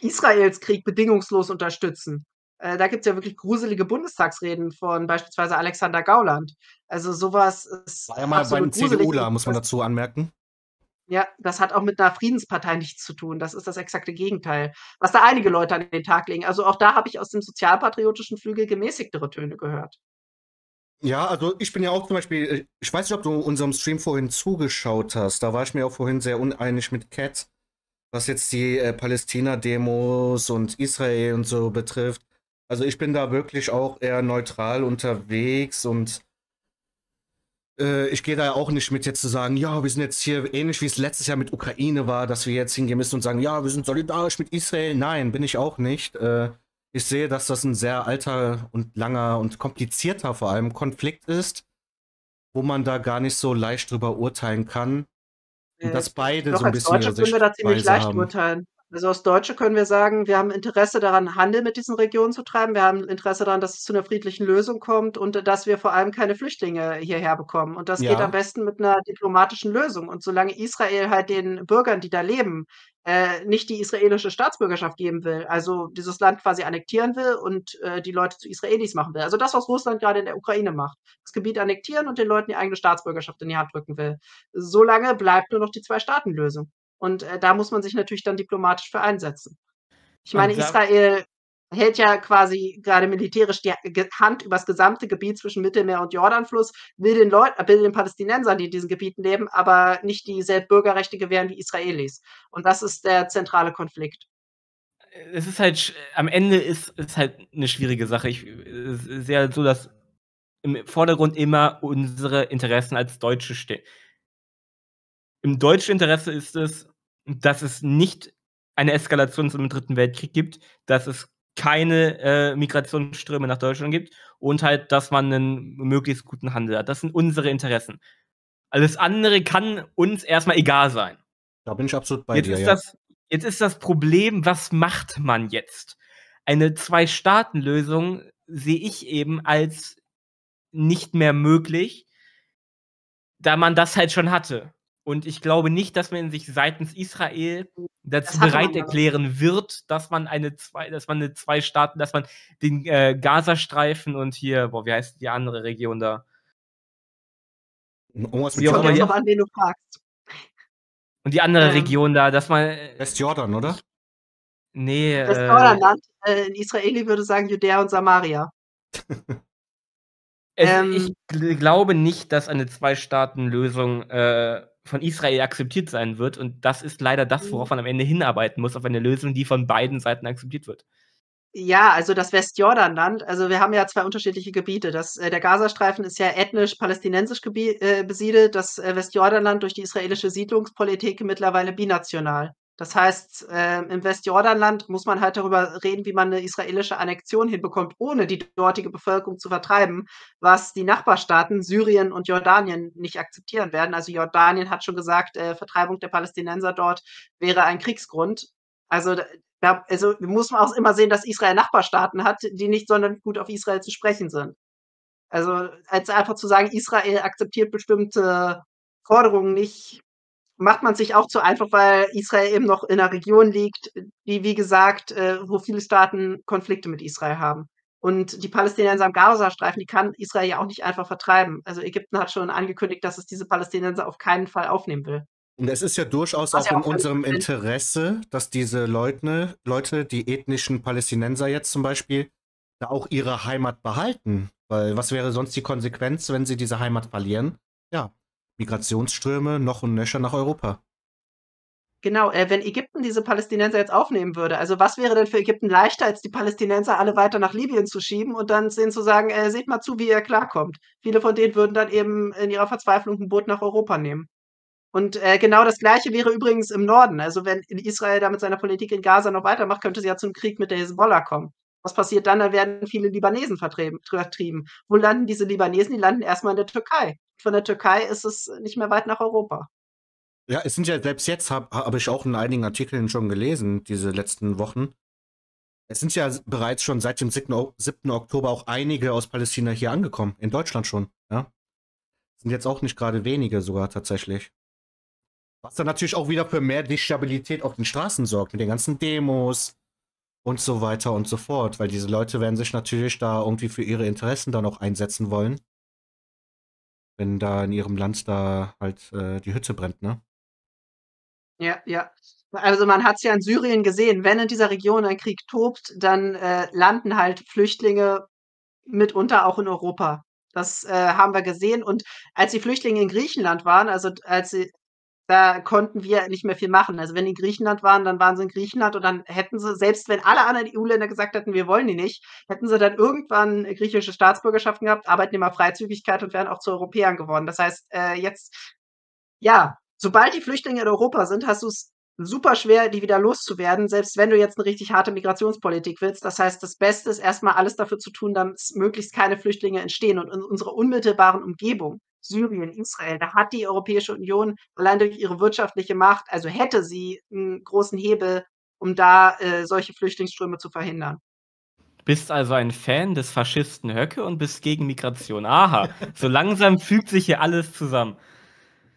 Israels Krieg bedingungslos unterstützen. Äh, da gibt es ja wirklich gruselige Bundestagsreden von beispielsweise Alexander Gauland. Also sowas ist. War ja mal bei den CDUler, muss man dazu anmerken. Ja, das hat auch mit einer Friedenspartei nichts zu tun. Das ist das exakte Gegenteil, was da einige Leute an den Tag legen. Also auch da habe ich aus dem sozialpatriotischen Flügel gemäßigtere Töne gehört. Ja, also ich bin ja auch zum Beispiel, äh, ich weiß nicht, ob du unserem Stream vorhin zugeschaut hast. Da war ich mir auch vorhin sehr uneinig mit Cat, was jetzt die äh, Palästina-Demos und Israel und so betrifft. Also ich bin da wirklich auch eher neutral unterwegs und äh, ich gehe da ja auch nicht mit jetzt zu sagen, ja, wir sind jetzt hier ähnlich wie es letztes Jahr mit Ukraine war, dass wir jetzt hingehen müssen und sagen, ja, wir sind solidarisch mit Israel. Nein, bin ich auch nicht. Äh, ich sehe, dass das ein sehr alter und langer und komplizierter vor allem Konflikt ist, wo man da gar nicht so leicht drüber urteilen kann. Und äh, dass beide so ein bisschen Deutsche können wir da ziemlich leicht haben. urteilen. Also aus Deutsche können wir sagen, wir haben Interesse daran, Handel mit diesen Regionen zu treiben. Wir haben Interesse daran, dass es zu einer friedlichen Lösung kommt und dass wir vor allem keine Flüchtlinge hierher bekommen. Und das ja. geht am besten mit einer diplomatischen Lösung. Und solange Israel halt den Bürgern, die da leben, äh, nicht die israelische Staatsbürgerschaft geben will, also dieses Land quasi annektieren will und äh, die Leute zu Israelis machen will. Also das, was Russland gerade in der Ukraine macht. Das Gebiet annektieren und den Leuten die eigene Staatsbürgerschaft in die Hand drücken will. Solange bleibt nur noch die Zwei-Staaten-Lösung. Und äh, da muss man sich natürlich dann diplomatisch für einsetzen. Ich meine, Israel hält ja quasi gerade militärisch die Hand über das gesamte Gebiet zwischen Mittelmeer und Jordanfluss, will den Leuten, will den Palästinensern, die in diesen Gebieten leben, aber nicht dieselben Bürgerrechte gewähren wie Israelis. Und das ist der zentrale Konflikt. Es ist halt, am Ende ist es halt eine schwierige Sache. Ich sehe halt so, dass im Vordergrund immer unsere Interessen als Deutsche stehen. Im deutschen Interesse ist es, dass es nicht eine Eskalation zum Dritten Weltkrieg gibt, dass es keine äh, Migrationsströme nach Deutschland gibt und halt, dass man einen möglichst guten Handel hat. Das sind unsere Interessen. Alles andere kann uns erstmal egal sein. Da bin ich absolut bei jetzt dir. Ist ja. das, jetzt ist das Problem, was macht man jetzt? Eine Zwei-Staaten-Lösung sehe ich eben als nicht mehr möglich, da man das halt schon hatte. Und ich glaube nicht, dass man sich seitens Israel dazu bereit erklären wird, dass man eine zwei, dass man eine zwei Staaten, dass man den äh, Gazastreifen und hier, boah, wie heißt die andere Region da? Irgendwas mit Jordan. Auch an wen du fragst. Und die andere ähm, Region da, dass man. Äh, Westjordan, oder? Nee. Westjordanland. Äh, in Israeli würde sagen Judäa und Samaria. es, ähm, ich glaube nicht, dass eine Zwei-Staaten-Lösung äh, von Israel akzeptiert sein wird. Und das ist leider das, worauf man am Ende hinarbeiten muss, auf eine Lösung, die von beiden Seiten akzeptiert wird. Ja, also das Westjordanland, also wir haben ja zwei unterschiedliche Gebiete. Das, äh, der Gazastreifen ist ja ethnisch-palästinensisch äh, besiedelt, das äh, Westjordanland durch die israelische Siedlungspolitik mittlerweile binational. Das heißt, äh, im Westjordanland muss man halt darüber reden, wie man eine israelische Annexion hinbekommt, ohne die dortige Bevölkerung zu vertreiben, was die Nachbarstaaten Syrien und Jordanien nicht akzeptieren werden. Also Jordanien hat schon gesagt, äh, Vertreibung der Palästinenser dort wäre ein Kriegsgrund. Also da also muss man auch immer sehen, dass Israel Nachbarstaaten hat, die nicht sonderlich gut auf Israel zu sprechen sind. Also als einfach zu sagen, Israel akzeptiert bestimmte Forderungen nicht, macht man sich auch zu einfach, weil Israel eben noch in einer Region liegt, die, wie gesagt, äh, wo viele Staaten Konflikte mit Israel haben. Und die Palästinenser am Gazastreifen, die kann Israel ja auch nicht einfach vertreiben. Also Ägypten hat schon angekündigt, dass es diese Palästinenser auf keinen Fall aufnehmen will. Und es ist ja durchaus auch ja in unserem Interesse, dass diese Leute, Leute, die ethnischen Palästinenser jetzt zum Beispiel, da auch ihre Heimat behalten. Weil was wäre sonst die Konsequenz, wenn sie diese Heimat verlieren? Ja, Migrationsströme noch und nöcher nach Europa. Genau, äh, wenn Ägypten diese Palästinenser jetzt aufnehmen würde, also was wäre denn für Ägypten leichter, als die Palästinenser alle weiter nach Libyen zu schieben und dann denen zu sagen, äh, seht mal zu, wie ihr klarkommt. Viele von denen würden dann eben in ihrer Verzweiflung ein Boot nach Europa nehmen. Und äh, genau das Gleiche wäre übrigens im Norden. Also wenn Israel da mit seiner Politik in Gaza noch weitermacht, könnte sie ja zum Krieg mit der Hezbollah kommen. Was passiert dann? Dann werden viele Libanesen vertrieben. Wo landen diese Libanesen? Die landen erstmal in der Türkei. Von der Türkei ist es nicht mehr weit nach Europa. Ja, es sind ja selbst jetzt, habe hab ich auch in einigen Artikeln schon gelesen, diese letzten Wochen. Es sind ja bereits schon seit dem 7. Oktober auch einige aus Palästina hier angekommen, in Deutschland schon. Ja? Sind jetzt auch nicht gerade wenige sogar tatsächlich. Was dann natürlich auch wieder für mehr Destabilität auf den Straßen sorgt, mit den ganzen Demos und so weiter und so fort. Weil diese Leute werden sich natürlich da irgendwie für ihre Interessen dann auch einsetzen wollen. Wenn da in ihrem Land da halt äh, die Hütte brennt, ne? Ja, ja. Also man hat es ja in Syrien gesehen, wenn in dieser Region ein Krieg tobt, dann äh, landen halt Flüchtlinge mitunter auch in Europa. Das äh, haben wir gesehen. Und als die Flüchtlinge in Griechenland waren, also als sie da konnten wir nicht mehr viel machen. Also wenn die in Griechenland waren, dann waren sie in Griechenland und dann hätten sie, selbst wenn alle anderen EU-Länder gesagt hätten, wir wollen die nicht, hätten sie dann irgendwann griechische Staatsbürgerschaft gehabt, Arbeitnehmerfreizügigkeit und wären auch zu Europäern geworden. Das heißt, äh, jetzt, ja, sobald die Flüchtlinge in Europa sind, hast du es super schwer, die wieder loszuwerden, selbst wenn du jetzt eine richtig harte Migrationspolitik willst. Das heißt, das Beste ist erstmal alles dafür zu tun, damit möglichst keine Flüchtlinge entstehen und in unserer unmittelbaren Umgebung Syrien, Israel. Da hat die Europäische Union allein durch ihre wirtschaftliche Macht, also hätte sie einen großen Hebel, um da äh, solche Flüchtlingsströme zu verhindern. Bist also ein Fan des Faschisten Höcke und bist gegen Migration. Aha, so langsam fügt sich hier alles zusammen.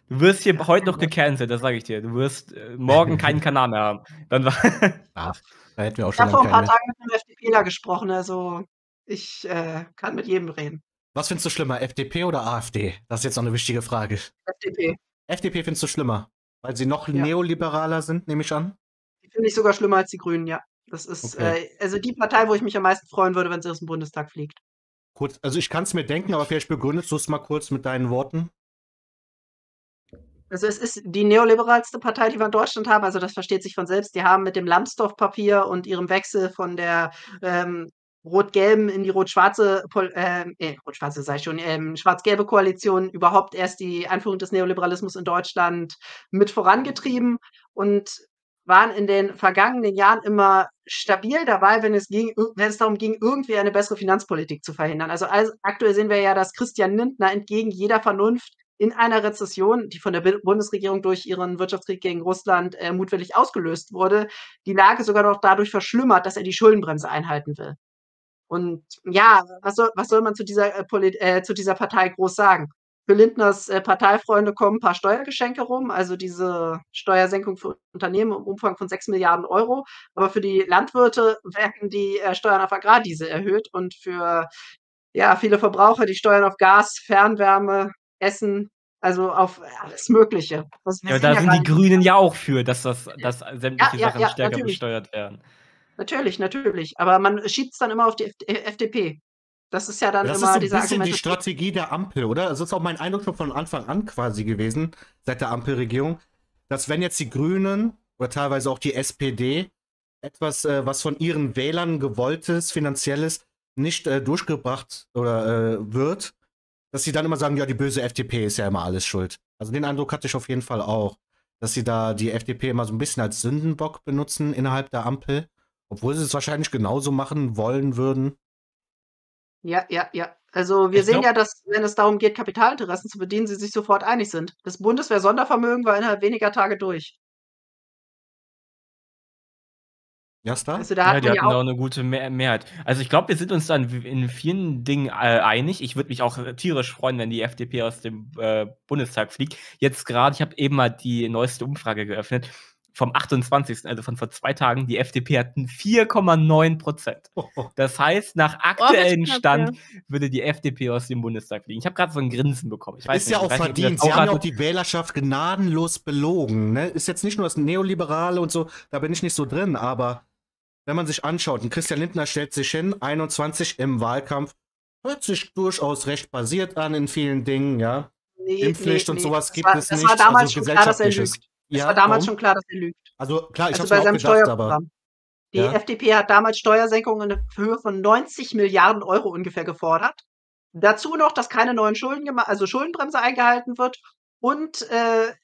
Du wirst hier heute noch gecancelt, das sage ich dir. Du wirst äh, morgen keinen Kanal mehr haben. Dann war ah, da hätten wir auch schon ich habe vor ein paar Tagen mit einem FDPler gesprochen, also ich äh, kann mit jedem reden. Was findest du schlimmer, FDP oder AfD? Das ist jetzt noch eine wichtige Frage. FDP. FDP findest du schlimmer? Weil sie noch ja. neoliberaler sind, nehme ich an? Die finde ich sogar schlimmer als die Grünen, ja. Das ist okay. äh, also die Partei, wo ich mich am meisten freuen würde, wenn sie aus dem Bundestag fliegt. Kurz, also ich kann es mir denken, aber vielleicht begründest du es mal kurz mit deinen Worten. Also es ist die neoliberalste Partei, die wir in Deutschland haben. Also das versteht sich von selbst. Die haben mit dem Lambsdorff-Papier und ihrem Wechsel von der ähm, rot-gelben in die rot-schwarze, ähm, äh, rot-schwarze sei schon, ähm, schwarz-gelbe Koalition überhaupt erst die Einführung des Neoliberalismus in Deutschland mit vorangetrieben und waren in den vergangenen Jahren immer stabil dabei, wenn es, ging, wenn es darum ging, irgendwie eine bessere Finanzpolitik zu verhindern. Also, also aktuell sehen wir ja, dass Christian Lindner entgegen jeder Vernunft in einer Rezession, die von der Bundesregierung durch ihren Wirtschaftskrieg gegen Russland äh, mutwillig ausgelöst wurde, die Lage sogar noch dadurch verschlimmert, dass er die Schuldenbremse einhalten will. Und ja, was soll, was soll man zu dieser, äh, äh, zu dieser Partei groß sagen? Für Lindners äh, Parteifreunde kommen ein paar Steuergeschenke rum, also diese Steuersenkung für Unternehmen im Umfang von 6 Milliarden Euro. Aber für die Landwirte werden die äh, Steuern auf Agrardiesel erhöht und für ja, viele Verbraucher die Steuern auf Gas, Fernwärme, Essen, also auf alles Mögliche. Ja, da ja sind die Grünen ja auch für, dass das, dass sämtliche ja, Sachen stärker natürlich. besteuert werden. Natürlich, natürlich. Aber man schiebt es dann immer auf die FDP. Das ist ja dann das immer ist so ein bisschen die Strategie der Ampel, oder? Das ist auch mein Eindruck schon von Anfang an quasi gewesen, seit der Ampelregierung, dass wenn jetzt die Grünen oder teilweise auch die SPD etwas, äh, was von ihren Wählern gewolltes, finanzielles, nicht äh, durchgebracht oder äh, wird, dass sie dann immer sagen, ja, die böse FDP ist ja immer alles schuld. Also den Eindruck hatte ich auf jeden Fall auch, dass sie da die FDP immer so ein bisschen als Sündenbock benutzen innerhalb der Ampel, obwohl sie es wahrscheinlich genauso machen wollen würden. Ja, ja, ja. Also wir ich sehen glaub, ja, dass, wenn es darum geht, Kapitalinteressen zu bedienen, sie sich sofort einig sind. Das Bundeswehr-Sondervermögen war innerhalb weniger Tage durch. Jasper? Also da ja, die hatten ja auch eine gute Mehrheit. Also ich glaube, wir sind uns dann in vielen Dingen äh, einig. Ich würde mich auch tierisch freuen, wenn die FDP aus dem äh, Bundestag fliegt. Jetzt gerade, ich habe eben mal die neueste Umfrage geöffnet vom 28., also von vor zwei Tagen, die FDP hat 4,9 Prozent. Das heißt, nach oh, aktuellem oh, Stand ja. würde die FDP aus dem Bundestag fliegen. Ich habe gerade so ein Grinsen bekommen. Ich weiß ist nicht, ja auch verdient. Sie haben ja auch die Wählerschaft gnadenlos belogen. Ne? Ist jetzt nicht nur das Neoliberale und so, da bin ich nicht so drin, aber wenn man sich anschaut, und Christian Lindner stellt sich hin, 21 im Wahlkampf, hört sich durchaus recht basiert an in vielen Dingen, ja. Nee, Impfpflicht nee, und sowas gibt war, es nicht. Das war damals also schon klar, dass er lügt. Es ja, war damals warum? schon klar, dass er lügt. Also klar, ich also habe es auch gedacht, aber... Die ja. FDP hat damals Steuersenkungen in Höhe von 90 Milliarden Euro ungefähr gefordert. Dazu noch, dass keine neuen Schulden gemacht, also Schuldenbremse eingehalten wird. Und äh,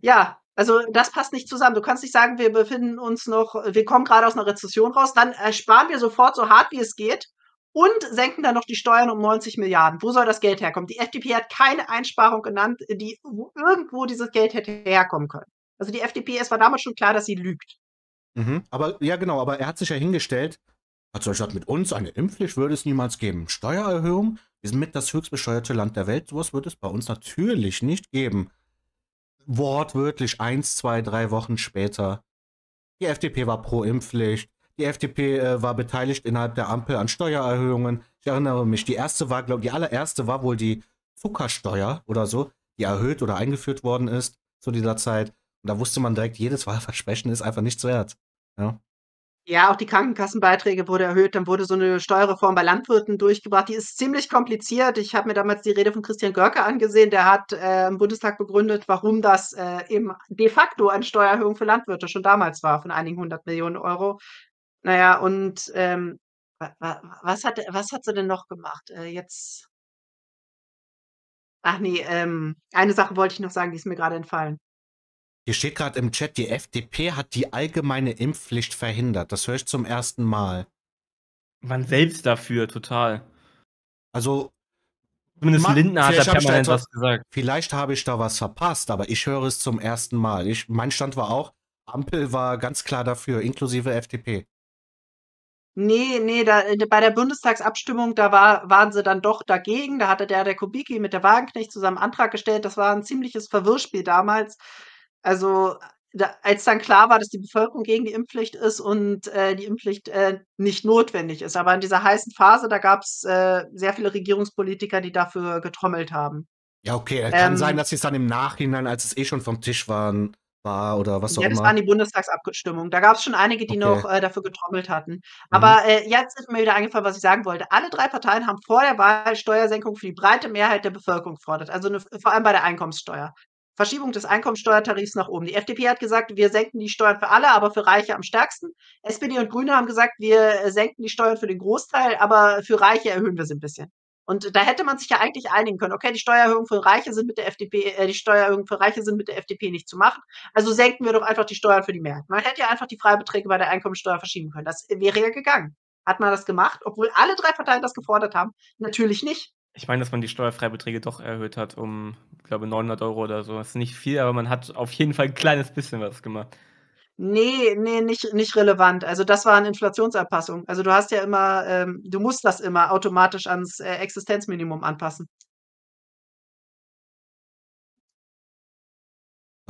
ja, also das passt nicht zusammen. Du kannst nicht sagen, wir befinden uns noch, wir kommen gerade aus einer Rezession raus, dann sparen wir sofort so hart wie es geht und senken dann noch die Steuern um 90 Milliarden. Wo soll das Geld herkommen? Die FDP hat keine Einsparung genannt, die irgendwo dieses Geld hätte herkommen können. Also die FDP, es war damals schon klar, dass sie lügt. Mhm, aber ja, genau, aber er hat sich ja hingestellt, hat gesagt, mit uns eine Impfpflicht würde es niemals geben. Steuererhöhung, wir sind mit das höchstbesteuerte Land der Welt, sowas wird es bei uns natürlich nicht geben. Wortwörtlich eins, zwei, drei Wochen später. Die FDP war pro Impfpflicht, die FDP äh, war beteiligt innerhalb der Ampel an Steuererhöhungen. Ich erinnere mich, die erste war, glaube die allererste war wohl die Zuckersteuer oder so, die erhöht oder eingeführt worden ist zu dieser Zeit. Und da wusste man direkt, jedes Wahlversprechen ist einfach nichts wert. Ja. Ja, auch die Krankenkassenbeiträge wurde erhöht. Dann wurde so eine Steuerreform bei Landwirten durchgebracht. Die ist ziemlich kompliziert. Ich habe mir damals die Rede von Christian Görke angesehen. Der hat äh, im Bundestag begründet, warum das äh, eben de facto eine Steuererhöhung für Landwirte schon damals war, von einigen hundert Millionen Euro. Naja, und ähm, was, hat, was hat sie denn noch gemacht? Äh, jetzt. Ach nee, ähm, eine Sache wollte ich noch sagen, die ist mir gerade entfallen. Hier steht gerade im Chat, die FDP hat die allgemeine Impfpflicht verhindert. Das höre ich zum ersten Mal. Man selbst dafür, total. Also. Zumindest Lindner hat da permanent was gesagt. Vielleicht habe ich da was verpasst, aber ich höre es zum ersten Mal. Ich, mein Stand war auch, Ampel war ganz klar dafür, inklusive FDP. Nee, nee, da äh, bei der Bundestagsabstimmung, da war waren sie dann doch dagegen. Da hatte der der Kubicki mit der Wagenknecht zusammen Antrag gestellt. Das war ein ziemliches Verwirrspiel damals. Also, da als dann klar war, dass die Bevölkerung gegen die Impfpflicht ist und, äh, die Impfpflicht, äh, nicht notwendig ist. Aber in dieser heißen Phase, da gab's, äh, sehr viele Regierungspolitiker, die dafür getrommelt haben. Ja, okay, kann sein, ähm dass sie's dann im Nachhinein, als es eh schon vom Tisch waren, war oder was auch Ja, immer. das waren die Bundestagsabstimmungen. Da gab es schon einige, die Okay. noch äh, dafür getrommelt hatten. Mhm. Aber äh, jetzt ist mir wieder eingefallen, was ich sagen wollte. Alle drei Parteien haben vor der Wahl Steuersenkung für die breite Mehrheit der Bevölkerung gefordert. Also eine, vor allem bei der Einkommenssteuer. Verschiebung des Einkommenssteuertarifs nach oben. Die FDP hat gesagt, wir senken die Steuern für alle, aber für Reiche am stärksten. SPD und Grüne haben gesagt, wir äh, senken die Steuern für den Großteil, aber für Reiche erhöhen wir sie ein bisschen. Und da hätte man sich ja eigentlich einigen können. Okay, die Steuererhöhung für Reiche sind mit der FDP, äh, die Steuererhöhung für Reiche sind mit der FDP nicht zu machen. Also senken wir doch einfach die Steuern für die Mehrheit. Man hätte ja einfach die Freibeträge bei der Einkommensteuer verschieben können. Das wäre ja gegangen. Hat man das gemacht, obwohl alle drei Parteien das gefordert haben? Natürlich nicht. Ich meine, dass man die Steuerfreibeträge doch erhöht hat um, ich glaube, 900 Euro oder so. Das ist nicht viel, aber man hat auf jeden Fall ein kleines bisschen was gemacht. Nee, nee, nicht, nicht relevant. Also das waren Inflationsanpassungen. Also du hast ja immer, ähm, du musst das immer automatisch ans äh, Existenzminimum anpassen.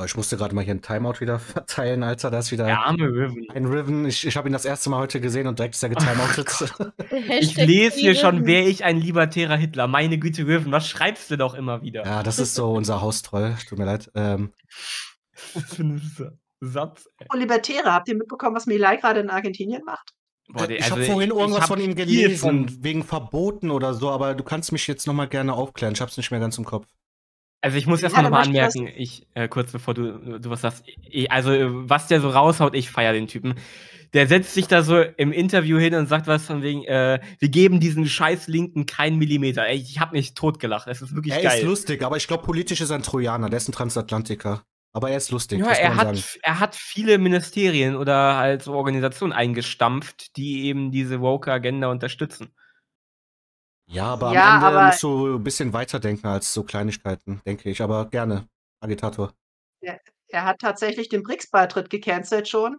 Ich musste gerade mal hier ein Timeout wieder verteilen, Alter. Da ist wieder Der arme Riven. ein Riven. Ich, ich habe ihn das erste Mal heute gesehen und direkt ist er getimeoutet. Ich lese hier schon, wäre ich ein libertärer Hitler. Meine Güte, Riven, was schreibst du doch immer wieder? ja, das ist so unser Haustroll. Tut mir leid. Ähm, Was Satz, ey. Und Libertäre, habt ihr mitbekommen, was Milei gerade in Argentinien macht? Boah, der- ich habe also vorhin ich irgendwas hab von ihm gelesen, von- wegen Verboten oder so, aber du kannst mich jetzt nochmal gerne aufklären. Ich habe es nicht mehr ganz im Kopf. Also ich muss Ja, erstmal der nochmal anmerken, ich, äh, kurz bevor du, du was sagst, ich, also was der so raushaut, ich feier den Typen. Der setzt sich da so im Interview hin und sagt was von wegen, äh, wir geben diesen scheiß Linken keinen Millimeter. Ey, ich habe mich totgelacht, das ist wirklich Er geil. ist lustig, aber ich glaube, politisch ist er ein Trojaner. Der ist ein Transatlantiker. Aber er ist lustig. Ja, er hat, sagen. er hat viele Ministerien oder halt so Organisationen eingestampft, die eben diese Woke-Agenda unterstützen. Ja, aber Ja, am Ende aber- musst du ein bisschen weiterdenken als so Kleinigkeiten, denke ich. Aber gerne, Agitator. Er, er hat tatsächlich den BRICS-Beitritt gecancelt schon.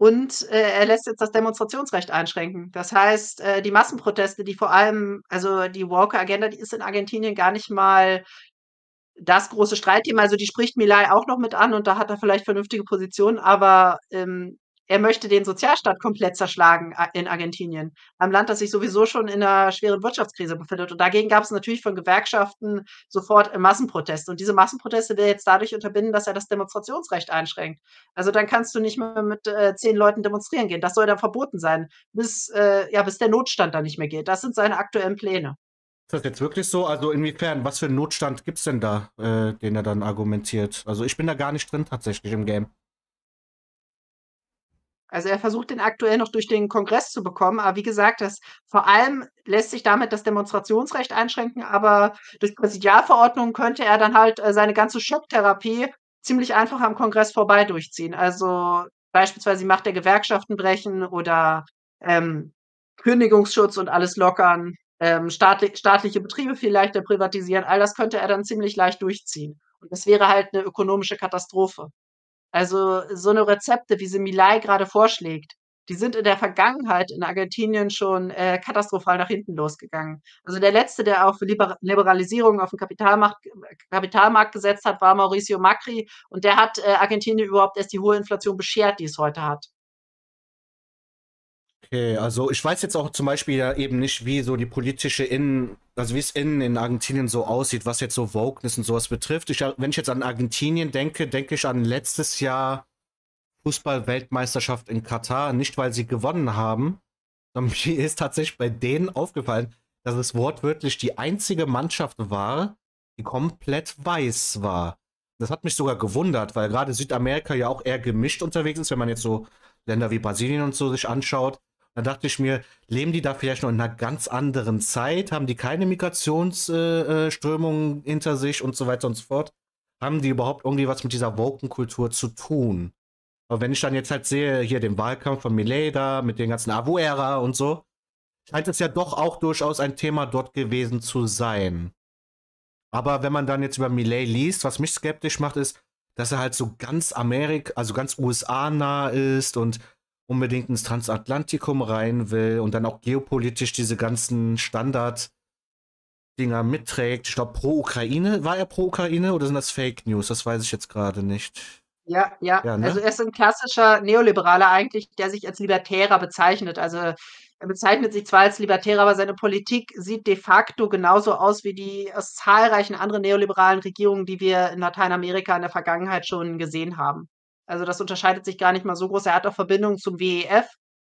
Und äh, er lässt jetzt das Demonstrationsrecht einschränken. Das heißt, äh, die Massenproteste, die vor allem, also die Walker-Agenda, die ist in Argentinien gar nicht mal das große Streitthema. Also die spricht Milei auch noch mit an und da hat er vielleicht vernünftige Positionen, aber ähm, er möchte den Sozialstaat komplett zerschlagen in Argentinien. Einem Land, das sich sowieso schon in einer schweren Wirtschaftskrise befindet. Und dagegen gab es natürlich von Gewerkschaften sofort Massenproteste. Und diese Massenproteste will er jetzt dadurch unterbinden, dass er das Demonstrationsrecht einschränkt. Also dann kannst du nicht mehr mit äh, zehn Leuten demonstrieren gehen. Das soll dann verboten sein, bis, äh, ja, bis der Notstand dann nicht mehr geht. Das sind seine aktuellen Pläne. Ist das jetzt wirklich so? Also inwiefern, was für einen Notstand gibt es denn da, äh, den er dann argumentiert? Also ich bin da gar nicht drin tatsächlich im Game. Also er versucht den aktuell noch durch den Kongress zu bekommen, aber wie gesagt, das vor allem lässt sich damit das Demonstrationsrecht einschränken, aber durch Präsidialverordnungen könnte er dann halt äh, seine ganze Schocktherapie ziemlich einfach am Kongress vorbei durchziehen. Also beispielsweise die Macht der Gewerkschaften brechen oder ähm, Kündigungsschutz und alles lockern, ähm, staatli staatliche Betriebe viel leichter privatisieren. All das könnte er dann ziemlich leicht durchziehen. Und das wäre halt eine ökonomische Katastrophe. Also so eine Rezepte, wie sie Milei gerade vorschlägt, die sind in der Vergangenheit in Argentinien schon äh, katastrophal nach hinten losgegangen. Also der letzte, der auf Liber Liberalisierung auf dem Kapitalmarkt, Kapitalmarkt gesetzt hat, war Mauricio Macri und der hat äh, Argentinien überhaupt erst die hohe Inflation beschert, die es heute hat. Okay, also ich weiß jetzt auch zum Beispiel ja eben nicht, wie so die politische Innen, also wie es innen in Argentinien so aussieht, was jetzt so Wokeness und sowas betrifft. Ich, wenn ich jetzt an Argentinien denke, denke ich an letztes Jahr Fußball-Weltmeisterschaft in Katar. Nicht, weil sie gewonnen haben, sondern mir ist tatsächlich bei denen aufgefallen, dass es wortwörtlich die einzige Mannschaft war, die komplett weiß war. Das hat mich sogar gewundert, weil gerade Südamerika ja auch eher gemischt unterwegs ist, wenn man jetzt so Länder wie Brasilien und so sich anschaut. Da dachte ich mir, leben die da vielleicht noch in einer ganz anderen Zeit? Haben die keine Migrationsströmungen äh, hinter sich und so weiter und so fort? Haben die überhaupt irgendwie was mit dieser Woken-Kultur zu tun? Aber wenn ich dann jetzt halt sehe, hier den Wahlkampf von Millet da mit den ganzen Avuera und so, scheint es ja doch auch durchaus ein Thema dort gewesen zu sein. Aber wenn man dann jetzt über Millet liest, was mich skeptisch macht, ist, dass er halt so ganz Amerika, also ganz USA-nah ist und unbedingt ins Transatlantikum rein will und dann auch geopolitisch diese ganzen Standard-Dinger mitträgt. Ich glaube, pro Ukraine, war er pro Ukraine oder sind das Fake News? Das weiß ich jetzt gerade nicht. Ja, ja. Ja, ne? Also er ist ein klassischer Neoliberaler eigentlich, der sich als Libertärer bezeichnet. Also er bezeichnet sich zwar als Libertärer, aber seine Politik sieht de facto genauso aus wie die aus zahlreichen anderen neoliberalen Regierungen, die wir in Lateinamerika in der Vergangenheit schon gesehen haben. Also das unterscheidet sich gar nicht mal so groß. Er hat auch Verbindungen zum WEF,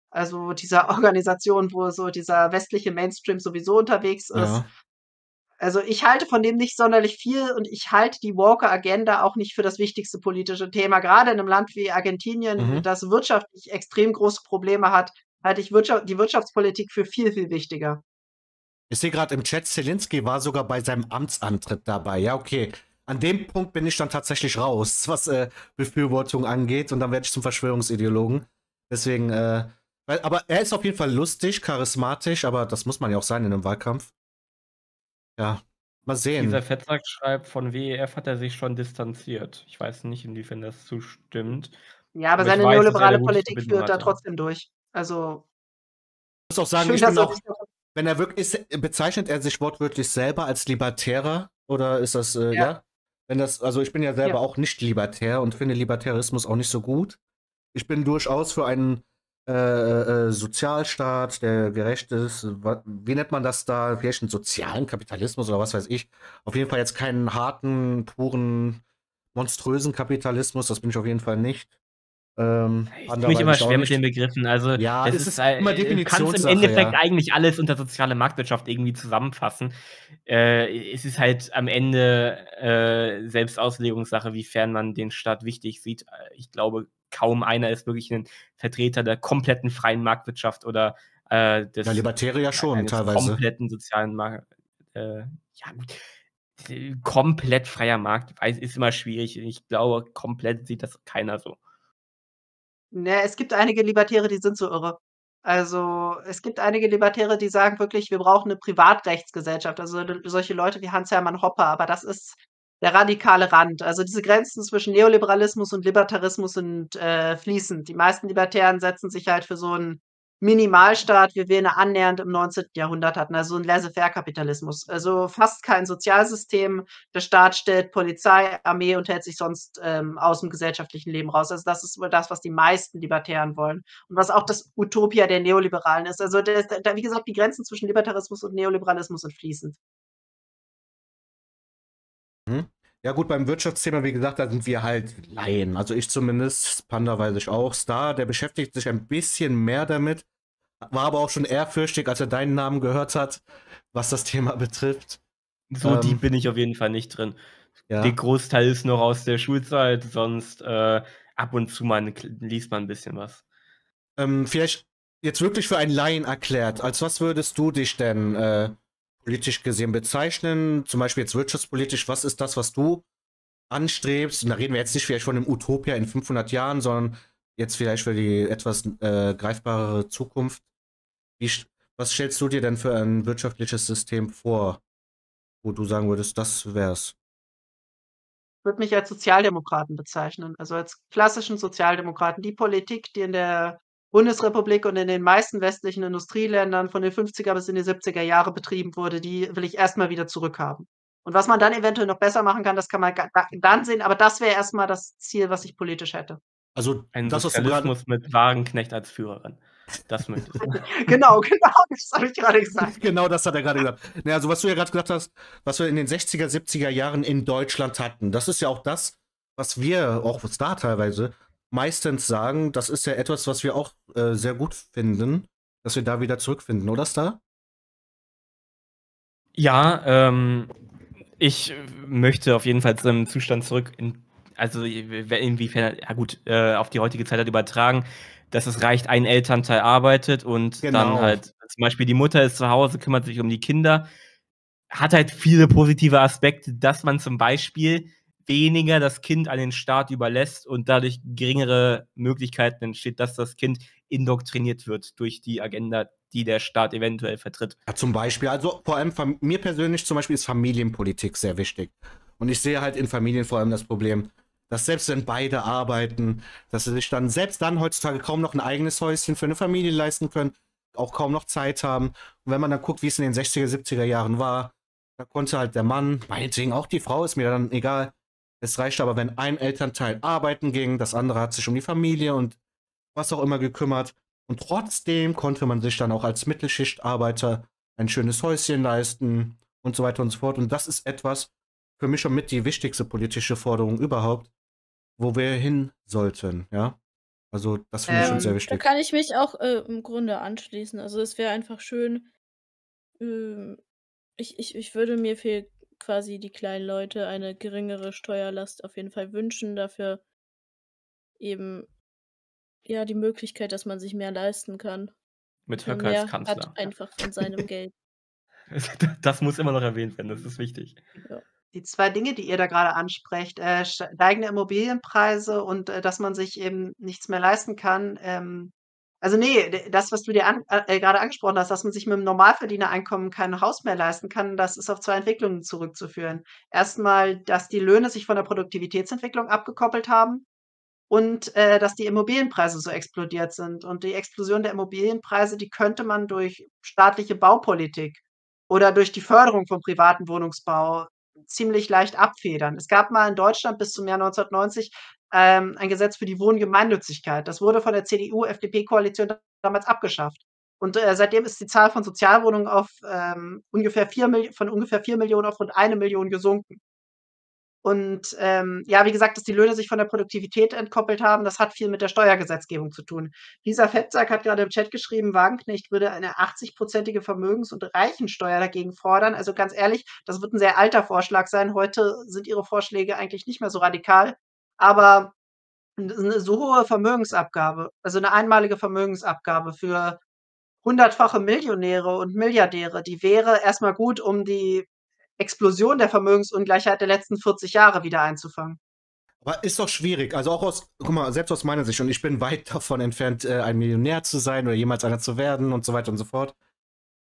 also dieser Organisation, wo so dieser westliche Mainstream sowieso unterwegs ist. Ja. Also ich halte von dem nicht sonderlich viel und ich halte die Walker-Agenda auch nicht für das wichtigste politische Thema. Gerade in einem Land wie Argentinien, Mhm. das wirtschaftlich extrem große Probleme hat, halte ich Wirtschaft, die Wirtschaftspolitik für viel, viel wichtiger. Ich sehe gerade im Chat, Zelensky war sogar bei seinem Amtsantritt dabei. Ja, okay. An dem Punkt bin ich dann tatsächlich raus, was äh, Befürwortung angeht. Und dann werde ich zum Verschwörungsideologen. Deswegen, äh, weil, aber er ist auf jeden Fall lustig, charismatisch, aber das muss man ja auch sein in einem Wahlkampf. Ja, mal sehen. Dieser Fettsack schreibt, von WEF hat er sich schon distanziert. Ich weiß nicht, inwiefern das zustimmt. Ja, aber ich seine weiß, er neoliberale Politik führt da trotzdem durch. Also Ich muss auch sagen, schön, ich bin auch, wenn er wirklich ist, bezeichnet er sich wortwörtlich selber als Libertärer oder ist das, äh, ja. Ja. Wenn das, also ich bin ja selber Ja. auch nicht libertär und finde Libertarismus auch nicht so gut. Ich bin durchaus für einen äh, äh, Sozialstaat, der gerecht ist. Wie nennt man das da? Vielleicht einen sozialen Kapitalismus oder was weiß ich. Auf jeden Fall jetzt keinen harten, puren, monströsen Kapitalismus. Das bin ich auf jeden Fall nicht. Ähm, Ich tue mich immer schwer mit den Begriffen. Also, Ja, das ist, ist äh, immer du kannst im Definitionssache, Endeffekt ja. eigentlich alles unter soziale Marktwirtschaft irgendwie zusammenfassen. Äh, es ist halt am Ende äh, Selbstauslegungssache, wiefern man den Staat wichtig sieht. Äh, Ich glaube, kaum einer ist wirklich ein Vertreter der kompletten freien Marktwirtschaft oder äh, des Ja, Libertäre ja schon, teilweise. kompletten sozialen Markt. Äh, ja, gut. Äh, Komplett freier Markt ist immer schwierig. Ich glaube, komplett sieht das keiner so. Ne, es gibt einige Libertäre, die sind so irre. Also, es gibt einige Libertäre, die sagen wirklich, wir brauchen 'ne Privatrechtsgesellschaft. Also, solche Leute wie Hans-Hermann Hoppe, aber das ist der radikale Rand. Also, diese Grenzen zwischen Neoliberalismus und Libertarismus sind, äh, fließend. Die meisten Libertären setzen sich halt für so 'n Minimalstaat, wie wir ihn annähernd im 19. Jahrhundert hatten, also 'n Laissez-faire-Kapitalismus. Also, fast kein Sozialsystem. Der Staat stellt Polizei, Armee und hält sich sonst, ähm, aus'm gesellschaftlichen Leben raus. Also, das ist wohl das, was die meisten Libertären wollen und was auch das Utopia der Neoliberalen ist. Also, das da wie gesagt, die Grenzen zwischen Libertarismus und Neoliberalismus sind fließend. Ja, gut, beim Wirtschaftsthema, wie gesagt, da sind wir halt Laien. Also ich zumindest, Panda weiß ich auch. Star, der beschäftigt sich ein bisschen mehr damit. War aber auch schon ehrfürchtig, als er deinen Namen gehört hat, was das Thema betrifft. So Ähm, deep bin ich auf jeden Fall nicht drin. Ja. Der Großteil ist noch aus der Schulzeit, sonst äh, ab und zu mal liest man ein bisschen was. Ähm, vielleicht jetzt wirklich für einen Laien erklärt, als was würdest du dich denn äh, politisch gesehen bezeichnen? Zum Beispiel jetzt wirtschaftspolitisch, was ist das, was du anstrebst? Und da reden wir jetzt nicht vielleicht von einem Utopia in 500 Jahren, sondern jetzt vielleicht für die etwas äh, greifbarere Zukunft. Wie, was stellst du dir denn für ein wirtschaftliches System vor, wo du sagen würdest, das wär's? Ich würde mich als Sozialdemokraten bezeichnen, also als klassischen Sozialdemokraten. Die Politik, die in der Bundesrepublik und in den meisten westlichen Industrieländern von den 50er bis in die 70er Jahre betrieben wurde, die will ich erst mal wieder zurückhaben. Und was man dann eventuell noch besser machen kann, das kann man dann sehen, aber das wäre erst mal das Ziel, was ich politisch hätte. Also Ein das, Sozialismus mit Wagenknecht als Führerin. Das möchtest du. Genau, genau, das habe ich gerade gesagt. Genau das hat er gerade gesagt. Naja, also was du ja gerade gesagt hast, was wir in den 60er, 70er Jahren in Deutschland hatten, das ist ja auch das, was wir, auch da teilweise, meistens sagen, das ist ja etwas, was wir auch äh, sehr gut finden, dass wir da wieder zurückfinden, oder Star? Ja, ähm, ich möchte auf jeden Fall zu einem Zustand zurück, in, also inwiefern, ja gut, äh, auf die heutige Zeit halt übertragen, dass es reicht, ein Elternteil arbeitet und Genau. dann halt zum Beispiel die Mutter ist zu Hause, kümmert sich um die Kinder, hat halt viele positive Aspekte, dass man zum Beispiel weniger das Kind an den Staat überlässt und dadurch geringere Möglichkeiten entsteht, dass das Kind indoktriniert wird durch die Agenda, die der Staat eventuell vertritt. Ja, zum Beispiel, also vor allem mir persönlich zum Beispiel ist Familienpolitik sehr wichtig. Und ich sehe halt in Familien vor allem das Problem, dass selbst wenn beide arbeiten, dass sie sich dann selbst dann heutzutage kaum noch ein eigenes Häuschen für eine Familie leisten können, auch kaum noch Zeit haben. Und wenn man dann guckt, wie es in den 60er, 70er Jahren war, da konnte halt der Mann, meinetwegen auch die Frau, ist mir dann egal. Es reicht aber, wenn ein Elternteil arbeiten ging, das andere hat sich um die Familie und was auch immer gekümmert. Und trotzdem konnte man sich dann auch als Mittelschichtarbeiter ein schönes Häuschen leisten und so weiter und so fort. Und das ist etwas für mich schon mit die wichtigste politische Forderung überhaupt, wo wir hin sollten, ja. Also das finde ich schon sehr Ähm, da wichtig. kann ich mich auch äh, im Grunde anschließen. Also es wäre einfach schön, ähm, ich, ich, ich würde mir für quasi die kleinen Leute eine geringere Steuerlast auf jeden Fall wünschen. Dafür eben ja die Möglichkeit, dass man sich mehr leisten kann. Mit Man Höcke als mehr Kanzler. hat einfach von seinem Geld. Das muss immer noch erwähnt werden, das ist wichtig. Ja. Die zwei Dinge, die ihr da gerade ansprecht, äh, steigende Immobilienpreise und äh, dass man sich eben nichts mehr leisten kann. Ähm, also nee, das, was du dir an, äh, gerade angesprochen hast, dass man sich mit einem Normalverdienereinkommen kein Haus mehr leisten kann, das ist auf zwei Entwicklungen zurückzuführen. Erstmal, dass die Löhne sich von der Produktivitätsentwicklung abgekoppelt haben und äh, dass die Immobilienpreise so explodiert sind. Und die Explosion der Immobilienpreise, die könnte man durch staatliche Baupolitik oder durch die Förderung von privaten Wohnungsbau ziemlich leicht abfedern. Es gab mal in Deutschland bis zum Jahr 1990 ähm, ein Gesetz für die Wohngemeinnützigkeit. Das wurde von der CDU-FDP-Koalition damals abgeschafft. Und äh, seitdem ist die Zahl von Sozialwohnungen auf ähm, ungefähr vier von ungefähr 4 Millionen auf rund eine Million gesunken. Und ähm, ja, wie gesagt, dass die Löhne sich von der Produktivität entkoppelt haben, das hat viel mit der Steuergesetzgebung zu tun. Lisa Fettsack hat gerade im Chat geschrieben, Wagenknecht würde eine 80-prozentige Vermögens- und Reichensteuer dagegen fordern. Also ganz ehrlich, das wird ein sehr alter Vorschlag sein. Heute sind ihre Vorschläge eigentlich nicht mehr so radikal. Aber eine so hohe Vermögensabgabe, also eine einmalige Vermögensabgabe für hundertfache Millionäre und Milliardäre, die wäre erstmal gut, um die Explosion der Vermögensungleichheit der letzten 40 Jahre wieder einzufangen. Aber ist doch schwierig. Also auch aus, guck mal, selbst aus meiner Sicht, und ich bin weit davon entfernt, äh, ein Millionär zu sein oder jemals einer zu werden und so weiter und so fort.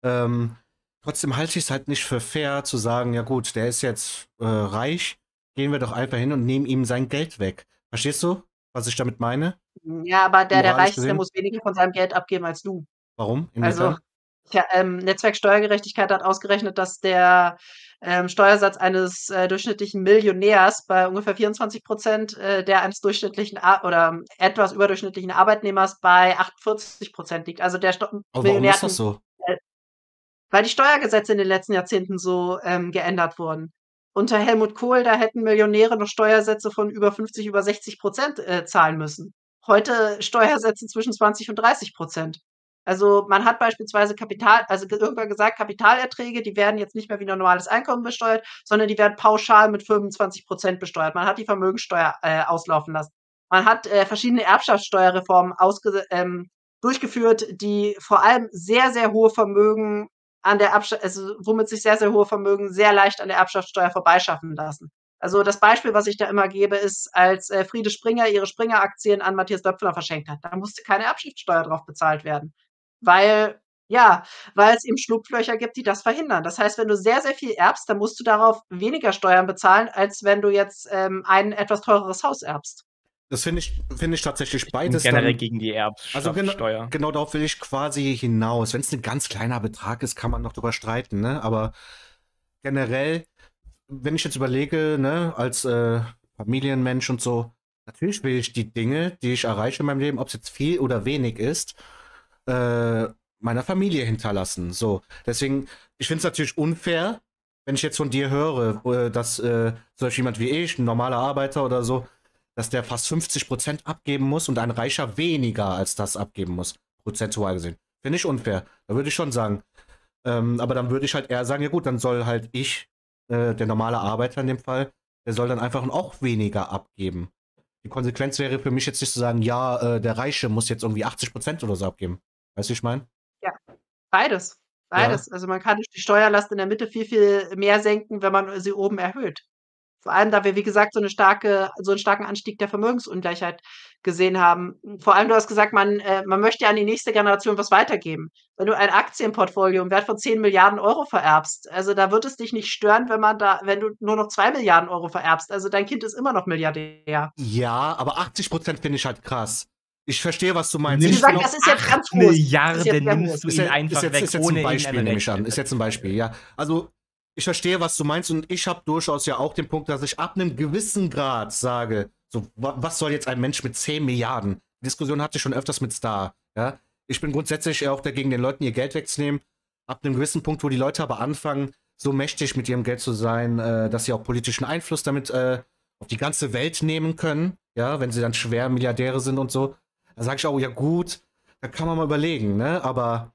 Ähm, trotzdem halte ich es halt nicht für fair zu sagen, ja gut, der ist jetzt äh, reich, gehen wir doch einfach hin und nehmen ihm sein Geld weg. Verstehst du, was ich damit meine? Ja, aber der, der Moralisch reich ist, der gesehen? muss weniger von seinem Geld abgeben als du. Warum? Also, Inwiefern? ja, ähm, Netzwerk Steuergerechtigkeit hat ausgerechnet, dass der ähm, Steuersatz eines äh, durchschnittlichen Millionärs bei ungefähr 24 Prozent, äh, der eines durchschnittlichen Ar oder etwas überdurchschnittlichen Arbeitnehmers bei 48 Prozent liegt. Also der Sto Aber warum Millionär ist das so? äh, weil die Steuergesetze in den letzten Jahrzehnten so ähm, geändert wurden. Unter Helmut Kohl, da hätten Millionäre noch Steuersätze von über 50, über 60 Prozent äh, zahlen müssen. Heute Steuersätze zwischen 20 und 30 Prozent. Also man hat beispielsweise Kapital, also ge- irgendwann gesagt, Kapitalerträge, die werden jetzt nicht mehr wie normales Einkommen besteuert, sondern die werden pauschal mit 25 Prozent besteuert. Man hat die Vermögensteuer äh, auslaufen lassen. Man hat äh, verschiedene Erbschaftssteuerreformen ausge ähm, durchgeführt, die vor allem sehr, sehr hohe Vermögen an der Erbschaft, also womit sich sehr, sehr hohe Vermögen sehr leicht an der Erbschaftssteuer vorbeischaffen lassen. Also das Beispiel, was ich da immer gebe, ist, als äh, Friede Springer ihre Springer-Aktien an Matthias Döpfner verschenkt hat. Da musste keine Erbschaftssteuer drauf bezahlt werden. Weil, ja, weil es eben Schlupflöcher gibt, die das verhindern. Das heißt, wenn du sehr, sehr viel erbst, dann musst du darauf weniger Steuern bezahlen, als wenn du jetzt ähm, ein etwas teureres Haus erbst. Das finde ich, finde ich tatsächlich beides. generell dann, gegen die also genau, genau darauf will ich quasi hinaus. Wenn es ein ganz kleiner Betrag ist, kann man noch drüber streiten, ne? Aber generell, wenn ich jetzt überlege, ne, als äh, Familienmensch und so, natürlich will ich die Dinge, die ich erreiche in meinem Leben, ob es jetzt viel oder wenig ist, äh, meiner Familie hinterlassen. So, deswegen, ich finde es natürlich unfair, wenn ich jetzt von dir höre, äh, dass äh, solch jemand wie ich, ein normaler Arbeiter oder so, dass der fast 50% abgeben muss und ein Reicher weniger als das abgeben muss, prozentual gesehen. Finde ich unfair. Da würde ich schon sagen. Ähm, aber dann würde ich halt eher sagen, ja gut, dann soll halt ich, äh, der normale Arbeiter in dem Fall, der soll dann einfach auch weniger abgeben. Die Konsequenz wäre für mich jetzt nicht zu sagen, ja, äh, der Reiche muss jetzt irgendwie 80% oder so abgeben. Weißt du, wie ich meine? Ja, beides. Beides. Also man kann die Steuerlast in der Mitte viel, viel mehr senken, wenn man sie oben erhöht. Vor allem, da wir, wie gesagt, so, eine starke, so einen starken Anstieg der Vermögensungleichheit gesehen haben. Vor allem, du hast gesagt, man, äh, man möchte ja an die nächste Generation was weitergeben. Wenn du ein Aktienportfolio im Wert von 10 Milliarden Euro vererbst, also da wird es dich nicht stören, wenn man da, wenn du nur noch 2 Milliarden Euro vererbst. Also dein Kind ist immer noch Milliardär. Ja, aber 80% finde ich halt krass. Ich verstehe, was du meinst. Wie Ich gesagt, das ist jetzt ganz groß. Milliarden nimmst du ist ja- einfach ist jetzt, weg, ist jetzt ohne ein Beispiel, nehme ich an. Ist jetzt ein Beispiel, ja. Also, ich verstehe, was du meinst und ich habe durchaus ja auch den Punkt, dass ich ab einem gewissen Grad sage, so, wa- was soll jetzt ein Mensch mit 10 Milliarden? Die Diskussion hatte ich schon öfters mit Star, ja. Ich bin grundsätzlich auch dagegen, den Leuten ihr Geld wegzunehmen. Ab einem gewissen Punkt, wo die Leute aber anfangen, so mächtig mit ihrem Geld zu sein, äh, dass sie auch politischen Einfluss damit äh, auf die ganze Welt nehmen können, ja, wenn sie dann schwer Milliardäre sind und so, da sage ich auch, ja gut, da kann man mal überlegen, ne? Aber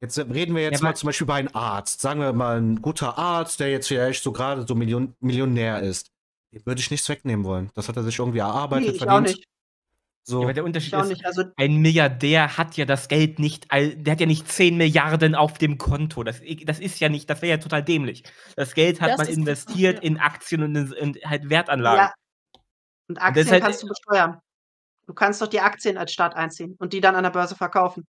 jetzt reden wir jetzt ja, mal zum Beispiel bei einem Arzt. Sagen wir mal, ein guter Arzt, der jetzt vielleicht so gerade so Million Millionär ist. Den würde ich nichts wegnehmen wollen. Das hat er sich irgendwie erarbeitet, nee, ich verdient. Auch nicht. So. Ja, aber der Unterschied ist, also, ein Milliardär hat ja das Geld nicht, der hat ja nicht 10 Milliarden auf dem Konto. Das, das ist ja nicht, das wäre ja total dämlich. Das Geld hat das man investiert in Aktien und in, in halt Wertanlagen. Ja. Und Aktien und halt, kannst du besteuern. Du kannst doch die Aktien als Staat einziehen und die dann an der Börse verkaufen.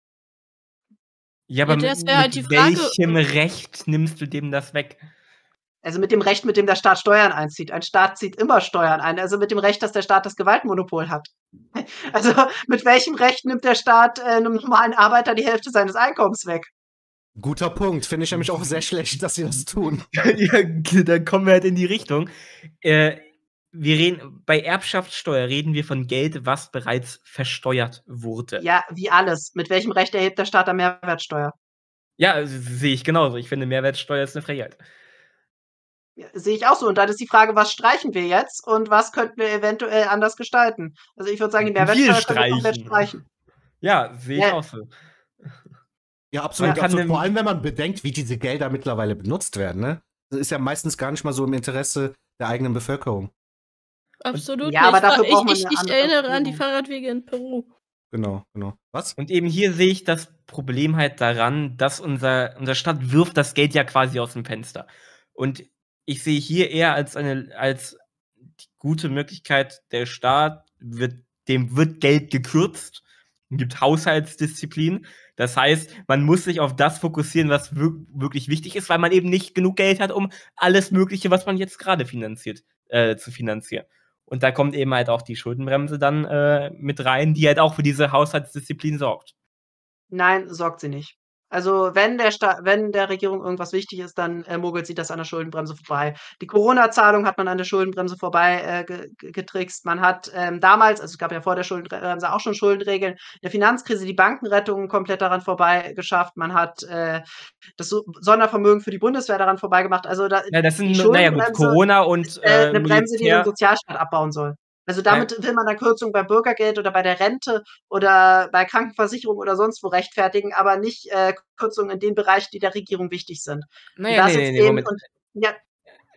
Ja, aber ja, mit, halt mit welchem Recht nimmst du dem das weg? Also mit dem Recht, mit dem der Staat Steuern einzieht. Ein Staat zieht immer Steuern ein. Also mit dem Recht, dass der Staat das Gewaltmonopol hat. Also mit welchem Recht nimmt der Staat äh, einem normalen Arbeiter die Hälfte seines Einkommens weg? Guter Punkt. Finde ich nämlich auch sehr schlecht, dass sie das tun. ja, dann kommen wir halt in die Richtung. Äh, wir reden, bei Erbschaftssteuer reden wir von Geld, was bereits versteuert wurde. Ja, wie alles. Mit welchem Recht erhebt der Staat der Mehrwertsteuer? Ja, sehe ich genauso. Ich finde, Mehrwertsteuer ist eine Frechheit. Ja, sehe ich auch so. Und dann ist die Frage, was streichen wir jetzt und was könnten wir eventuell anders gestalten? Also ich würde sagen, die Mehrwertsteuer können wir streichen. Ja, sehe ich ja. auch so. Ja, absolut. Also, vor allem, wenn man bedenkt, wie diese Gelder mittlerweile benutzt werden. Ne? Das ist ja meistens gar nicht mal so im Interesse der eigenen Bevölkerung. Absolut. Ja, aber dafür braucht man ich, ich, ich erinnere an die Fahrradwege in Peru. Genau, genau. Was? Und eben hier sehe ich das Problem halt daran, dass unser, unsere Stadt wirft das Geld ja quasi aus dem Fenster. Und ich sehe hier eher als eine als die gute Möglichkeit, der Staat wird, dem wird Geld gekürzt, gibt Haushaltsdisziplin. Das heißt, man muss sich auf das fokussieren, was wirklich wichtig ist, weil man eben nicht genug Geld hat, um alles Mögliche, was man jetzt gerade finanziert, äh, zu finanzieren. Und da kommt eben halt auch die Schuldenbremse dann äh, mit rein, die halt auch für diese Haushaltsdisziplin sorgt. Nein, sorgt sie nicht. Also wenn der, Sta wenn der Regierung irgendwas wichtig ist, dann äh, mogelt sie das an der Schuldenbremse vorbei. Die Corona-Zahlung hat man an der Schuldenbremse vorbei äh, ge getrickst. Man hat ähm, damals, also es gab ja vor der Schuldenbremse auch schon Schuldenregeln, in der Finanzkrise die Bankenrettung komplett daran vorbei geschafft. Man hat äh, das so Sondervermögen für die Bundeswehr daran vorbeigemacht. Also da, ja, das sind, naja gut, Corona und ist, äh, eine Bremse, die den Sozialstaat abbauen soll. Also damit ja. will man dann Kürzungen beim Bürgergeld oder bei der Rente oder bei Krankenversicherung oder sonst wo rechtfertigen, aber nicht äh, Kürzungen in den Bereichen, die der Regierung wichtig sind. Naja, nee, nee, nee, Moment. Und, ja.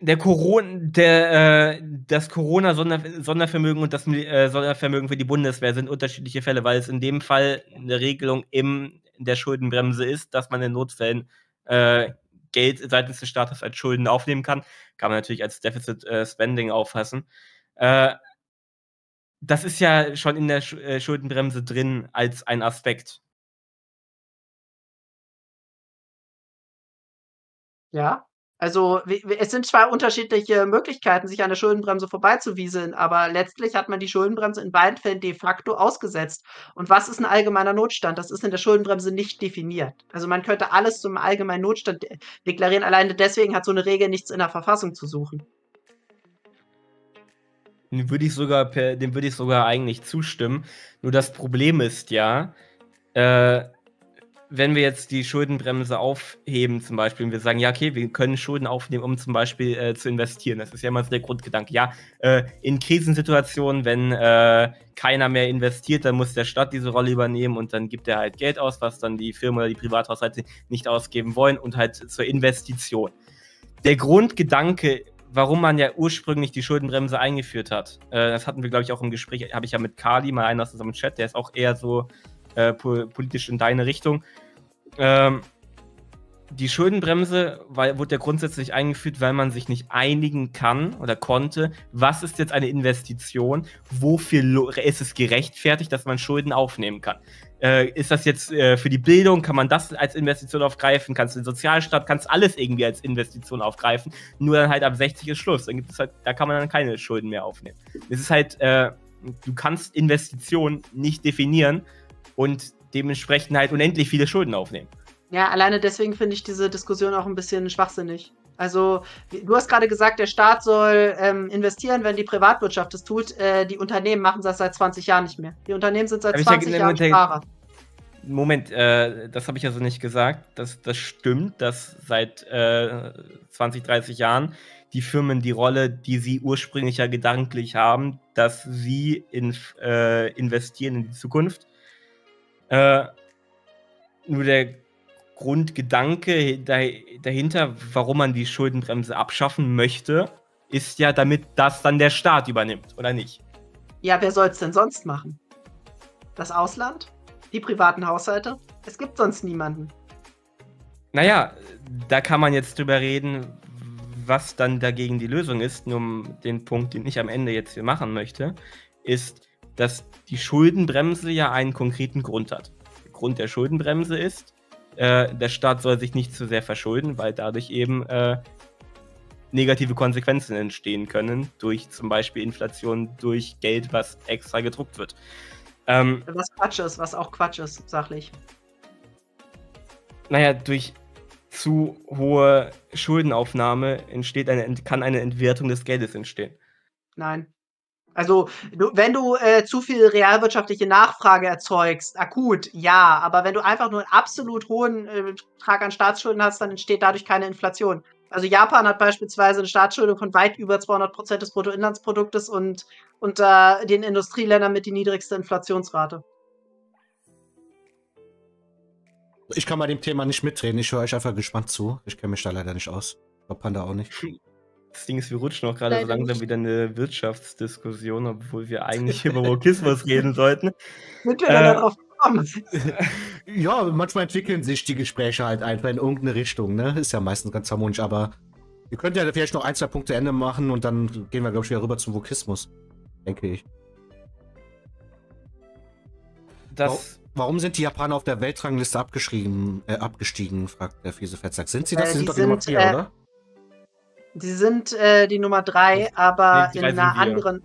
Der Corona, der, äh, das Corona-Sondervermögen und das äh, Sondervermögen für die Bundeswehr sind unterschiedliche Fälle, weil es in dem Fall eine Regelung im, in der Schuldenbremse ist, dass man in Notfällen äh, Geld seitens des Staates als Schulden aufnehmen kann. Kann man natürlich als Deficit äh, Spending auffassen. Äh, das ist ja schon in der äh, Schuldenbremse drin als ein Aspekt. Ja, also es sind zwar unterschiedliche Möglichkeiten, sich an der Schuldenbremse vorbeizuwieseln, aber letztlich hat man die Schuldenbremse in beiden Fällen de facto ausgesetzt. Und was ist ein allgemeiner Notstand? Das ist in der Schuldenbremse nicht definiert. Also man könnte alles zum allgemeinen Notstand deklarieren. Alleine deswegen hat so eine Regel nichts in der Verfassung zu suchen. Dem würde ich sogar per, dem würde ich sogar eigentlich zustimmen. Nur das Problem ist ja, äh, wenn wir jetzt die Schuldenbremse aufheben, zum Beispiel, und wir sagen, ja, okay, wir können Schulden aufnehmen, um zum Beispiel äh, zu investieren. Das ist ja immer so der Grundgedanke. Ja, äh, in Krisensituationen, wenn äh, keiner mehr investiert, dann muss der Staat diese Rolle übernehmen und dann gibt er halt Geld aus, was dann die Firmen oder die Privathaushalte nicht ausgeben wollen und halt zur Investition. Der Grundgedanke warum man ja ursprünglich die Schuldenbremse eingeführt hat. Äh, das hatten wir, glaube ich, auch im Gespräch, habe ich ja mit Kali, mal einer aus unserem Chat, der ist auch eher so äh, politisch in deine Richtung. Ähm, die Schuldenbremse war, wurde ja grundsätzlich eingeführt, weil man sich nicht einigen kann oder konnte, was ist jetzt eine Investition, wofür ist es gerechtfertigt, dass man Schulden aufnehmen kann. Äh, ist das jetzt äh, für die Bildung, kann man das als Investition aufgreifen, kannst du den Sozialstaat, kannst alles irgendwie als Investition aufgreifen, nur dann halt ab 60 ist Schluss, dann gibt es halt, da kann man dann keine Schulden mehr aufnehmen. Es ist halt, äh, du kannst Investitionen nicht definieren und dementsprechend halt unendlich viele Schulden aufnehmen. Ja, alleine deswegen finde ich diese Diskussion auch ein bisschen schwachsinnig. Also, du hast gerade gesagt, der Staat soll ähm, investieren, wenn die Privatwirtschaft es tut. Äh, die Unternehmen machen das seit 20 Jahren nicht mehr. Die Unternehmen sind seit 20 ja, Jahren Sparer. Moment, äh, das habe ich also nicht gesagt. Das, das stimmt, dass seit äh, 20, 30 Jahren die Firmen die Rolle, die sie ursprünglich ja gedanklich haben, dass sie in, äh, investieren in die Zukunft. Äh, nur der Grundgedanke dahinter, warum man die Schuldenbremse abschaffen möchte, ist ja, damit das dann der Staat übernimmt, oder nicht? Ja, wer soll es denn sonst machen? Das Ausland? Die privaten Haushalte? Es gibt sonst niemanden. Naja, da kann man jetzt drüber reden, was dann dagegen die Lösung ist. Nur den Punkt, den ich am Ende jetzt hier machen möchte, ist, dass die Schuldenbremse ja einen konkreten Grund hat. Der Grund der Schuldenbremse ist, äh, der Staat soll sich nicht zu sehr verschulden, weil dadurch eben äh, negative Konsequenzen entstehen können, durch zum Beispiel Inflation, durch Geld, was extra gedruckt wird. Ähm, was Quatsch ist, was auch Quatsch ist, sachlich. Naja, durch zu hohe Schuldenaufnahme entsteht eine, kann eine Entwertung des Geldes entstehen. Nein. Also, du, wenn du äh, zu viel realwirtschaftliche Nachfrage erzeugst, akut, ja, aber wenn du einfach nur einen absolut hohen äh, Betrag an Staatsschulden hast, dann entsteht dadurch keine Inflation. Also Japan hat beispielsweise eine Staatsschuldung von weit über 200 Prozent des Bruttoinlandsproduktes und unter den Industrieländern mit die niedrigste Inflationsrate. Ich kann bei dem Thema nicht mitreden. Ich höre euch einfach gespannt zu. Ich kenne mich da leider nicht aus. Ich glaube, Panda auch nicht. Das Ding ist, wir rutschen auch gerade so langsam nicht. wieder eine Wirtschaftsdiskussion, obwohl wir eigentlich über Wokismus reden sollten. Sind wir äh, dann darauf gekommen? ja, manchmal entwickeln sich die Gespräche halt einfach in irgendeine Richtung. Ne? Ist ja meistens ganz harmonisch, aber ihr könnt ja vielleicht noch ein, zwei Punkte Ende machen und dann gehen wir, glaube ich, wieder rüber zum Wokismus. Denke ich. Das Warum sind die Japaner auf der Weltrangliste abgeschrieben, äh, abgestiegen, fragt der fiese Fettsack. Sind sie das? Äh, sie sind doch die Nummer 4, äh, oder? Sie sind äh, die Nummer 3, aber nee, in einer anderen.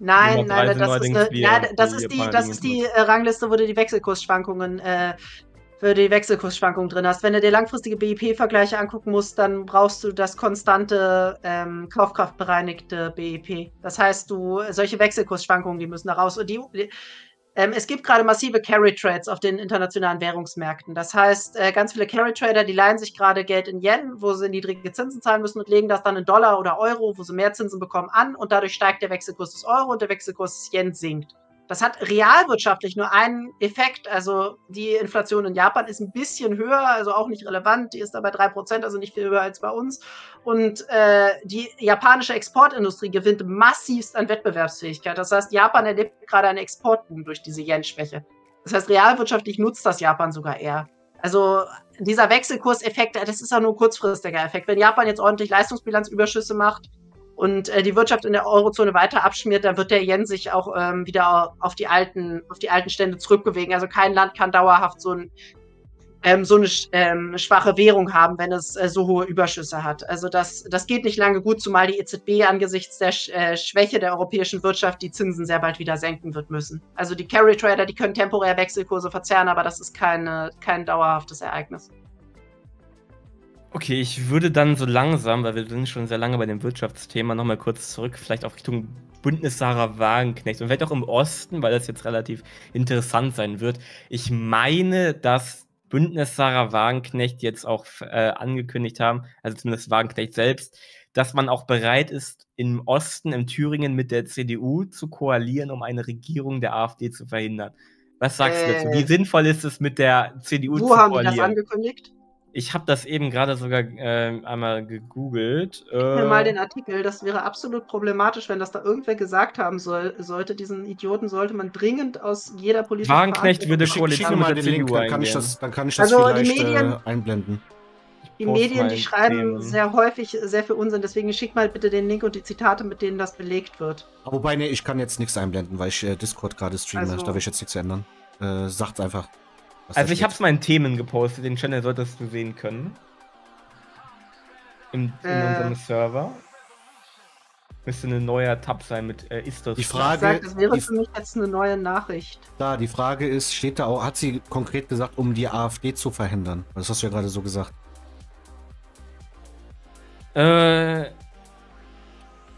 Nein, nein, das ist, eine, nein, das ist die, das ist die äh, Rangliste, wo du die Wechselkursschwankungen äh, für die Wechselkursschwankungen drin hast. Wenn du dir langfristige BIP-Vergleiche angucken musst, dann brauchst du das konstante ähm, kaufkraftbereinigte BIP. Das heißt, du solche Wechselkursschwankungen, die müssen da raus. Und die, ähm, es gibt gerade massive Carry Trades auf den internationalen Währungsmärkten. Das heißt, äh, ganz viele Carry Trader, die leihen sich gerade Geld in Yen, wo sie niedrige Zinsen zahlen müssen und legen das dann in Dollar oder Euro, wo sie mehr Zinsen bekommen, an und dadurch steigt der Wechselkurs des Euro und der Wechselkurs des Yen sinkt. Das hat realwirtschaftlich nur einen Effekt. Also die Inflation in Japan ist ein bisschen höher, also auch nicht relevant. Die ist da bei 3%, also nicht viel höher als bei uns. Und äh, die japanische Exportindustrie gewinnt massivst an Wettbewerbsfähigkeit. Das heißt, Japan erlebt gerade einen Exportboom durch diese Yen-Schwäche. Das heißt, realwirtschaftlich nutzt das Japan sogar eher. Also dieser Wechselkurseffekt, das ist ja nur ein kurzfristiger Effekt. Wenn Japan jetzt ordentlich Leistungsbilanzüberschüsse macht, und äh, die Wirtschaft in der Eurozone weiter abschmiert, dann wird der Yen sich auch ähm, wieder auf die alten, auf die alten Stände zurückbewegen. Also kein Land kann dauerhaft so, ein, ähm, so eine ähm, schwache Währung haben, wenn es äh, so hohe Überschüsse hat. Also das, das geht nicht lange gut, zumal die EZB angesichts der Sch äh, Schwäche der europäischen Wirtschaft die Zinsen sehr bald wieder senken wird müssen. Also die Carry Trader, die können temporär Wechselkurse verzerren, aber das ist keine, kein dauerhaftes Ereignis. Okay, ich würde dann so langsam, weil wir sind schon sehr lange bei dem Wirtschaftsthema, nochmal kurz zurück, vielleicht auch Richtung Bündnis Sarah Wagenknecht und vielleicht auch im Osten, weil das jetzt relativ interessant sein wird. Ich meine, dass Bündnis Sarah Wagenknecht jetzt auch äh, angekündigt haben, also zumindest Wagenknecht selbst, dass man auch bereit ist, im Osten, im Thüringen mit der CDU zu koalieren, um eine Regierung der AfD zu verhindern. Was sagst äh, du dazu? Wie äh. sinnvoll ist es, mit der CDU zu koalieren? Wo haben die das angekündigt? Ich habe das eben gerade sogar äh, einmal gegoogelt. Gib mir mal den Artikel. Das wäre absolut problematisch, wenn das da irgendwer gesagt haben soll, sollte. Diesen Idioten sollte man dringend aus jeder politischen Wagenknecht würde Koalition mit der CDU dann kann ich das, dann kann ich das also vielleicht die Medien, äh, einblenden. Die Medien, die schreiben Themen. sehr häufig sehr viel Unsinn. Deswegen schick mal bitte den Link und die Zitate, mit denen das belegt wird. Wobei, nee, ich kann jetzt nichts einblenden, weil ich äh, Discord gerade streame. Also, da will ich jetzt nichts ändern. Äh, sagt's einfach also ich habe es in Themen gepostet, den Channel solltest du sehen können. Im, in äh. unserem Server. Müsste ein neuer Tab sein mit äh, ist das. Die Frage, sag, das wäre für mich jetzt eine neue Nachricht. Da, die Frage ist, steht da auch, hat sie konkret gesagt, um die AfD zu verhindern? Das hast du ja gerade so gesagt. Äh,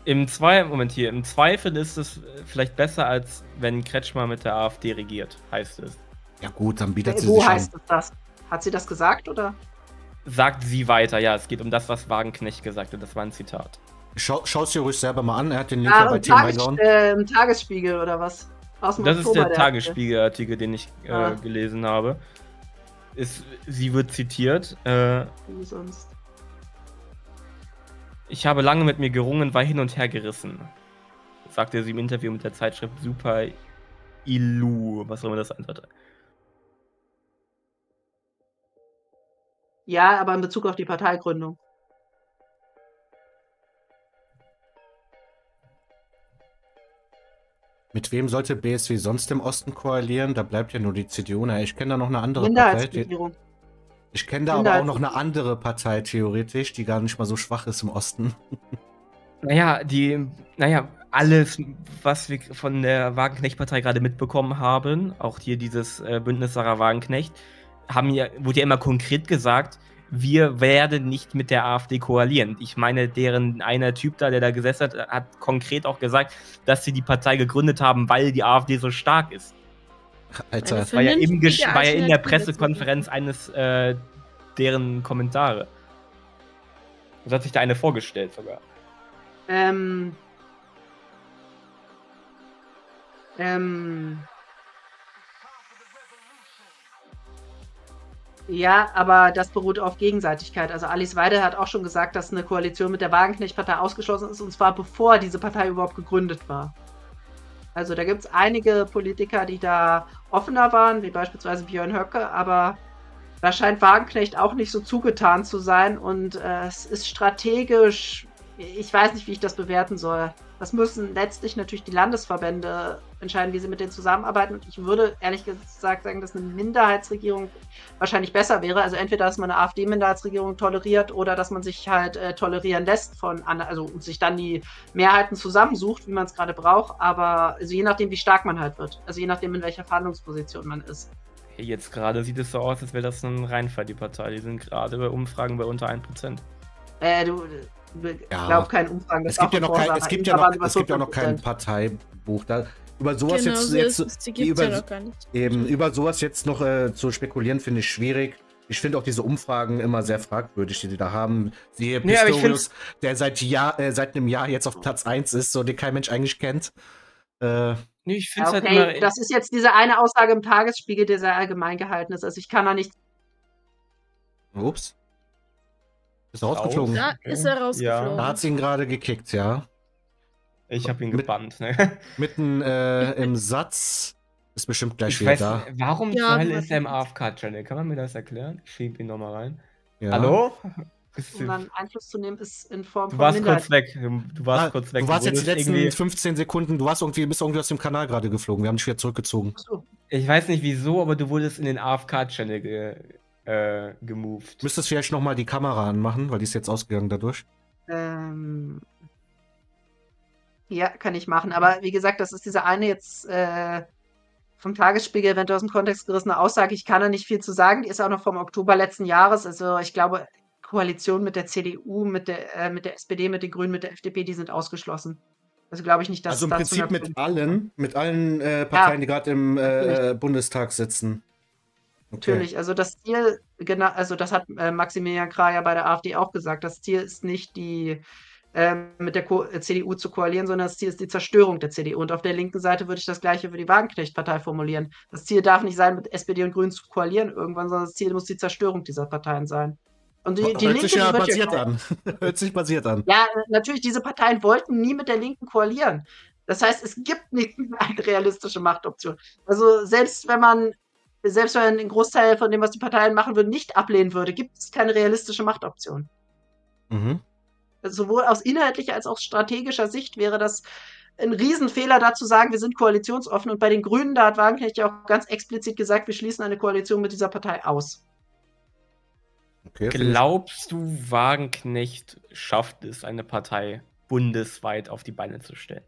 im Zweifel, Moment hier, im Zweifel ist es vielleicht besser, als wenn Kretschmer mit der AfD regiert, heißt es. Ja gut, dann bietet äh, sie Wo sich heißt an. es das? Hat sie das gesagt oder? Sagt sie weiter, ja, es geht um das, was Wagenknecht gesagt hat. Das war ein Zitat. Schau, Schau es dir ruhig selber mal an. Er hat den Link Ah, ja bei Tages äh, im Tagesspiegel oder was? Aus dem Das ist Oktober, der Artikel. Tagesspiegelartikel, den ich äh, Ah. gelesen habe. Ist, sie wird zitiert. Äh, Wie sonst. ich habe lange mit mir gerungen, war hin und her gerissen. Sagte sie im Interview mit der Zeitschrift Super Ilu, was auch immer das sein Ja, aber in Bezug auf die Parteigründung. Mit wem sollte BSW sonst im Osten koalieren? Da bleibt ja nur die CDU. Na, ich kenne da noch eine andere Partei. Ich kenne da aber auch noch eine andere Partei theoretisch, die gar nicht mal so schwach ist im Osten. Naja, die, naja, alles, was wir von der Wagenknecht-Partei gerade mitbekommen haben, auch hier dieses äh, Bündnis Sarah Wagenknecht, haben ja, wurde ja immer konkret gesagt, wir werden nicht mit der AfD koalieren. Ich meine, deren einer Typ da, der da gesessen hat, hat konkret auch gesagt, dass sie die Partei gegründet haben, weil die AfD so stark ist. Alter. Das war ja, im Gesch war ja in der Pressekonferenz eines äh, deren Kommentare. So hat sich da eine vorgestellt sogar. Ähm. Ähm. Ja, aber das beruht auf Gegenseitigkeit. Also Alice Weidel hat auch schon gesagt, dass eine Koalition mit der Wagenknecht-Partei ausgeschlossen ist, und zwar bevor diese Partei überhaupt gegründet war. Also da gibt es einige Politiker, die da offener waren, wie beispielsweise Björn Höcke, aber da scheint Wagenknecht auch nicht so zugetan zu sein und äh, es ist strategisch, ich weiß nicht, wie ich das bewerten soll. Das müssen letztlich natürlich die Landesverbände entscheiden, wie sie mit denen zusammenarbeiten. Und ich würde ehrlich gesagt sagen, dass eine Minderheitsregierung wahrscheinlich besser wäre. Also entweder, dass man eine AfD-Minderheitsregierung toleriert oder dass man sich halt äh, tolerieren lässt von also und sich dann die Mehrheiten zusammensucht, wie man es gerade braucht. Aber also je nachdem, wie stark man halt wird. Also je nachdem, in welcher Verhandlungsposition man ist. Hey, Jetzt gerade sieht es so aus, als wäre das ein Reinfall, die Partei. Die sind gerade bei Umfragen bei unter 1%. Äh, du, ich Ja. glaube keinen das Es gibt ja noch kein, es gibt ja noch, es gibt ja noch kein 40%. Parteibuch. Da, über sowas Genau, jetzt, so jetzt über, ja noch gar nicht. eben über sowas jetzt noch äh, zu spekulieren, finde ich schwierig. Ich finde auch diese Umfragen immer sehr fragwürdig, die die da haben. Siehe Pistorius, der seit, Jahr, äh, seit einem Jahr jetzt auf Platz 1 ist, so den kein Mensch eigentlich kennt. Äh, Nee, ich Ja, finde es okay, halt immer. das ist jetzt diese eine Aussage im Tagesspiegel, der sehr allgemein gehalten ist. Also ich kann da nicht. ups. Ist rausgeflogen. Da ist er rausgeflogen. Da hat sie ihn gerade gekickt, ja. Ich habe ihn gebannt. Ne? Mitten äh, im Satz ist bestimmt gleich Ich wieder weiß, da. warum Ja, aber- ist er im AFK-Channel? Kann man mir das erklären? Ich schieb ihn nochmal rein. Ja. Hallo? Um du, dann Einfluss zu nehmen, ist in Form du von warst kurz weg. Du warst Ah, kurz weg. du warst jetzt die letzten irgendwie- 15 Sekunden, du warst irgendwie, bist irgendwie aus dem Kanal gerade geflogen. Wir haben dich wieder zurückgezogen. Ich weiß nicht wieso, aber du wurdest in den AFK-Channel ge, äh, gemoved. Müsstest vielleicht nochmal die Kamera anmachen, weil die ist jetzt ausgegangen dadurch. Ähm, ja, kann ich machen. Aber wie gesagt, das ist diese eine jetzt äh, vom Tagesspiegel, eventuell aus dem Kontext gerissene Aussage. Ich kann da nicht viel zu sagen. Die ist auch noch vom Oktober letzten Jahres. Also ich glaube, Koalition mit der CDU, mit der, äh, mit der SPD, mit den Grünen, mit der FDP, die sind ausgeschlossen. Also glaube ich nicht, dass also im Prinzip 100% mit allen, mit allen äh, Parteien, Ja, die gerade im äh. Bundestag sitzen. Okay. Natürlich, also das Ziel, genau, also das hat äh, Maximilian Krah ja bei der AfD auch gesagt. Das Ziel ist nicht die mit der äh, CDU zu koalieren, sondern das Ziel ist die Zerstörung der CDU. Und auf der linken Seite würde ich das gleiche für die Wagenknecht-Partei formulieren. Das Ziel darf nicht sein, mit SPD und Grünen zu koalieren irgendwann, sondern das Ziel muss die Zerstörung dieser Parteien sein. Und die, die Hört Linke, sich ja basiert an. Hört sich basiert an. Ja, natürlich, diese Parteien wollten nie mit der Linken koalieren. Das heißt, es gibt nicht eine realistische Machtoption. Also selbst wenn man, selbst wenn man den Großteil von dem, was die Parteien machen würden, nicht ablehnen würde, gibt es keine realistische Machtoption. Mhm. Sowohl aus inhaltlicher als auch strategischer Sicht wäre das ein Riesenfehler, da zu sagen, wir sind koalitionsoffen. Und bei den Grünen, da hat Wagenknecht ja auch ganz explizit gesagt, wir schließen eine Koalition mit dieser Partei aus. Okay, Glaubst du, Wagenknecht schafft es, eine Partei bundesweit auf die Beine zu stellen?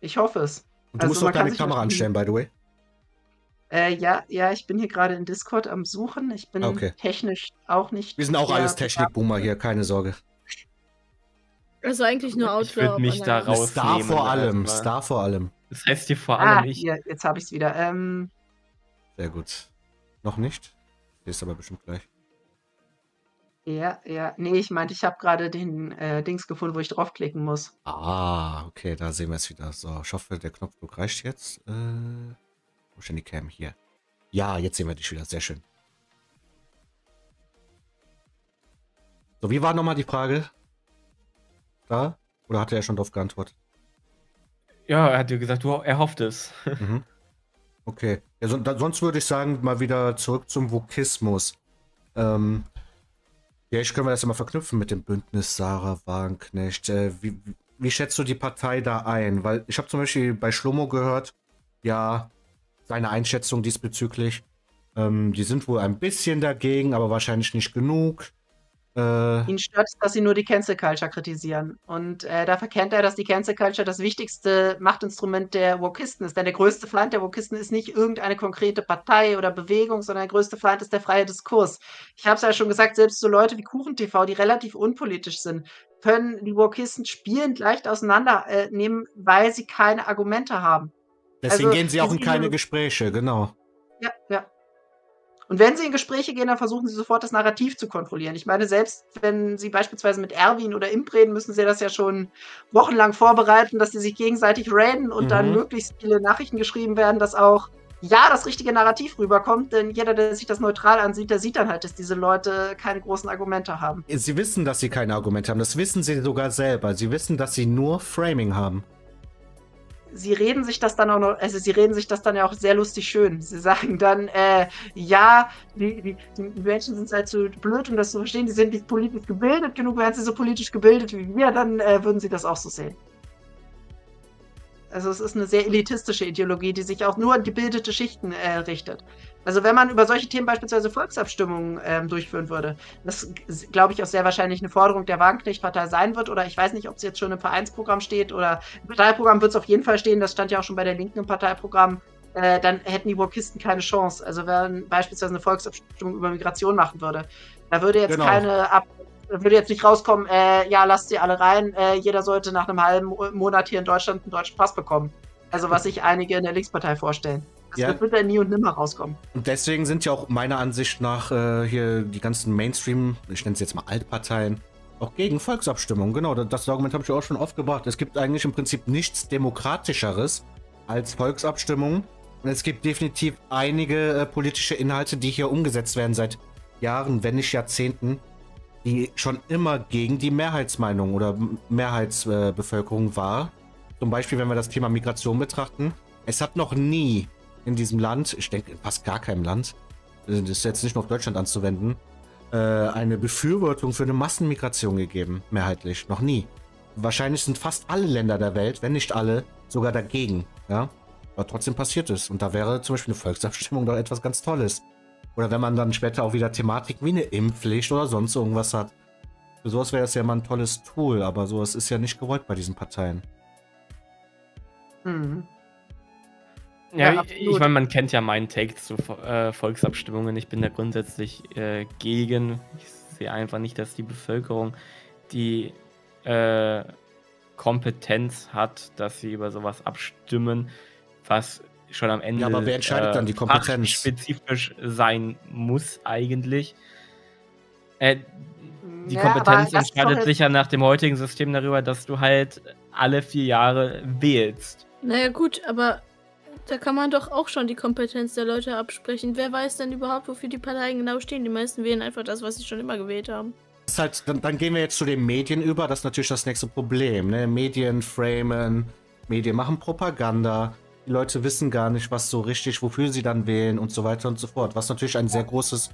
Ich hoffe es. Und du musst Also auch man kann deine Kamera anstellen, by the way. Äh, ja, ja, ich bin hier gerade in Discord am Suchen. Ich bin Okay. technisch auch nicht. Wir sind auch alles Technikboomer hier, keine Sorge. Also eigentlich nur Ich Outlaw. würd mich aber da naja. raus- Star vor Rausnehmen, allem, also. Star vor allem. Das heißt hier vor allem Ah, ich. hier, jetzt habe ich es wieder. Ähm, Sehr gut. Noch nicht? Ist aber bestimmt gleich. Ja, ja. Nee, ich meinte, ich habe gerade den äh, Dings gefunden, wo ich draufklicken muss. Ah, okay, da sehen wir es wieder. So, ich hoffe, der Knopfdruck reicht jetzt. Äh, wo ist denn die Cam? Hier. Ja, jetzt sehen wir dich wieder. Sehr schön. So, wie war nochmal die Frage? Da? Oder hat er schon drauf geantwortet? Ja, er hat dir gesagt, du, er hofft es. mhm. Okay. Ja, so, da, sonst würde ich sagen, mal wieder zurück zum Vokismus. Ähm, ja, ich können wir das immer verknüpfen mit dem Bündnis Sarah Wagenknecht. Äh, wie, wie schätzt du die Partei da ein? Weil ich habe zum Beispiel bei Schlomo gehört, ja, seine Einschätzung diesbezüglich. Ähm, die sind wohl ein bisschen dagegen, aber wahrscheinlich nicht genug. Äh, Ihn stört es, dass sie nur die Cancel Culture kritisieren. Und äh, da verkennt er, dass die Cancel Culture das wichtigste Machtinstrument der Wokisten ist. Denn der größte Feind der Wokisten ist nicht irgendeine konkrete Partei oder Bewegung, sondern der größte Feind ist der freie Diskurs. Ich habe es ja schon gesagt, selbst so Leute wie KuchenTV, die relativ unpolitisch sind, können die Wokisten spielend leicht auseinandernehmen, äh, weil sie keine Argumente haben. Deswegen also, gehen sie auch in keine Gespräche, genau. Ja, ja. Und wenn sie in Gespräche gehen, dann versuchen sie sofort das Narrativ zu kontrollieren. Ich meine, selbst wenn sie beispielsweise mit Erwin oder Imp reden, müssen sie das ja schon wochenlang vorbereiten, dass sie sich gegenseitig raiden und mhm. dann möglichst viele Nachrichten geschrieben werden, dass auch ja das richtige Narrativ rüberkommt. Denn jeder, der sich das neutral ansieht, der sieht dann halt, dass diese Leute keine großen Argumente haben. Sie wissen, dass sie keine Argumente haben. Das wissen sie sogar selber. Sie wissen, dass sie nur Framing haben sie reden sich das dann auch noch, also sie reden sich das dann ja auch sehr lustig schön. Sie sagen dann, äh, ja, die, die, die Menschen sind halt so blöd, um das zu verstehen, die sind nicht politisch gebildet genug, wären sie so politisch gebildet wie wir, dann äh, würden sie das auch so sehen. Also es ist eine sehr elitistische Ideologie, die sich auch nur an gebildete Schichten äh, richtet. Also wenn man über solche Themen beispielsweise Volksabstimmungen ähm, durchführen würde, das glaube ich auch sehr wahrscheinlich eine Forderung der Wagenknecht-Partei sein wird, oder ich weiß nicht, ob es jetzt schon im Vereinsprogramm steht oder im Parteiprogramm wird es auf jeden Fall stehen, das stand ja auch schon bei der Linken im Parteiprogramm, äh, dann hätten die Wokisten keine Chance. Also wenn beispielsweise eine Volksabstimmung über Migration machen würde, da würde jetzt genau. keine Ab würde jetzt nicht rauskommen, äh, ja, lasst sie alle rein, äh, jeder sollte nach einem halben Monat hier in Deutschland einen deutschen Pass bekommen. Also was sich einige in der Linkspartei vorstellen. Das ja. wird dann nie und nimmer rauskommen. Und deswegen sind ja auch meiner Ansicht nach äh, hier die ganzen Mainstream, ich nenne es jetzt mal Altparteien, auch gegen Volksabstimmungen. Genau, das Argument habe ich auch schon oft gebracht. Es gibt eigentlich im Prinzip nichts Demokratischeres als Volksabstimmungen. Und es gibt definitiv einige äh, politische Inhalte, die hier umgesetzt werden seit Jahren, wenn nicht Jahrzehnten, die schon immer gegen die Mehrheitsmeinung oder Mehrheitsbevölkerung äh, war. Zum Beispiel, wenn wir das Thema Migration betrachten. Es hat noch nie in diesem Land, ich denke fast gar keinem Land, äh, das ist jetzt nicht nur auf Deutschland anzuwenden, äh, eine Befürwortung für eine Massenmigration gegeben, mehrheitlich. Noch nie. Wahrscheinlich sind fast alle Länder der Welt, wenn nicht alle, sogar dagegen. Ja? Aber trotzdem passiert es. Und da wäre zum Beispiel eine Volksabstimmung doch etwas ganz Tolles. Oder wenn man dann später auch wieder Thematiken wie eine Impfpflicht oder sonst irgendwas hat. Für sowas wäre das ja mal ein tolles Tool, aber sowas ist ja nicht gewollt bei diesen Parteien. Mhm. Ja, ja ich meine, man kennt ja meinen Take zu äh, Volksabstimmungen. Ich bin da grundsätzlich äh, gegen. Ich sehe einfach nicht, dass die Bevölkerung die äh, Kompetenz hat, dass sie über sowas abstimmen, was schon am Ende ja, aber wer entscheidet dann die äh, Kompetenz? spezifisch sein muss eigentlich. Äh, die ja, Kompetenz entscheidet sich ja nach dem heutigen System darüber, dass du halt alle vier Jahre wählst. Naja gut, aber da kann man doch auch schon die Kompetenz der Leute absprechen. Wer weiß denn überhaupt, wofür die Parteien genau stehen? Die meisten wählen einfach das, was sie schon immer gewählt haben. Das halt, dann, dann, gehen wir jetzt zu den Medien über. Das ist natürlich das nächste Problem. Ne? Medien framen, Medien machen Propaganda. Die Leute wissen gar nicht, was so richtig, wofür sie dann wählen und so weiter und so fort. Was natürlich ein sehr großes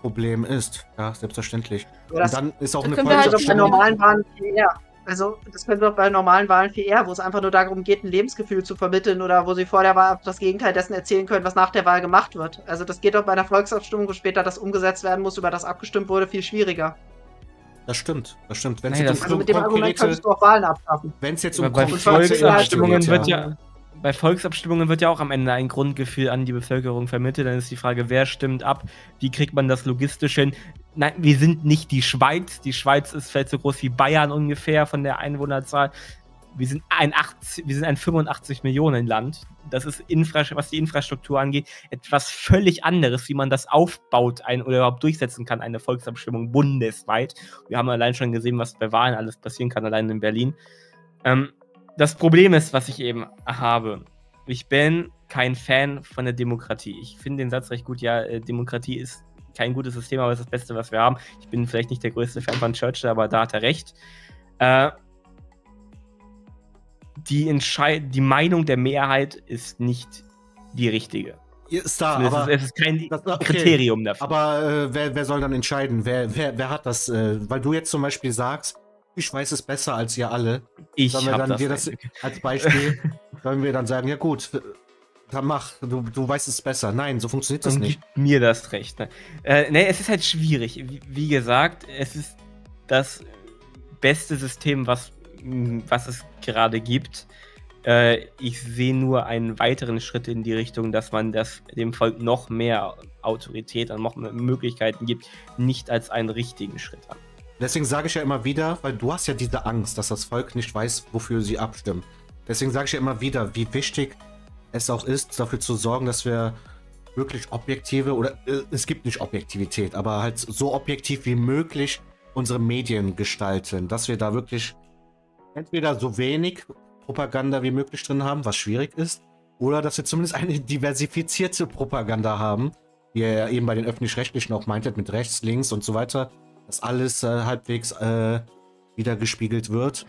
Problem ist. Ja, selbstverständlich. Ja, das, und dann ist auch eine können wir halt auf der normalen Bahn ja. Also, das können wir auch bei normalen Wahlen viel eher, wo es einfach nur darum geht, ein Lebensgefühl zu vermitteln oder wo sie vor der Wahl das Gegenteil dessen erzählen können, was nach der Wahl gemacht wird. Also, das geht auch bei einer Volksabstimmung, wo später das umgesetzt werden muss, über das abgestimmt wurde, viel schwieriger. Das stimmt, das stimmt. Wenn nee, das also mit dem Argument kannst du auch Wahlen abschaffen. Wenn es jetzt um bei Volksabstimmungen wird ja bei Volksabstimmungen wird ja auch am Ende ein Grundgefühl an die Bevölkerung vermittelt. Dann ist die Frage, wer stimmt ab? Wie kriegt man das logistisch hin? Nein, wir sind nicht die Schweiz. Die Schweiz ist vielleicht so groß wie Bayern ungefähr von der Einwohnerzahl. wir sind ein, 80, wir sind ein 85 Millionen Land. Das ist, Infra was die Infrastruktur angeht, etwas völlig anderes, wie man das aufbaut ein, oder überhaupt durchsetzen kann, eine Volksabstimmung bundesweit. Wir haben allein schon gesehen, was bei Wahlen alles passieren kann, allein in Berlin. Ähm, das Problem ist, was ich eben habe, ich bin kein Fan von der Demokratie. Ich finde den Satz recht gut, ja, äh, Demokratie ist kein gutes System, aber es ist das Beste, was wir haben. Ich bin vielleicht nicht der größte Fan von Churchill, aber da hat er recht. Äh, die, Entscheid die Meinung der Mehrheit ist nicht die richtige. Ist da, aber es ist, kein das, okay. Kriterium dafür. Aber äh, wer, wer soll dann entscheiden? Wer, wer, wer hat das? Äh, weil du jetzt zum Beispiel sagst, ich weiß es besser als ihr alle. Ich sollen wir dann das, das als Beispiel, sollen wir dann sagen, ja gut, dann mach, du, du weißt es besser. Nein, so funktioniert das nicht. Gib mir das recht. Ne? Äh, nee, es ist halt schwierig. Wie, wie, gesagt, es ist das beste System, was, was es gerade gibt. Äh, ich sehe nur einen weiteren Schritt in die Richtung, dass man das, dem Volk noch mehr Autorität und noch mehr Möglichkeiten gibt, nicht als einen richtigen Schritt an. Deswegen sage ich ja immer wieder, weil du hast ja diese Angst, dass das Volk nicht weiß, wofür sie abstimmen. Deswegen sage ich ja immer wieder, wie wichtig es auch ist, dafür zu sorgen, dass wir wirklich objektive oder äh, es gibt nicht Objektivität, aber halt so objektiv wie möglich unsere Medien gestalten, dass wir da wirklich entweder so wenig Propaganda wie möglich drin haben, was schwierig ist, oder dass wir zumindest eine diversifizierte Propaganda haben, wie ihr ja eben bei den öffentlich-rechtlichen auch meintet, mit rechts, links und so weiter, dass alles äh, halbwegs äh, wieder gespiegelt wird.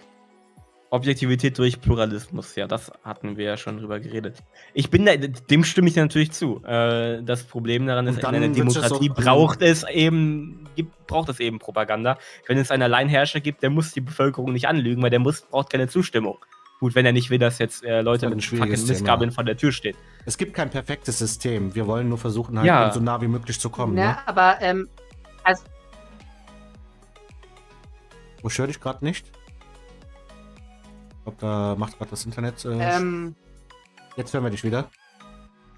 Objektivität durch Pluralismus, ja, das hatten wir ja schon drüber geredet. Ich bin da, dem stimme ich natürlich zu. Äh, das Problem daran ist, in einer Demokratie braucht es eben, gibt, braucht es eben Propaganda. Wenn es einen Alleinherrscher gibt, der muss die Bevölkerung nicht anlügen, weil der muss, braucht keine Zustimmung. Gut, wenn er nicht will, dass jetzt äh, Leute mit fucking Missgabeln vor der Tür stehen. Es gibt kein perfektes System. Wir wollen nur versuchen, halt ja. so nah wie möglich zu kommen. Ja, ne? aber ähm, also. Wo stört dich gerade nicht? glaube, da macht gerade das Internet. Äh, ähm, jetzt hören wir dich wieder.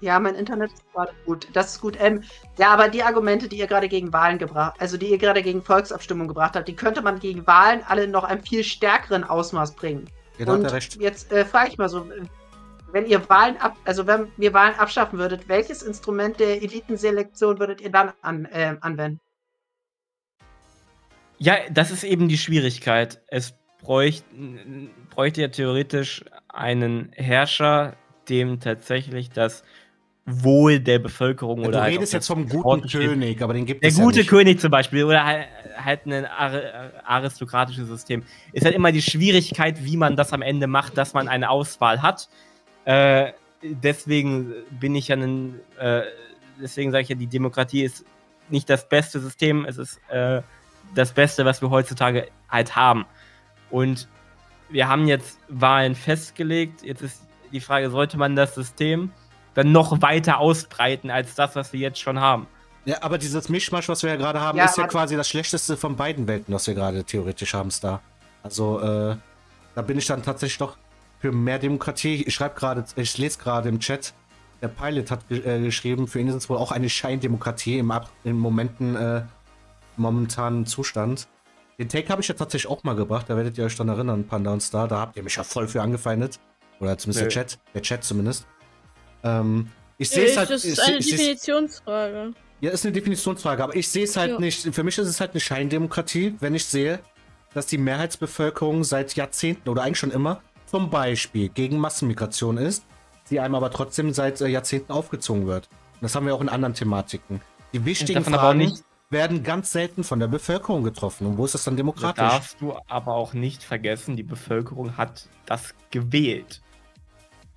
Ja, mein Internet ist gerade gut. Das ist gut. Ähm, ja, aber die Argumente, die ihr gerade gegen Wahlen gebracht, also die ihr gerade gegen Volksabstimmungen gebracht habt, die könnte man gegen Wahlen alle noch einem viel stärkeren Ausmaß bringen. Da Und recht. jetzt äh, frage ich mal so, wenn ihr Wahlen ab, also wenn ihr Wahlen abschaffen würdet, welches Instrument der Elitenselektion würdet ihr dann an, äh, anwenden? Ja, das ist eben die Schwierigkeit. Es bräuchte, bräuchte ja theoretisch einen Herrscher, dem tatsächlich das Wohl der Bevölkerung ja, oder. Du halt redest jetzt vom guten König, aber den gibt der es Der gute ja nicht. König zum Beispiel oder halt, halt ein aristokratisches System. Ist halt immer die Schwierigkeit, wie man das am Ende macht, dass man eine Auswahl hat. Äh, deswegen bin ich ja ein, äh, deswegen sage ich ja, die Demokratie ist nicht das beste System, es ist äh, das Beste, was wir heutzutage halt haben. Und wir haben jetzt Wahlen festgelegt. Jetzt ist die Frage, sollte man das System dann noch weiter ausbreiten als das, was wir jetzt schon haben? Ja, aber dieses Mischmasch, was wir ja gerade haben, ja, ist ja quasi das Schlechteste von beiden Welten, was wir gerade theoretisch haben, Star. Also, äh, da bin ich dann tatsächlich doch für mehr Demokratie. Ich schreibe gerade, ich lese gerade im Chat, der Pilot hat äh, geschrieben, für ihn ist es wohl auch eine Scheindemokratie im, im Momenten, äh, momentanen Zustand. Den Take habe ich ja tatsächlich auch mal gebracht, da werdet ihr euch dann erinnern, Panda und Star. Da habt ihr mich ja voll für angefeindet. Oder zumindest Nö. der Chat. Der Chat zumindest. Ähm, ich sehe es halt. Das ist eine ich, Definitionsfrage. Ja, ist eine Definitionsfrage, aber ich sehe es halt ja. nicht. Für mich ist es halt eine Scheindemokratie, wenn ich sehe, dass die Mehrheitsbevölkerung seit Jahrzehnten oder eigentlich schon immer zum Beispiel gegen Massenmigration ist, sie einem aber trotzdem seit äh, Jahrzehnten aufgezogen wird. Und das haben wir auch in anderen Thematiken. Die wichtigen Fragen, nicht, werden ganz selten von der Bevölkerung getroffen. Und wo ist das dann demokratisch? Da darfst du aber auch nicht vergessen, die Bevölkerung hat das gewählt.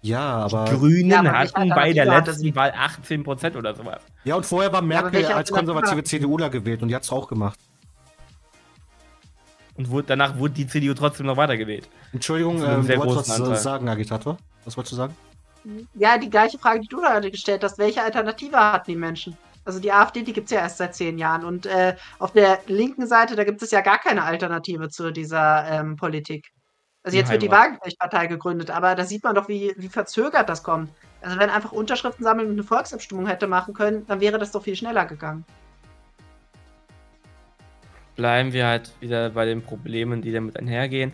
Ja, aber. Die Grünen ja, aber hatten bei der letzten Wahl 18% oder sowas. Ja, und vorher war Merkel ja, als konservative CDUler gewählt und die hat es auch gemacht. Und wurde, danach wurde die CDU trotzdem noch weitergewählt. Entschuldigung, ähm, du wolltest was Anteil. sagen, Agitator? Was wolltest du sagen? Ja, die gleiche Frage, die du gerade gestellt hast. Welche Alternative hatten die Menschen? Also die AfD, die gibt es ja erst seit zehn Jahren. Und äh, auf der linken Seite, da gibt es ja gar keine Alternative zu dieser ähm, Politik. Also jetzt wird die Wagenknecht-Partei gegründet, aber da sieht man doch, wie, wie verzögert das kommt. Also wenn einfach Unterschriften sammeln und eine Volksabstimmung hätte machen können, dann wäre das doch viel schneller gegangen. Bleiben wir halt wieder bei den Problemen, die damit einhergehen.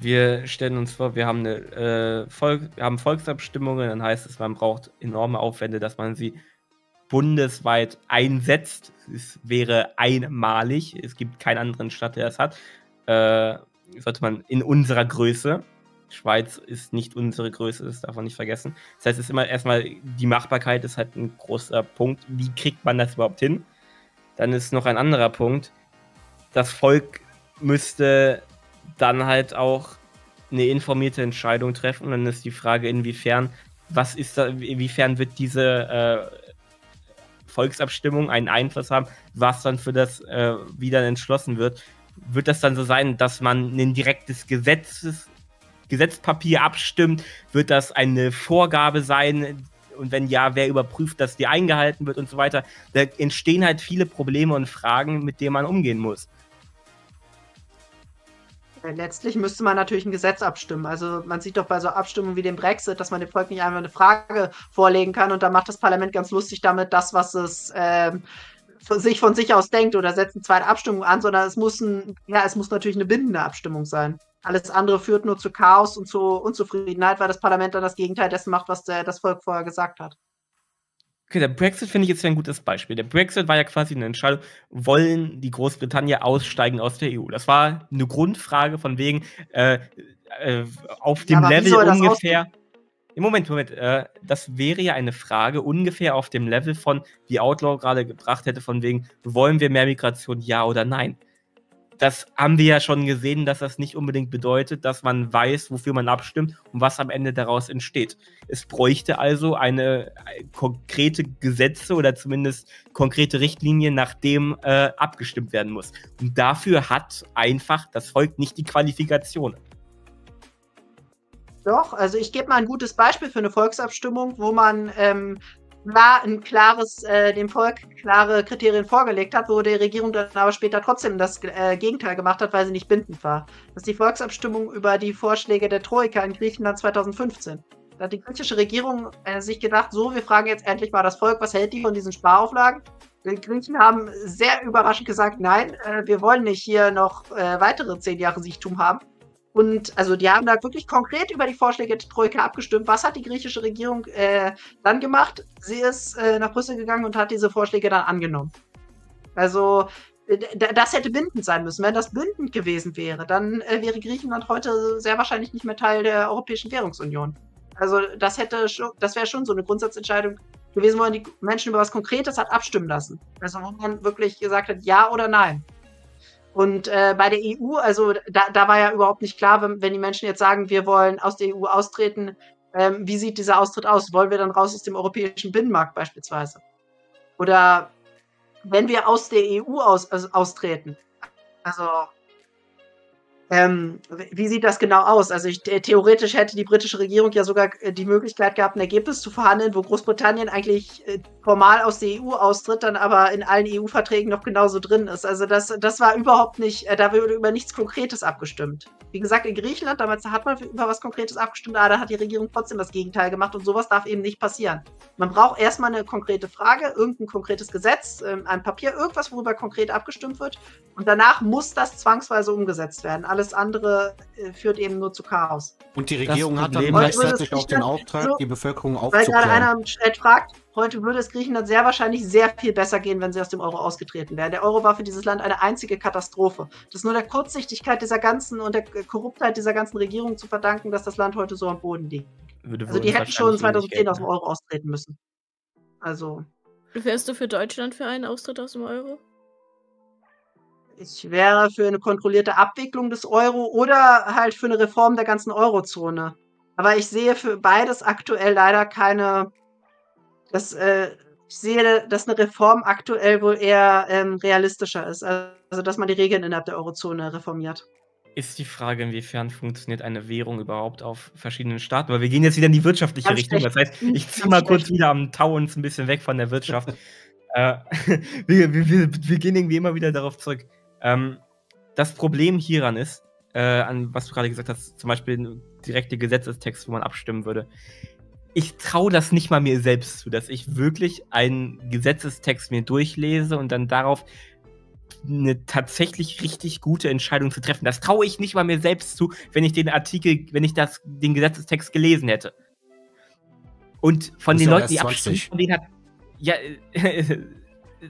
wir stellen uns vor, wir haben eine äh, Volk, wir haben Volksabstimmungen, dann heißt es, man braucht enorme Aufwände, dass man sie bundesweit einsetzt. Es wäre einmalig. Es gibt keinen anderen Staat, der das hat. Äh, sollte man in unserer Größe. Schweiz ist nicht unsere Größe, das darf man nicht vergessen. Das heißt, es ist immer erstmal, die Machbarkeit ist halt ein großer Punkt. Wie kriegt man das überhaupt hin? Dann ist noch ein anderer Punkt. Das Volk müsste dann halt auch eine informierte Entscheidung treffen. Und dann ist die Frage, inwiefern, was ist da, inwiefern wird diese äh, Volksabstimmung einen Einfluss haben, was dann für das äh, wieder entschlossen wird. Wird das dann so sein, dass man ein direktes Gesetzes, Gesetzpapier abstimmt? Wird das eine Vorgabe sein? Und wenn ja, wer überprüft, dass die eingehalten wird und so weiter? Da entstehen halt viele Probleme und Fragen, mit denen man umgehen muss. Letztlich müsste man natürlich ein Gesetz abstimmen. Also man sieht doch bei so Abstimmungen wie dem Brexit, dass man dem Volk nicht einfach eine Frage vorlegen kann und dann macht das Parlament ganz lustig damit das, was es ähm, von sich von sich aus denkt oder setzt eine zweite Abstimmung an, sondern es muss ein, ja, es muss natürlich eine bindende Abstimmung sein. Alles andere führt nur zu Chaos und zu Unzufriedenheit, weil das Parlament dann das Gegenteil dessen macht, was der, das Volk vorher gesagt hat. Okay, der Brexit finde ich jetzt ein gutes Beispiel. Der Brexit war ja quasi eine Entscheidung, wollen die Großbritannien aussteigen aus der EU? Das war eine Grundfrage von wegen äh, äh, auf dem ja, Level ungefähr. Im Moment, Moment, äh, das wäre ja eine Frage ungefähr auf dem Level von, wie Outlaw gerade gebracht hätte, von wegen, wollen wir mehr Migration, ja oder nein? Das haben wir ja schon gesehen, dass das nicht unbedingt bedeutet, dass man weiß, wofür man abstimmt und was am Ende daraus entsteht. Es bräuchte also eine, eine konkrete Gesetze oder zumindest konkrete Richtlinien, nach dem äh, abgestimmt werden muss. Und dafür hat einfach das Volk nicht die Qualifikation. Doch, also ich gebe mal ein gutes Beispiel für eine Volksabstimmung, wo man ähm, klar, ein klares, äh, dem Volk klare Kriterien vorgelegt hat, wo die Regierung dann aber später trotzdem das äh, Gegenteil gemacht hat, weil sie nicht bindend war. Das ist die Volksabstimmung über die Vorschläge der Troika in Griechenland 2015. Da hat die griechische Regierung äh, sich gedacht, so, wir fragen jetzt endlich mal das Volk, was hält die von diesen Sparauflagen? Die Griechen haben sehr überraschend gesagt, nein, äh, wir wollen nicht hier noch äh, weitere zehn Jahre Siechtum haben. Und also die haben da wirklich konkret über die Vorschläge der Troika abgestimmt. Was hat die griechische Regierung äh, dann gemacht? Sie ist äh, nach Brüssel gegangen und hat diese Vorschläge dann angenommen. Also äh, das hätte bindend sein müssen. Wenn das bündend gewesen wäre, dann äh, wäre Griechenland heute sehr wahrscheinlich nicht mehr Teil der Europäischen Währungsunion. Also das hätte schon, das wäre schon so eine Grundsatzentscheidung gewesen, wo man die Menschen über was Konkretes hat abstimmen lassen. Also wo man wirklich gesagt hat, ja oder nein. Und äh, bei der EU, also da, da war ja überhaupt nicht klar, wenn, wenn die Menschen jetzt sagen, wir wollen aus der EU austreten, ähm, wie sieht dieser Austritt aus? Wollen wir dann raus aus dem europäischen Binnenmarkt beispielsweise? Oder wenn wir aus der EU aus, also austreten, also ähm, wie sieht das genau aus? Also ich, theoretisch hätte die britische Regierung ja sogar äh, die Möglichkeit gehabt, ein Ergebnis zu verhandeln, wo Großbritannien eigentlich äh, formal aus der EU austritt, dann aber in allen EU-Verträgen noch genauso drin ist. Also das, das war überhaupt nicht, äh, da wurde über nichts Konkretes abgestimmt. Wie gesagt, in Griechenland, damals hat man über was Konkretes abgestimmt, aber da hat die Regierung trotzdem das Gegenteil gemacht und sowas darf eben nicht passieren. Man braucht erstmal eine konkrete Frage, irgendein konkretes Gesetz, ähm, ein Papier, irgendwas, worüber konkret abgestimmt wird und danach muss das zwangsweise umgesetzt werden alles andere äh, führt eben nur zu Chaos. Und die Regierung hat dann gleichzeitig auch den Auftrag, so, die Bevölkerung aufzuklären. Weil gerade einer im Chat fragt, heute würde es Griechenland sehr wahrscheinlich sehr viel besser gehen, wenn sie aus dem Euro ausgetreten wären. Der Euro war für dieses Land eine einzige Katastrophe. Das ist nur der Kurzsichtigkeit dieser ganzen und der Korruptheit dieser ganzen Regierung zu verdanken, dass das Land heute so am Boden liegt. Würde also die hätten schon 2010 aus dem Euro austreten müssen. Also. Wärst du für Deutschland für einen Austritt aus dem Euro? Ich wäre für eine kontrollierte Abwicklung des Euro oder halt für eine Reform der ganzen Eurozone. Aber ich sehe für beides aktuell leider keine. Das, äh, ich sehe, dass eine Reform aktuell wohl eher ähm, realistischer ist. Also, dass man die Regeln innerhalb der Eurozone reformiert. Ist die Frage, inwiefern funktioniert eine Währung überhaupt auf verschiedenen Staaten? Weil wir gehen jetzt wieder in die wirtschaftliche Ganz Richtung. Schlecht. Das heißt, ich ziehe mal kurz wieder am Tau uns ein bisschen weg von der Wirtschaft. äh, wir, wir, wir, gehen irgendwie immer wieder darauf zurück. Ähm, das Problem hieran ist, äh, an was du gerade gesagt hast, zum Beispiel direkte Gesetzestext, wo man abstimmen würde. Ich traue das nicht mal mir selbst zu, dass ich wirklich einen Gesetzestext mir durchlese und dann darauf eine tatsächlich richtig gute Entscheidung zu treffen. Das traue ich nicht mal mir selbst zu, wenn ich den Artikel, wenn ich das, den Gesetzestext gelesen hätte. Und von den Leuten, die abstimmen, von denen hat. Ja,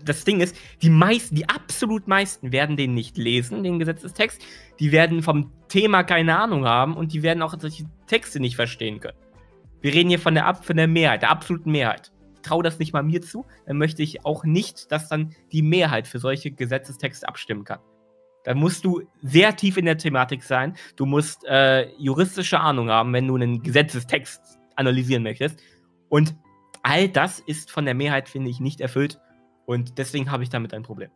das Ding ist, die meisten, die absolut meisten werden den nicht lesen, den Gesetzestext. Die werden vom Thema keine Ahnung haben und die werden auch solche Texte nicht verstehen können. Wir reden hier von der, von der Mehrheit, der absoluten Mehrheit. Ich traue das nicht mal mir zu, dann möchte ich auch nicht, dass dann die Mehrheit für solche Gesetzestexte abstimmen kann. Da musst du sehr tief in der Thematik sein. Du musst äh, juristische Ahnung haben, wenn du einen Gesetzestext analysieren möchtest. Und all das ist von der Mehrheit, finde ich, nicht erfüllt. Und deswegen habe ich damit ein Problem.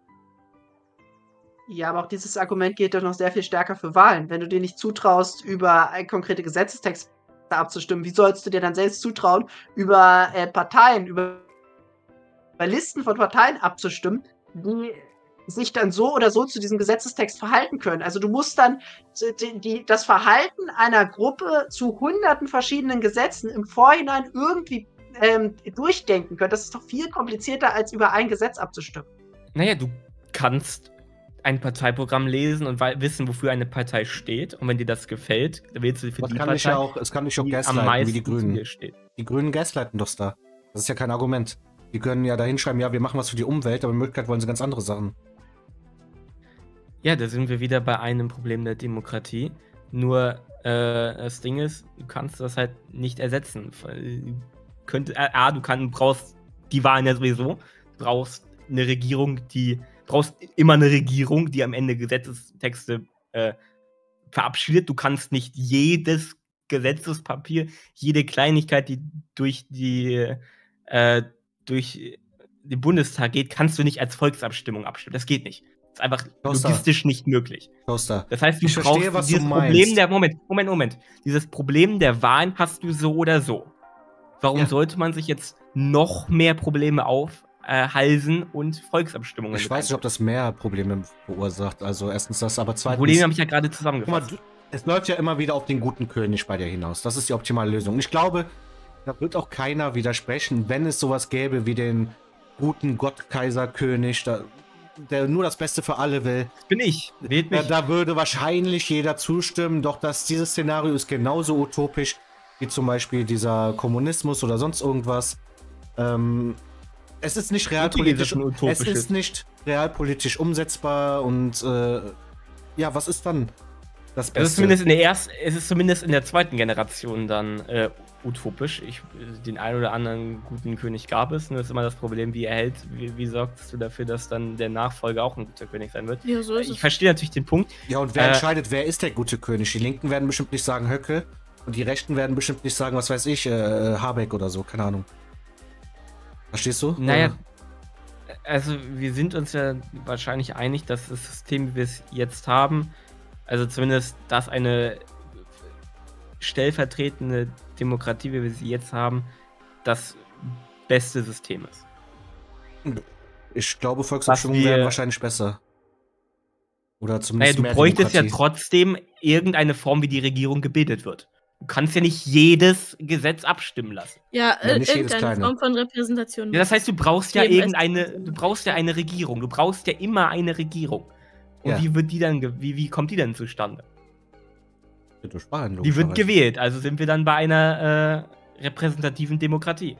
Ja, aber auch dieses Argument geht doch noch sehr viel stärker für Wahlen. Wenn du dir nicht zutraust, über konkrete Gesetzestexte abzustimmen, wie sollst du dir dann selbst zutrauen, über äh, Parteien, über, über Listen von Parteien abzustimmen, die sich dann so oder so zu diesem Gesetzestext verhalten können. Also du musst dann die, die, das Verhalten einer Gruppe zu hunderten verschiedenen Gesetzen im Vorhinein irgendwie ähm, durchdenken können. Das ist doch viel komplizierter, als über ein Gesetz abzustimmen. Naja, du kannst ein Parteiprogramm lesen und wissen, wofür eine Partei steht. Und wenn dir das gefällt, dann wählst du für das die kann Partei, ja auch, es kann dich auch gaslighten, wie die Grünen. Die Grünen gaslighten doch da. Das ist ja kein Argument. Die können ja da hinschreiben, ja, wir machen was für die Umwelt, aber in Wirklichkeit wollen sie ganz andere Sachen. Ja, da sind wir wieder bei einem Problem der Demokratie. Nur äh, das Ding ist, du kannst das halt nicht ersetzen könnte, äh, A, du kann, brauchst die Wahlen ja sowieso, brauchst eine Regierung, die, brauchst immer eine Regierung, die am Ende Gesetzestexte äh, verabschiedet. Du kannst nicht jedes Gesetzespapier, jede Kleinigkeit, die durch die, äh, durch den Bundestag geht, kannst du nicht als Volksabstimmung abstimmen. Das geht nicht. Das ist einfach Toaster. logistisch nicht möglich. Toaster. Das heißt, du ich brauchst verstehe, dieses Problem der Moment, Moment, Moment. Dieses Problem der Wahlen hast du so oder so. Warum ja. sollte man sich jetzt noch mehr Probleme aufhalsen und Volksabstimmungen? Ich weiß nicht, ob das mehr Probleme verursacht. Also erstens das, aber zweitens. Probleme habe ich ja gerade zusammengefasst. Mal, es läuft ja immer wieder auf den guten König bei dir hinaus. Das ist die optimale Lösung. Ich glaube, da wird auch keiner widersprechen, wenn es sowas gäbe wie den guten Gott, Kaiser, König, da, der nur das Beste für alle will. Das bin ich. Wählt mich. Da, da würde wahrscheinlich jeder zustimmen, doch dass dieses Szenario ist genauso utopisch wie zum Beispiel dieser Kommunismus oder sonst irgendwas. Ähm, es ist nicht realpolitisch, es ist nicht realpolitisch umsetzbar und äh, ja, was ist dann das Beste? Es ist zumindest in der ersten, es ist zumindest in der zweiten Generation dann äh, utopisch. Ich, den einen oder anderen guten König gab es. Nur ist immer das Problem, wie erhält, wie, wie sorgst du dafür, dass dann der Nachfolger auch ein guter König sein wird? Ja, so ist ich es. verstehe natürlich den Punkt. Ja, und wer äh, entscheidet, wer ist der gute König? Die Linken werden bestimmt nicht sagen Höcke. Und die Rechten werden bestimmt nicht sagen, was weiß ich, äh, Habeck oder so, keine Ahnung. Verstehst du? Naja, also wir sind uns ja wahrscheinlich einig, dass das System, wie wir es jetzt haben, also zumindest, dass eine stellvertretende Demokratie, wie wir sie jetzt haben, das beste System ist. Ich glaube, Volksabstimmungen wären wahrscheinlich besser. Oder zumindest naja, du bräuchtest Demokratie. ja trotzdem irgendeine Form, wie die Regierung gebildet wird. Du kannst ja nicht jedes Gesetz abstimmen lassen. Ja, ja äh, irgendeine Form von Repräsentation. Ja, das heißt, du brauchst ja irgendeine, du brauchst ja eine Regierung. Du brauchst ja immer eine Regierung. Und ja. wie wird die dann, wie, wie kommt die denn zustande? Durch Wahlen, die wird gewählt, also sind wir dann bei einer äh, repräsentativen Demokratie.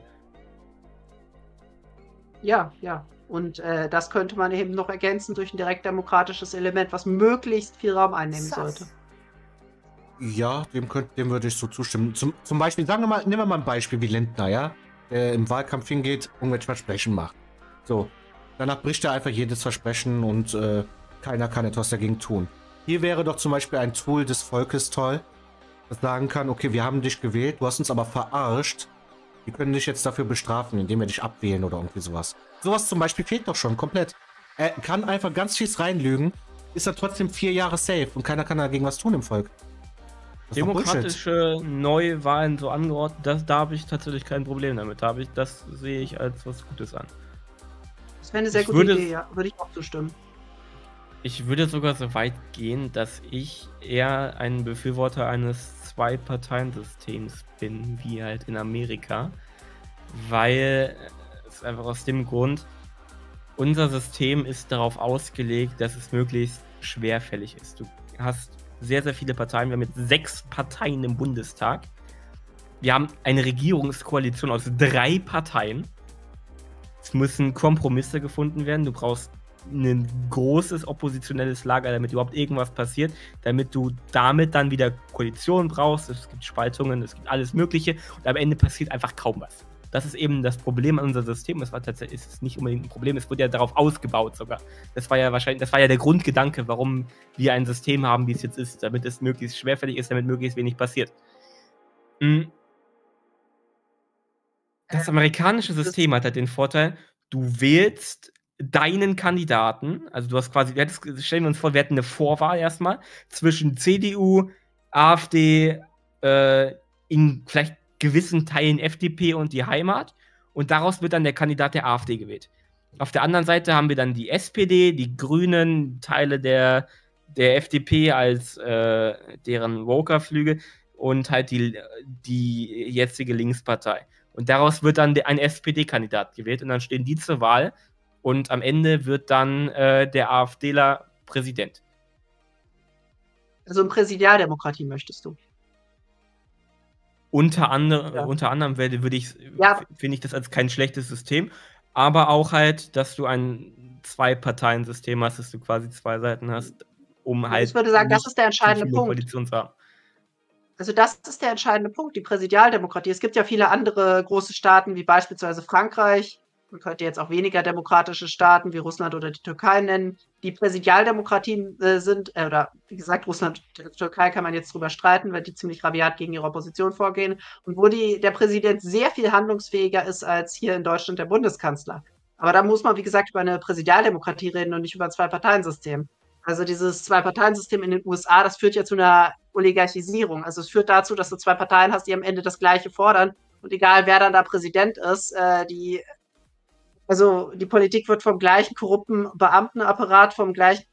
Ja, ja. Und äh, das könnte man eben noch ergänzen durch ein direktdemokratisches Element, was möglichst viel Raum einnehmen Sass. sollte. Ja, dem, könnt, dem würde ich so zustimmen. Zum, zum Beispiel, sagen wir mal, nehmen wir mal ein Beispiel wie Lindner, ja? Der im Wahlkampf hingeht, irgendwelche Versprechen macht. So. Danach bricht er einfach jedes Versprechen und äh, keiner kann etwas dagegen tun. Hier wäre doch zum Beispiel ein Tool des Volkes toll, das sagen kann, okay, wir haben dich gewählt, du hast uns aber verarscht. Wir können dich jetzt dafür bestrafen, indem wir dich abwählen oder irgendwie sowas. Sowas zum Beispiel fehlt doch schon komplett. Er kann einfach ganz fies reinlügen, ist er trotzdem vier Jahre safe und keiner kann dagegen was tun im Volk demokratische Neuwahlen so angeordnet, das, da habe ich tatsächlich kein Problem damit. Da ich, das sehe ich als was Gutes an. Das wäre eine sehr ich gute würde, Idee, ja. Würde ich auch zustimmen. Ich würde sogar so weit gehen, dass ich eher ein Befürworter eines Zwei-Parteien-Systems bin, wie halt in Amerika. Weil es einfach aus dem Grund, unser System ist darauf ausgelegt, dass es möglichst schwerfällig ist. Du hast sehr, sehr viele Parteien. Wir haben jetzt sechs Parteien im Bundestag. Wir haben eine Regierungskoalition aus drei Parteien. Es müssen Kompromisse gefunden werden. Du brauchst ein großes oppositionelles Lager, damit überhaupt irgendwas passiert, damit du damit dann wieder Koalition brauchst. Es gibt Spaltungen, es gibt alles Mögliche und am Ende passiert einfach kaum was. Das ist eben das Problem an unserem System. Es war tatsächlich ist nicht unbedingt ein Problem, es wurde ja darauf ausgebaut sogar. Das war ja wahrscheinlich, das war ja der Grundgedanke, warum wir ein System haben, wie es jetzt ist, damit es möglichst schwerfällig ist, damit möglichst wenig passiert. Hm. Das amerikanische System hat halt den Vorteil, du wählst deinen Kandidaten, also du hast quasi, stellen wir uns vor, wir hätten eine Vorwahl erstmal zwischen CDU, AfD, äh, in vielleicht gewissen Teilen FDP und die Heimat und daraus wird dann der Kandidat der AfD gewählt. Auf der anderen Seite haben wir dann die SPD, die Grünen, Teile der, der FDP als äh, deren Woker-Flüge und halt die, die jetzige Linkspartei. Und daraus wird dann ein SPD-Kandidat gewählt und dann stehen die zur Wahl und am Ende wird dann äh, der AfDler Präsident. Also eine Präsidialdemokratie möchtest du? Unter, andere, ja. unter anderem würde ich, ja. finde ich das als kein schlechtes System, aber auch halt, dass du ein Zwei-Parteien-System hast, dass du quasi zwei Seiten hast, um halt. Ich würde sagen, das ist der entscheidende Punkt. Also das ist der entscheidende Punkt, die Präsidialdemokratie. Es gibt ja viele andere große Staaten, wie beispielsweise Frankreich, man könnte jetzt auch weniger demokratische Staaten wie Russland oder die Türkei nennen, die Präsidialdemokratien äh, sind, äh, oder wie gesagt, Russland und die Türkei kann man jetzt drüber streiten, weil die ziemlich rabiat gegen ihre Opposition vorgehen und wo die, der Präsident sehr viel handlungsfähiger ist als hier in Deutschland der Bundeskanzler. Aber da muss man, wie gesagt, über eine Präsidialdemokratie reden und nicht über ein Zwei-Parteien-System. Also dieses Zwei-Parteien-System in den USA, das führt ja zu einer Oligarchisierung. Also es führt dazu, dass du zwei Parteien hast, die am Ende das Gleiche fordern. Und egal, wer dann da Präsident ist, äh, die also die Politik wird vom gleichen korrupten Beamtenapparat, vom gleichen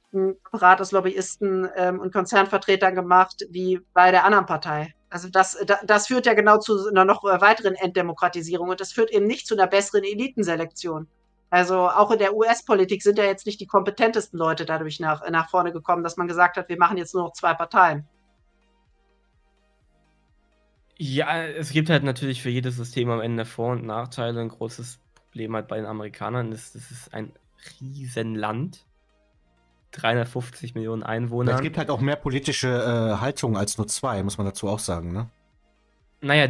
Apparat aus Lobbyisten ähm, und Konzernvertretern gemacht wie bei der anderen Partei. Also das, das führt ja genau zu einer noch weiteren Enddemokratisierung und das führt eben nicht zu einer besseren Elitenselektion. Also auch in der US-Politik sind ja jetzt nicht die kompetentesten Leute dadurch nach, nach vorne gekommen, dass man gesagt hat, wir machen jetzt nur noch zwei Parteien. Ja, es gibt halt natürlich für jedes System am Ende Vor- und Nachteile. Ein großes Problem halt bei den Amerikanern ist, das ist ein Riesenland. 350 Millionen Einwohner. Es gibt halt auch mehr politische äh, Haltungen als nur zwei, muss man dazu auch sagen, ne? Naja,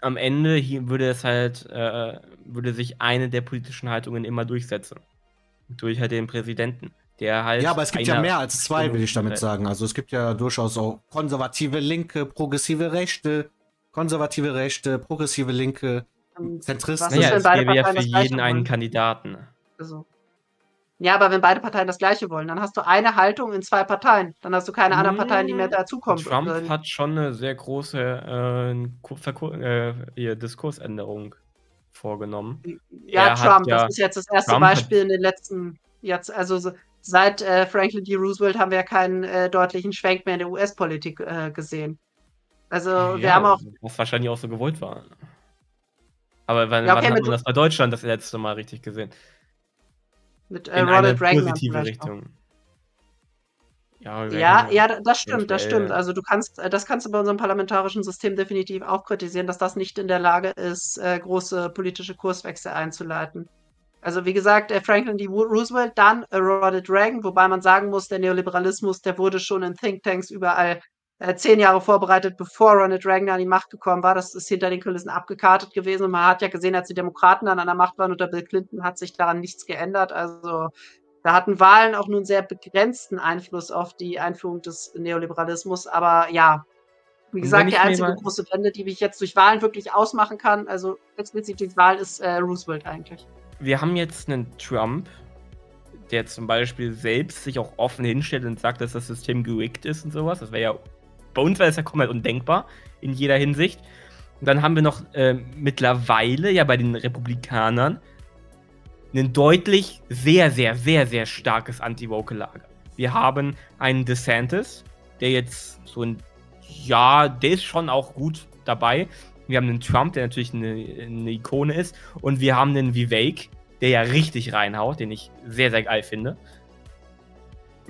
am Ende hier würde es halt, äh, würde sich eine der politischen Haltungen immer durchsetzen. Durch halt den Präsidenten. Der halt ja, aber es gibt ja mehr als zwei, will ich damit sagen. Also es gibt ja durchaus auch konservative Linke, progressive Rechte, konservative Rechte, progressive Linke. Zentristen. Naja, es gäbe ja für jeden einen Kandidaten. Also. Ja, aber wenn beide Parteien das Gleiche wollen, dann hast du eine Haltung in zwei Parteien. Dann hast du keine anderen Parteien, die mehr hm. dazukommen. Trump würden. hat schon eine sehr große äh, äh, Diskursänderung vorgenommen. Ja, er Trump, ja, das ist jetzt das erste Trump Beispiel in den letzten, jetzt, also seit äh, Franklin D. Roosevelt haben wir ja keinen äh, deutlichen Schwenk mehr in der US-Politik äh, gesehen. Also ja, wir haben auch. Was wahrscheinlich auch so gewollt war. Aber wann, ja, okay, wann hat man das bei Deutschland das letzte Mal richtig gesehen? Mit äh, In Ronald eine positive Richtung. Ja, ja, ja, das stimmt, das stimmt. Also du kannst, äh, das kannst du bei unserem parlamentarischen System definitiv auch kritisieren, dass das nicht in der Lage ist, äh, große politische Kurswechsel einzuleiten. Also wie gesagt, Franklin D. Roosevelt, dann Ronald Reagan, wobei man sagen muss, der Neoliberalismus, der wurde schon in Thinktanks überall äh, zehn Jahre vorbereitet, bevor Ronald Reagan an die Macht gekommen war. Das ist hinter den Kulissen abgekartet gewesen. Und man hat ja gesehen, als die Demokraten dann an der Macht waren unter Bill Clinton, hat sich daran nichts geändert. Also da hatten Wahlen auch nur einen sehr begrenzten Einfluss auf die Einführung des Neoliberalismus. Aber ja, wie gesagt, die einzige große Wende, die ich jetzt durch Wahlen wirklich ausmachen kann, also explizit durch Wahl, ist äh, Roosevelt eigentlich. Wir haben jetzt einen Trump, der zum Beispiel selbst sich auch offen hinstellt und sagt, dass das System gerickt ist und sowas. Das wäre ja bei uns wäre das ja komplett undenkbar in jeder Hinsicht. Und dann haben wir noch äh, mittlerweile ja bei den Republikanern ein deutlich sehr, sehr, sehr, sehr starkes Anti-Woke-Lager. Wir haben einen DeSantis, der jetzt so ein, ja, der ist schon auch gut dabei. Wir haben einen Trump, der natürlich eine, eine Ikone ist. Und wir haben einen Vivek, der ja richtig reinhaut, den ich sehr, sehr geil finde.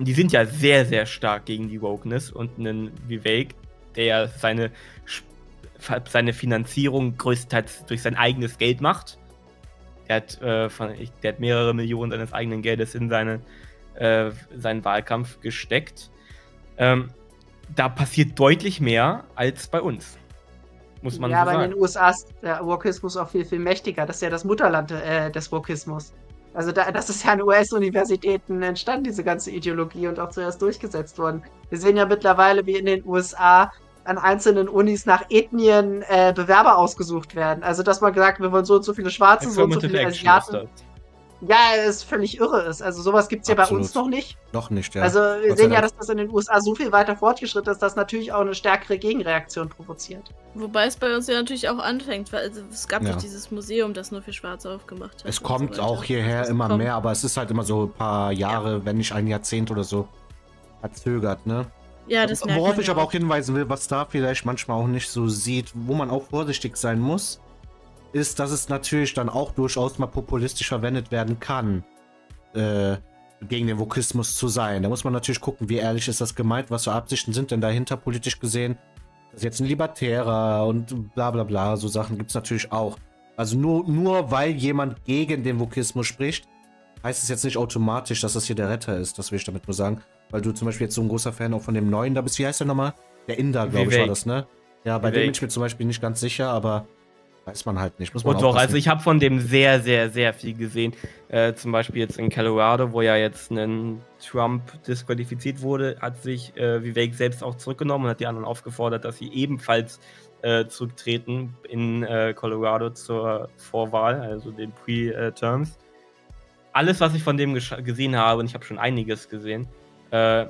Und die sind ja sehr, sehr stark gegen die Wokeness und einen Vivek, der seine, seine Finanzierung größtenteils durch sein eigenes Geld macht. Der hat, äh, von, der hat mehrere Millionen seines eigenen Geldes in seine, äh, seinen Wahlkampf gesteckt. Ähm, da passiert deutlich mehr als bei uns. Muss man ja, so aber sagen. in den USA ist der Wokismus auch viel, viel mächtiger. Das ist ja das Mutterland äh, des Wokismus. Also da, das ist ja an US-Universitäten entstanden, diese ganze Ideologie und auch zuerst durchgesetzt worden. Wir sehen ja mittlerweile, wie in den USA an einzelnen Unis nach Ethnien äh, Bewerber ausgesucht werden. Also dass man gesagt, wir wollen so und so viele Schwarze, so und so viele Asiaten. Ja, es völlig irre ist. Also sowas gibt es ja bei uns noch nicht. Noch nicht, ja. Also wir sehen ja, dass das in den USA so viel weiter fortgeschritten ist, dass das natürlich auch eine stärkere Gegenreaktion provoziert. Wobei es bei uns ja natürlich auch anfängt, weil also, es gab Ja. doch dieses Museum, das nur für Schwarze aufgemacht hat. Es kommt so auch hierher immer kommt. mehr, aber es ist halt immer so ein paar Jahre, wenn nicht ein Jahrzehnt oder so verzögert, ne? Ja, das merkt Worauf ich ja aber auch hinweisen will, was da vielleicht manchmal auch nicht so sieht, wo man auch vorsichtig sein muss, ist, dass es natürlich dann auch durchaus mal populistisch verwendet werden kann, äh, gegen den Vokismus zu sein. Da muss man natürlich gucken, wie ehrlich ist das gemeint, was für Absichten sind denn dahinter politisch gesehen. Das ist jetzt ein Libertärer und bla bla bla, so Sachen gibt es natürlich auch. Also nur, nur weil jemand gegen den Vokismus spricht, heißt es jetzt nicht automatisch, dass das hier der Retter ist. Das will ich damit nur sagen. Weil du zum Beispiel jetzt so ein großer Fan auch von dem neuen da bist. Wie heißt der nochmal? Der Inder, glaube ich, war das, ne? Ja, bei dem Vivek. bin ich mir zum Beispiel nicht ganz sicher, aber weiß man halt nicht. Muss man Und doch, also ich habe von dem sehr, sehr, sehr viel gesehen. Äh, zum Beispiel jetzt in Colorado, wo ja jetzt ein Trump disqualifiziert wurde, hat sich äh, Vivek selbst auch zurückgenommen und hat die anderen aufgefordert, dass sie ebenfalls äh, zurücktreten in äh, Colorado zur Vorwahl, also den Pre-Terms. Alles, was ich von dem gesehen habe, und ich habe schon einiges gesehen, äh,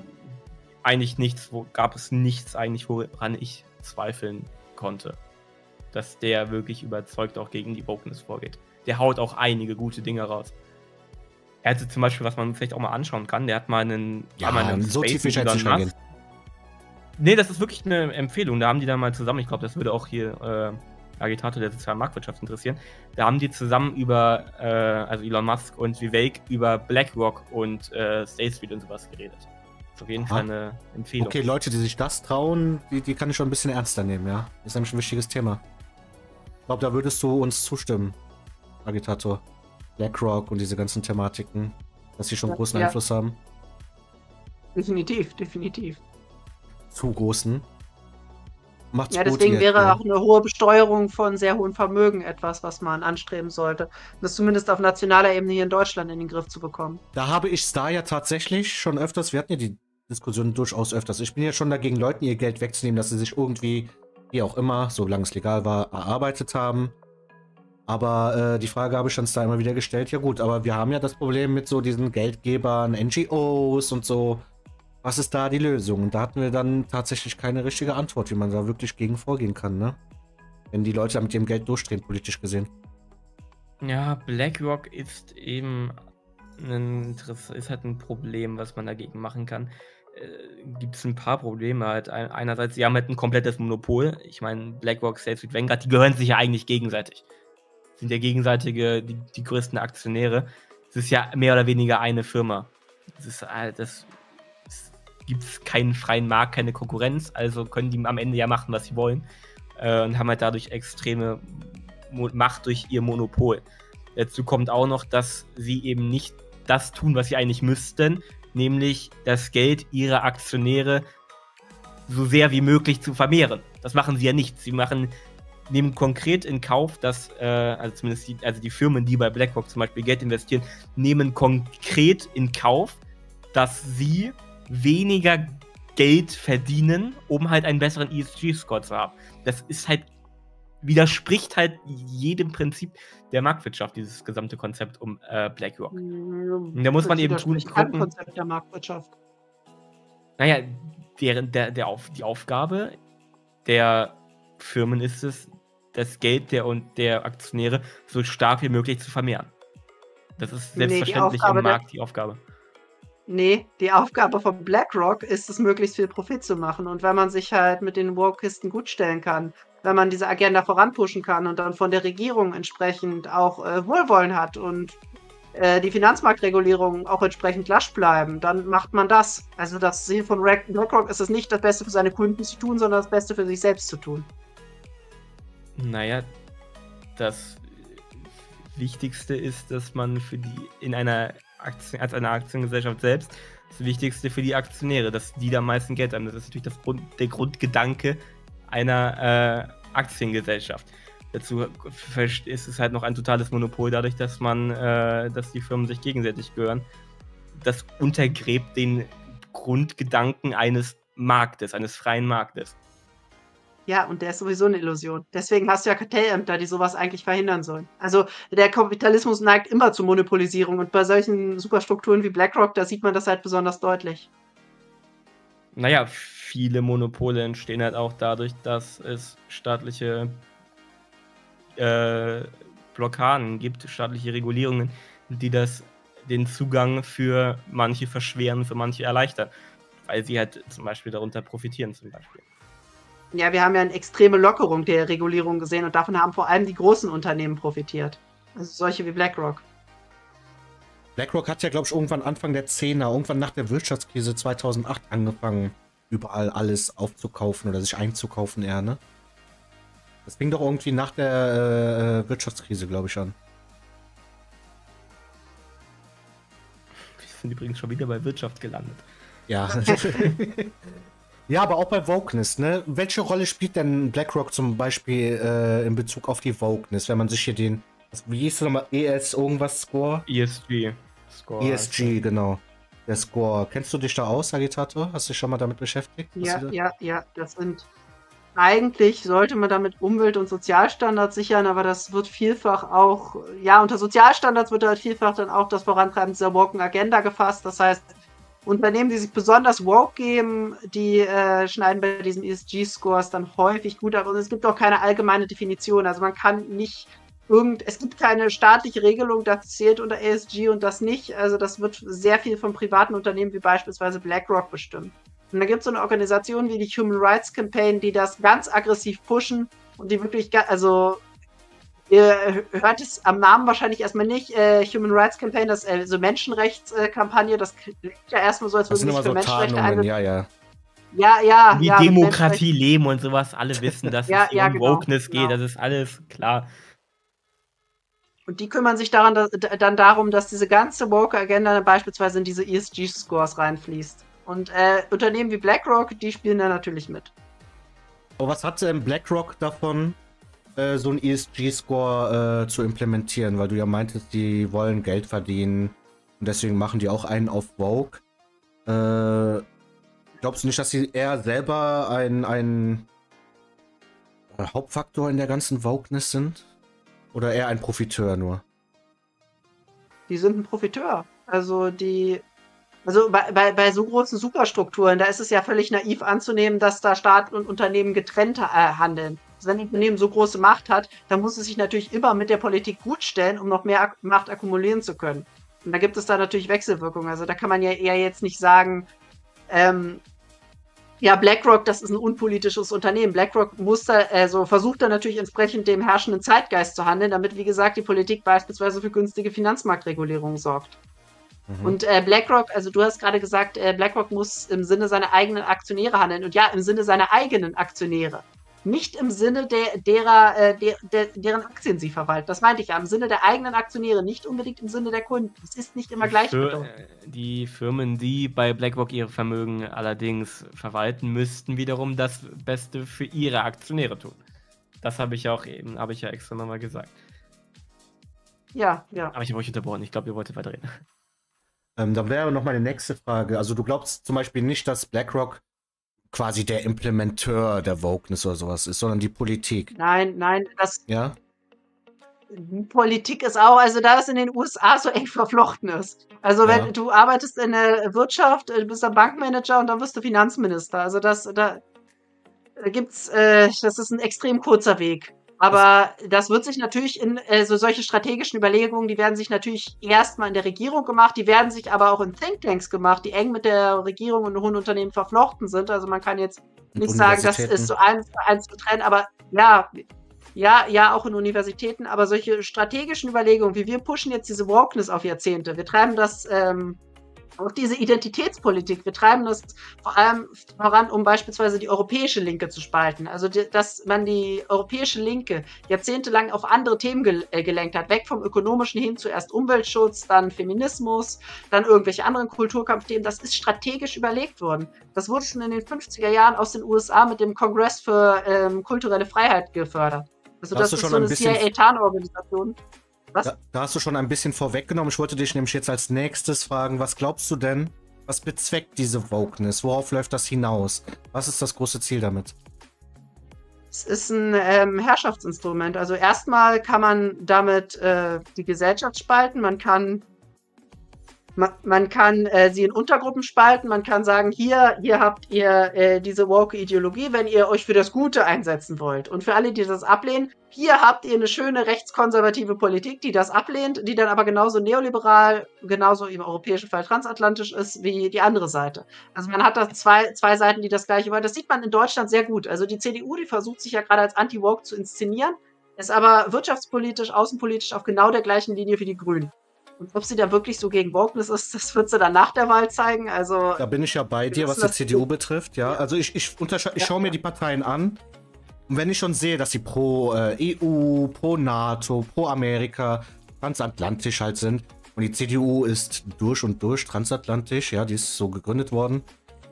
eigentlich nichts, wo gab es nichts eigentlich, woran ich zweifeln konnte dass der wirklich überzeugt auch gegen die Wokeness vorgeht. Der haut auch einige gute Dinge raus. Er hatte zum Beispiel, was man vielleicht auch mal anschauen kann, der hat mal einen. Ja, mal einen so tief Elon reingehen. Musk. Nee, das ist wirklich eine Empfehlung. Da haben die dann mal zusammen, ich glaube, das würde auch hier äh, Agitator der sozialen Marktwirtschaft interessieren. Da haben die zusammen über, äh, also Elon Musk und Vivek, über BlackRock und äh, State Street und sowas geredet. Ist auf jeden Aha. Fall eine Empfehlung. Okay, Leute, die sich das trauen, die, die kann ich schon ein bisschen ernster nehmen, ja. Ist nämlich ein wichtiges Thema. Ich glaube, da würdest du uns zustimmen, Agitator. BlackRock und diese ganzen Thematiken, dass sie schon Ja, großen ja. Einfluss haben. Definitiv, definitiv. Zu großen. Macht's Ja, gut. deswegen ihr- wäre ihr- auch eine hohe Besteuerung von sehr hohen Vermögen etwas, was man anstreben sollte. Das zumindest auf nationaler Ebene hier in Deutschland in den Griff zu bekommen. Da habe ich Star ja tatsächlich schon öfters, wir hatten ja die Diskussion durchaus öfters. Ich bin ja schon dagegen, Leuten ihr Geld wegzunehmen, dass sie sich irgendwie, wie auch immer, solange es legal war, erarbeitet haben. Aber äh, die Frage habe ich dann Star immer wieder gestellt, ja gut, aber wir haben ja das Problem mit so diesen Geldgebern, NGOs und so. Was ist da die Lösung? Und da hatten wir dann tatsächlich keine richtige Antwort, wie man da wirklich gegen vorgehen kann, ne? Wenn die Leute da mit ihrem Geld durchdrehen, politisch gesehen. Ja, BlackRock ist eben ein, ist halt ein Problem, was man dagegen machen kann. Äh, Gibt es ein paar Probleme halt. Ein- Einerseits, sie haben halt ein komplettes Monopol. Ich meine, BlackRock, State Vanguard, die gehören sich ja eigentlich gegenseitig. Sind ja gegenseitige, die, die größten Aktionäre. Es ist ja mehr oder weniger eine Firma. Es ist halt, das gibt keinen freien Markt, keine Konkurrenz, also können die am Ende ja machen, was sie wollen. Äh, und haben halt dadurch extreme Mo Macht durch ihr Monopol. Dazu kommt auch noch, dass sie eben nicht das tun, was sie eigentlich müssten, nämlich das Geld ihrer Aktionäre so sehr wie möglich zu vermehren. Das machen sie ja nicht. Sie machen, nehmen konkret in Kauf, dass, äh, also zumindest die, also die Firmen, die bei BlackRock zum Beispiel Geld investieren, nehmen konkret in Kauf, dass sie weniger Geld verdienen, um halt einen besseren ESG-Score zu haben. Das ist halt, widerspricht halt jedem Prinzip der Marktwirtschaft, dieses gesamte Konzept um äh, BlackRock. Und da muss man eben tun, Kein gucken, Konzept der Marktwirtschaft. naja, deren, der, der auf, die Aufgabe der Firmen ist es, das Geld der und der Aktionäre so stark wie möglich zu vermehren. Das ist Nee, selbstverständlich Aufgabe im der- Markt die Aufgabe. Nee, die Aufgabe von BlackRock ist es, möglichst viel Profit zu machen. Und wenn man sich halt mit den Wokisten gut stellen kann, wenn man diese Agenda voranpushen kann und dann von der Regierung entsprechend auch äh, Wohlwollen hat und äh, die Finanzmarktregulierungen auch entsprechend lasch bleiben, dann macht man das. Also das Ziel von BlackRock ist es nicht, das Beste für seine Kunden zu tun, sondern das Beste für sich selbst zu tun. Naja, das Wichtigste ist, dass man für die in einer Aktien, als eine Aktiengesellschaft selbst das Wichtigste für die Aktionäre, dass die da am meisten Geld haben. Das ist natürlich Grund, der Grundgedanke einer äh, Aktiengesellschaft. Dazu ist es halt noch ein totales Monopol, dadurch, dass man, äh, dass die Firmen sich gegenseitig gehören. Das untergräbt den Grundgedanken eines Marktes, eines freien Marktes. Ja, und der ist sowieso eine Illusion. Deswegen hast du ja Kartellämter, die sowas eigentlich verhindern sollen. Also der Kapitalismus neigt immer zur Monopolisierung und bei solchen Superstrukturen wie BlackRock, da sieht man das halt besonders deutlich. Naja, viele Monopole entstehen halt auch dadurch, dass es staatliche äh, Blockaden gibt, staatliche Regulierungen, die das den Zugang für manche verschweren, für manche erleichtern, weil sie halt zum Beispiel darunter profitieren zum Beispiel. Ja, wir haben ja eine extreme Lockerung der Regulierung gesehen und davon haben vor allem die großen Unternehmen profitiert. Also solche wie BlackRock. BlackRock hat ja, glaube ich, irgendwann Anfang der 10er, irgendwann nach der Wirtschaftskrise 2008 angefangen, überall alles aufzukaufen oder sich einzukaufen eher, ne? Das fing doch irgendwie nach der äh, Wirtschaftskrise, glaube ich, an. Wir sind übrigens schon wieder bei Wirtschaft gelandet. Ja. Ja, aber auch bei Wokeness, ne? Welche Rolle spielt denn BlackRock zum Beispiel äh, in Bezug auf die Wokeness, wenn man sich hier den, wie hieß es nochmal, ES irgendwas Score? ESG. Score ESG, also. genau. Der Score. Kennst du dich da aus, Agitator? Hast du dich schon mal damit beschäftigt? Ja, ja, ja, das sind. Eigentlich sollte man damit Umwelt- und Sozialstandards sichern, aber das wird vielfach auch, ja, unter Sozialstandards wird halt vielfach dann auch das Vorantreiben dieser Woken Agenda gefasst. Das heißt, Unternehmen, die sich besonders woke geben, die äh, schneiden bei diesen ESG-Scores dann häufig gut ab. Und es gibt auch keine allgemeine Definition. Also man kann nicht irgend, es gibt keine staatliche Regelung, das zählt unter ESG und das nicht. Also das wird sehr viel von privaten Unternehmen wie beispielsweise BlackRock bestimmt. Und da gibt es so eine Organisation wie die Human Rights Campaign, die das ganz aggressiv pushen und die wirklich, also Ihr hört es am Namen wahrscheinlich erstmal nicht. Äh, Human Rights Campaign, das äh, so Menschenrechtskampagne, das klingt ja erstmal so, als würden sie sich für so Menschenrechte ein. Ja, ja. Ja, ja. Wie ja, Demokratie leben und sowas, alle wissen, dass ja, es ja, um genau, Wokeness genau. geht, das ist alles klar. Und die kümmern sich daran, dass, dann darum, dass diese ganze Woke-Agenda beispielsweise in diese ESG-Scores reinfließt. Und äh, Unternehmen wie BlackRock, die spielen da natürlich mit. Aber was hat denn BlackRock davon, äh, so einen ESG-Score äh, zu implementieren, weil du ja meintest, die wollen Geld verdienen und deswegen machen die auch einen auf Vogue. Äh, glaubst du nicht, dass sie eher selber ein, ein äh, Hauptfaktor in der ganzen Wokeness sind? Oder eher ein Profiteur nur? Die sind ein Profiteur. Also die also bei, bei, bei so großen Superstrukturen, da ist es ja völlig naiv anzunehmen, dass da Staat und Unternehmen getrennt äh, handeln wenn ein Unternehmen so große Macht hat, dann muss es sich natürlich immer mit der Politik gut stellen, um noch mehr Macht akkumulieren zu können. Und da gibt es da natürlich Wechselwirkungen. Also da kann man ja eher jetzt nicht sagen, ähm, ja, BlackRock, das ist ein unpolitisches Unternehmen. BlackRock muss da, also versucht da natürlich entsprechend dem herrschenden Zeitgeist zu handeln, damit, wie gesagt, die Politik beispielsweise für günstige Finanzmarktregulierung sorgt. Mhm. Und äh, BlackRock, also du hast gerade gesagt, äh, BlackRock muss im Sinne seiner eigenen Aktionäre handeln. Und ja, im Sinne seiner eigenen Aktionäre nicht im Sinne der, derer, äh, der, der, deren Aktien sie verwalten. Das meinte ich ja, im Sinne der eigenen Aktionäre, nicht unbedingt im Sinne der Kunden. Es ist nicht immer gleich. Äh, die Firmen, die bei BlackRock ihre Vermögen allerdings verwalten, müssten wiederum das Beste für ihre Aktionäre tun. Das habe ich auch eben, habe ich ja extra nochmal gesagt. Ja, ja. Aber ich habe euch unterbrochen. Ich glaube, ihr wolltet weiterreden. Ähm, dann wäre noch meine nächste Frage. Also du glaubst zum Beispiel nicht, dass BlackRock quasi der Implementeur der Wokeness oder sowas ist, sondern die Politik. Nein, nein, das. Ja. Politik ist auch, also da es in den USA so eng verflochten ist. Also wenn ja. du arbeitest in der Wirtschaft, du bist ein Bankmanager und dann wirst du Finanzminister. Also das, da, da gibt's, äh, das ist ein extrem kurzer Weg. Aber das wird sich natürlich in also solche strategischen Überlegungen, die werden sich natürlich erstmal in der Regierung gemacht, die werden sich aber auch in Thinktanks gemacht, die eng mit der Regierung und hohen Unternehmen verflochten sind. Also man kann jetzt nicht sagen, das ist so eins, eins zu trennen, aber ja, Ja, ja, auch in Universitäten, aber solche strategischen Überlegungen, wie wir pushen jetzt diese Wokeness auf Jahrzehnte, wir treiben das ähm, auch diese Identitätspolitik, wir treiben das vor allem voran, um beispielsweise die europäische Linke zu spalten. Also, dass man die europäische Linke jahrzehntelang auf andere Themen gel äh, gelenkt hat, weg vom ökonomischen hin zuerst Umweltschutz, dann Feminismus, dann irgendwelche anderen Kulturkampfthemen. Das ist strategisch überlegt worden. Das wurde schon in den 50er Jahren aus den USA mit dem Kongress für ähm, kulturelle Freiheit gefördert. Also, das ist so eine CIA-Tarnorganisation. Was? Da, da, hast du schon ein bisschen vorweggenommen. Ich wollte dich nämlich jetzt als nächstes fragen, was glaubst du denn, was bezweckt diese Wokeness? Worauf läuft das hinaus? Was ist das große Ziel damit? Es ist ein ähm, Herrschaftsinstrument. Also erstmal kann man damit äh, die Gesellschaft spalten. Man kann man, man kann äh, sie in Untergruppen spalten, man kann sagen, hier, hier habt ihr äh, diese woke Ideologie, wenn ihr euch für das Gute einsetzen wollt. Und für alle, die das ablehnen, hier habt ihr eine schöne rechtskonservative Politik, die das ablehnt, die dann aber genauso neoliberal, genauso im europäischen Fall transatlantisch ist wie die andere Seite. Also man hat da zwei, zwei Seiten, die das gleiche wollen. Das sieht man in Deutschland sehr gut. Also die CDU, die versucht sich ja gerade als Anti-Woke zu inszenieren, ist aber wirtschaftspolitisch, außenpolitisch auf genau der gleichen Linie wie die Grünen. Und ob sie da wirklich so gegen Wokeness ist, das wird sie dann nach der Wahl zeigen. Also, da bin ich ja bei dir, was die CDU betrifft. Ja, also ich, ich, ich ja. schaue mir die Parteien an. Und wenn ich schon sehe, dass sie pro äh, EU, pro NATO, pro Amerika, transatlantisch halt sind, und die CDU ist durch und durch transatlantisch, ja, die ist so gegründet worden,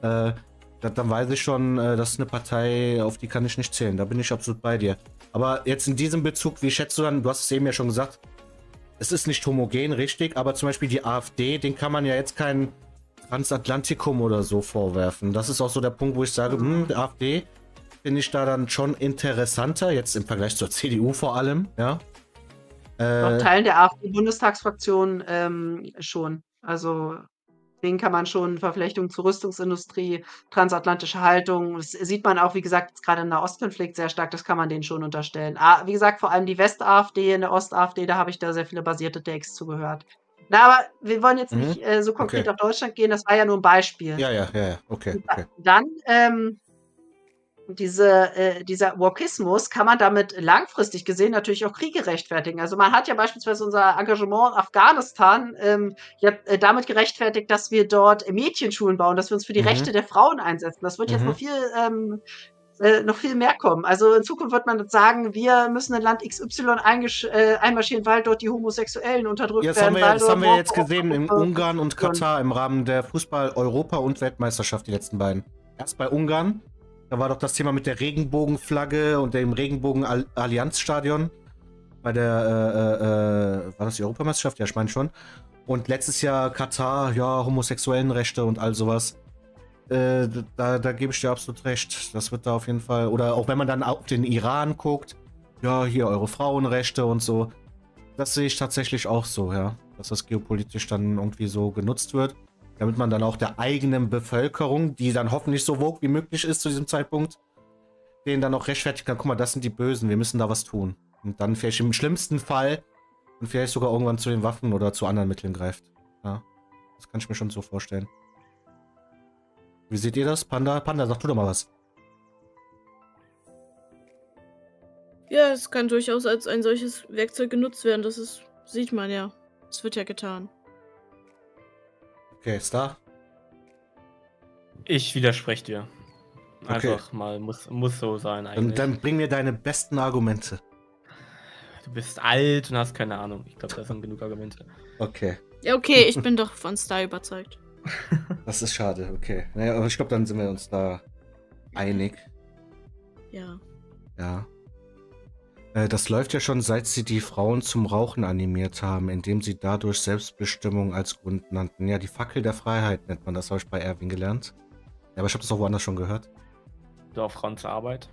äh, dann weiß ich schon, äh, das ist eine Partei, auf die kann ich nicht zählen. Da bin ich absolut bei dir. Aber jetzt in diesem Bezug, wie schätzt du dann, du hast es eben ja schon gesagt, es ist nicht homogen, richtig, aber zum Beispiel die AfD, den kann man ja jetzt kein Transatlantikum oder so vorwerfen. Das ist auch so der Punkt, wo ich sage, hm, die AfD finde ich da dann schon interessanter, jetzt im Vergleich zur CDU vor allem, ja. Äh, Teilen der AfD-Bundestagsfraktion ähm, schon. Also den kann man schon Verflechtung zur Rüstungsindustrie, transatlantische Haltung. Das sieht man auch, wie gesagt, gerade in der Ostkonflikt sehr stark. Das kann man denen schon unterstellen. Ah, wie gesagt, vor allem die West-AfD, in der Ost-AfD, da habe ich da sehr viele basierte Takes zugehört. Na, aber wir wollen jetzt mhm. nicht äh, so konkret okay. auf Deutschland gehen. Das war ja nur ein Beispiel. Ja, ja, ja, ja. Okay. okay. Dann ähm, diese, äh, dieser Wokismus kann man damit langfristig gesehen natürlich auch Kriege rechtfertigen. Also man hat ja beispielsweise unser Engagement in Afghanistan ähm, ja, äh, damit gerechtfertigt, dass wir dort Mädchenschulen bauen, dass wir uns für die mhm. Rechte der Frauen einsetzen. Das wird mhm. jetzt noch viel ähm, äh, noch viel mehr kommen. Also in Zukunft wird man sagen, wir müssen in Land XY äh, einmarschieren, weil dort die Homosexuellen unterdrückt ja, das werden. Haben wir, das haben wir jetzt gesehen in Ungarn und Katar im Rahmen der Fußball-Europa- und Weltmeisterschaft, die letzten beiden. Erst bei Ungarn da war doch das Thema mit der Regenbogenflagge und dem Regenbogen-Allianzstadion. Bei der, äh, äh, äh, war das die Europameisterschaft? Ja, ich meine schon. Und letztes Jahr Katar, ja, homosexuellen Rechte und all sowas. Äh, da, da gebe ich dir absolut recht. Das wird da auf jeden Fall. Oder auch wenn man dann auf den Iran guckt, ja, hier eure Frauenrechte und so. Das sehe ich tatsächlich auch so, ja. Dass das geopolitisch dann irgendwie so genutzt wird damit man dann auch der eigenen Bevölkerung, die dann hoffentlich so vogue wie möglich ist zu diesem Zeitpunkt, denen dann auch rechtfertigen kann, guck mal, das sind die Bösen, wir müssen da was tun. Und dann vielleicht im schlimmsten Fall und vielleicht sogar irgendwann zu den Waffen oder zu anderen Mitteln greift. Ja, das kann ich mir schon so vorstellen. Wie seht ihr das? Panda, Panda, sag du doch mal was. Ja, es kann durchaus als ein solches Werkzeug genutzt werden. Das ist, sieht man ja. Es wird ja getan. Okay, ist da. Ich widerspreche dir. Einfach okay. mal, muss, muss so sein eigentlich. Dann, dann bring mir deine besten Argumente. Du bist alt und hast keine Ahnung. Ich glaube, das sind genug Argumente. Okay. Ja, okay, ich bin doch von Star überzeugt. Das ist schade, okay. Naja, aber ich glaube, dann sind wir uns da einig. Ja. Ja. Äh, das läuft ja schon, seit sie die Frauen zum Rauchen animiert haben, indem sie dadurch Selbstbestimmung als Grund nannten. Ja, die Fackel der Freiheit nennt man das, habe ich bei Erwin gelernt. Ja, aber ich habe das auch woanders schon gehört. Oder auch Frauen zur Arbeit.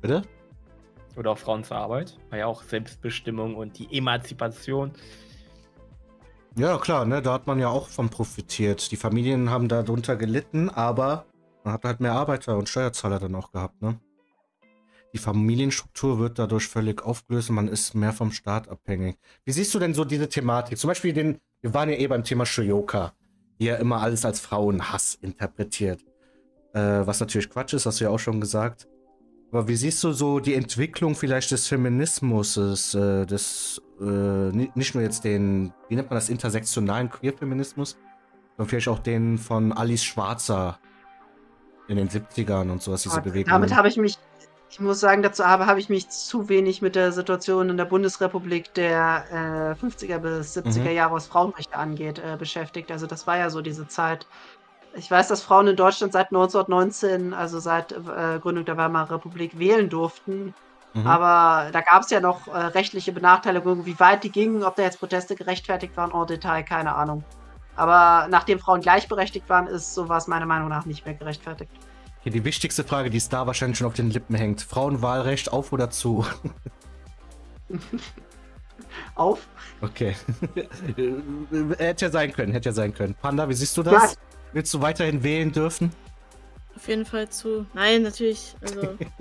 Bitte? Oder auch Frauen zur Arbeit. War ja auch Selbstbestimmung und die Emanzipation. Ja, klar, ne, da hat man ja auch von profitiert. Die Familien haben darunter gelitten, aber man hat halt mehr Arbeiter und Steuerzahler dann auch gehabt, ne? Die Familienstruktur wird dadurch völlig aufgelöst und man ist mehr vom Staat abhängig. Wie siehst du denn so diese Thematik? Zum Beispiel den, wir waren ja eh beim Thema Shoyoka, die ja immer alles als Frauenhass interpretiert. Äh, was natürlich Quatsch ist, hast du ja auch schon gesagt. Aber wie siehst du so die Entwicklung vielleicht des Feminismus, äh, des, äh, nicht nur jetzt den, wie nennt man das, intersektionalen Queerfeminismus, sondern vielleicht auch den von Alice Schwarzer in den 70ern und sowas, diese Bewegung. Damit habe ich mich, ich muss sagen, dazu habe, habe ich mich zu wenig mit der Situation in der Bundesrepublik der äh, 50er bis 70er mhm. Jahre, was Frauenrechte angeht, äh, beschäftigt. Also das war ja so diese Zeit. Ich weiß, dass Frauen in Deutschland seit 1919, also seit äh, Gründung der Weimarer Republik, wählen durften. Mhm. Aber da gab es ja noch äh, rechtliche Benachteiligungen. Wie weit die gingen, ob da jetzt Proteste gerechtfertigt waren, en Detail, keine Ahnung. Aber nachdem Frauen gleichberechtigt waren, ist sowas meiner Meinung nach nicht mehr gerechtfertigt. Hier die wichtigste Frage, die es da wahrscheinlich schon auf den Lippen hängt. Frauenwahlrecht auf oder zu? auf. Okay. hätte ja sein können, hätte ja sein können. Panda, wie siehst du das? Ja. Willst du weiterhin wählen dürfen? Auf jeden Fall zu. Nein, natürlich. Also,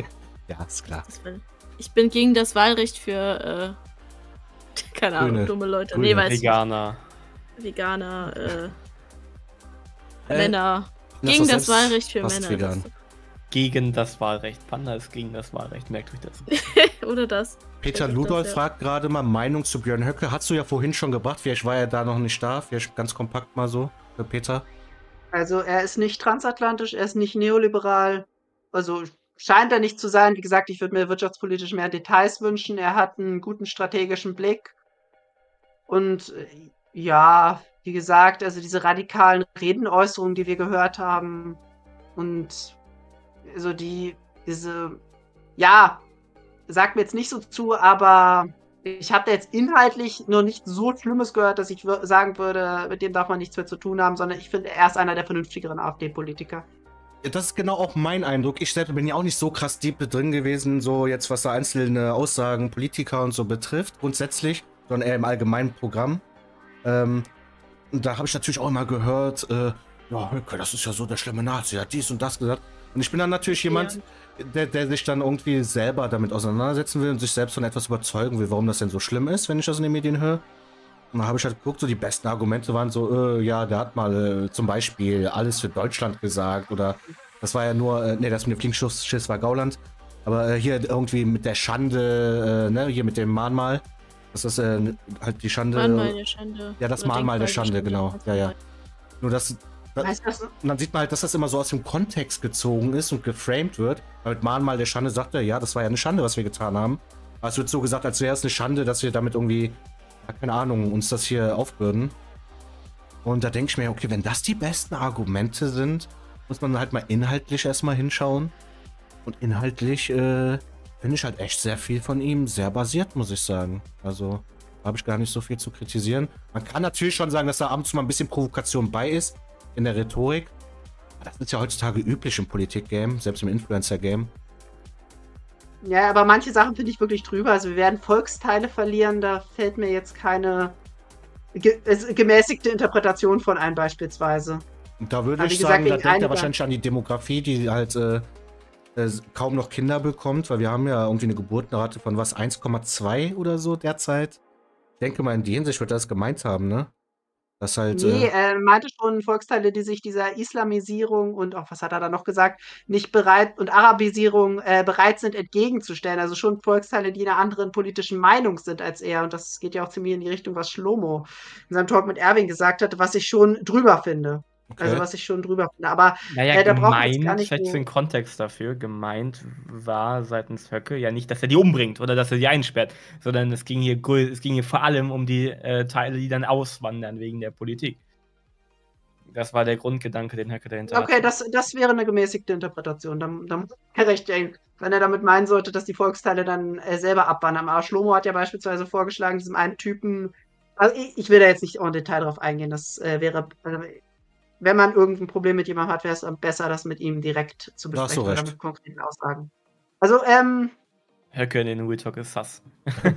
ja, ist klar. Ich bin gegen das Wahlrecht für, äh, keine Ahnung, Grüne. dumme Leute. Grüne. Nee, weiß Veganer. Veganer, äh, äh Männer. Gegen das Wahlrecht für Männer. Vegan. Gegen das Wahlrecht. Panda ist gegen das Wahlrecht, merkt euch das. Oder das. Peter Ludolf ja. fragt gerade mal Meinung zu Björn Höcke. Hast du ja vorhin schon gebracht, vielleicht war er da noch nicht da. Vielleicht ganz kompakt mal so für Peter. Also er ist nicht transatlantisch, er ist nicht neoliberal. Also scheint er nicht zu sein. Wie gesagt, ich würde mir wirtschaftspolitisch mehr Details wünschen. Er hat einen guten strategischen Blick. Und äh, ja, wie gesagt, also diese radikalen Redenäußerungen, die wir gehört haben und so die, diese, ja, sagt mir jetzt nicht so zu, aber ich habe da jetzt inhaltlich nur nicht so Schlimmes gehört, dass ich sagen würde, mit dem darf man nichts mehr zu tun haben, sondern ich finde, er ist einer der vernünftigeren AfD-Politiker. Das ist genau auch mein Eindruck. Ich selbst bin ja auch nicht so krass deep drin gewesen, so jetzt was da einzelne Aussagen, Politiker und so betrifft, grundsätzlich, sondern eher im allgemeinen Programm. Ähm, und da habe ich natürlich auch immer gehört, äh, ja, Höcke, das ist ja so der schlimme Nazi, hat dies und das gesagt. Und ich bin dann natürlich jemand, ja. der, der sich dann irgendwie selber damit auseinandersetzen will und sich selbst von etwas überzeugen will, warum das denn so schlimm ist, wenn ich das in den Medien höre. Und da habe ich halt geguckt, so die besten Argumente waren so, äh, ja, der hat mal äh, zum Beispiel alles für Deutschland gesagt oder das war ja nur, äh, nee, das mit dem Fliegenschiss war Gauland. Aber äh, hier irgendwie mit der Schande, äh, ne, hier mit dem Mahnmal. Das ist äh, halt die Schande. Mahnmal der Schande. Ja, das Mahnmal der Schande, Schande, genau. Ja, ja. Nur das. Weißt du? Und dann sieht man halt, dass das immer so aus dem Kontext gezogen ist und geframed wird. Weil mit Mahnmal der Schande sagt er, ja, das war ja eine Schande, was wir getan haben. Aber es wird so gesagt, als wäre es eine Schande, dass wir damit irgendwie, keine Ahnung, uns das hier aufbürden. Und da denke ich mir, okay, wenn das die besten Argumente sind, muss man halt mal inhaltlich erstmal hinschauen. Und inhaltlich, äh, finde ich halt echt sehr viel von ihm sehr basiert, muss ich sagen. Also habe ich gar nicht so viel zu kritisieren. Man kann natürlich schon sagen, dass da abends mal ein bisschen Provokation bei ist in der Rhetorik. Aber das ist ja heutzutage üblich im Politik-Game, selbst im Influencer-Game. Ja, aber manche Sachen finde ich wirklich drüber. Also wir werden Volksteile verlieren, da fällt mir jetzt keine ge gemäßigte Interpretation von ein beispielsweise. Da würde ich sagen, da denkt er wahrscheinlich an die Demografie, die halt äh, äh, kaum noch Kinder bekommt, weil wir haben ja irgendwie eine Geburtenrate von was, 1,2 oder so derzeit. Ich denke mal, in die Hinsicht wird das gemeint haben, ne? Das halt. Nee, äh, er meinte schon Volksteile, die sich dieser Islamisierung und auch, was hat er da noch gesagt, nicht bereit und Arabisierung äh, bereit sind entgegenzustellen. Also schon Volksteile, die in einer anderen politischen Meinung sind als er. Und das geht ja auch ziemlich in die Richtung, was Schlomo in seinem Talk mit Erwin gesagt hatte, was ich schon drüber finde. Also, okay. Also was ich schon drüber finde. Aber naja, äh, da gemeint, gar nicht vielleicht so den Kontext dafür, gemeint war seitens Höcke ja nicht, dass er die umbringt oder dass er die einsperrt, sondern es ging hier, es ging hier vor allem um die äh, Teile, die dann auswandern wegen der Politik. Das war der Grundgedanke, den Höcke dahinter Okay, hat. das, das wäre eine gemäßigte Interpretation. Dann, dann er recht, wenn er damit meinen sollte, dass die Volksteile dann äh, selber abwandern. Aber Schlomo hat ja beispielsweise vorgeschlagen, diesem einen Typen also ich, ich, will da jetzt nicht en Detail drauf eingehen. Das äh, wäre, also wenn man irgendein Problem mit jemandem hat, wäre es besser, das mit ihm direkt zu besprechen oder mit konkreten Aussagen. Also, ähm. Höcke in Real Talk ist sass.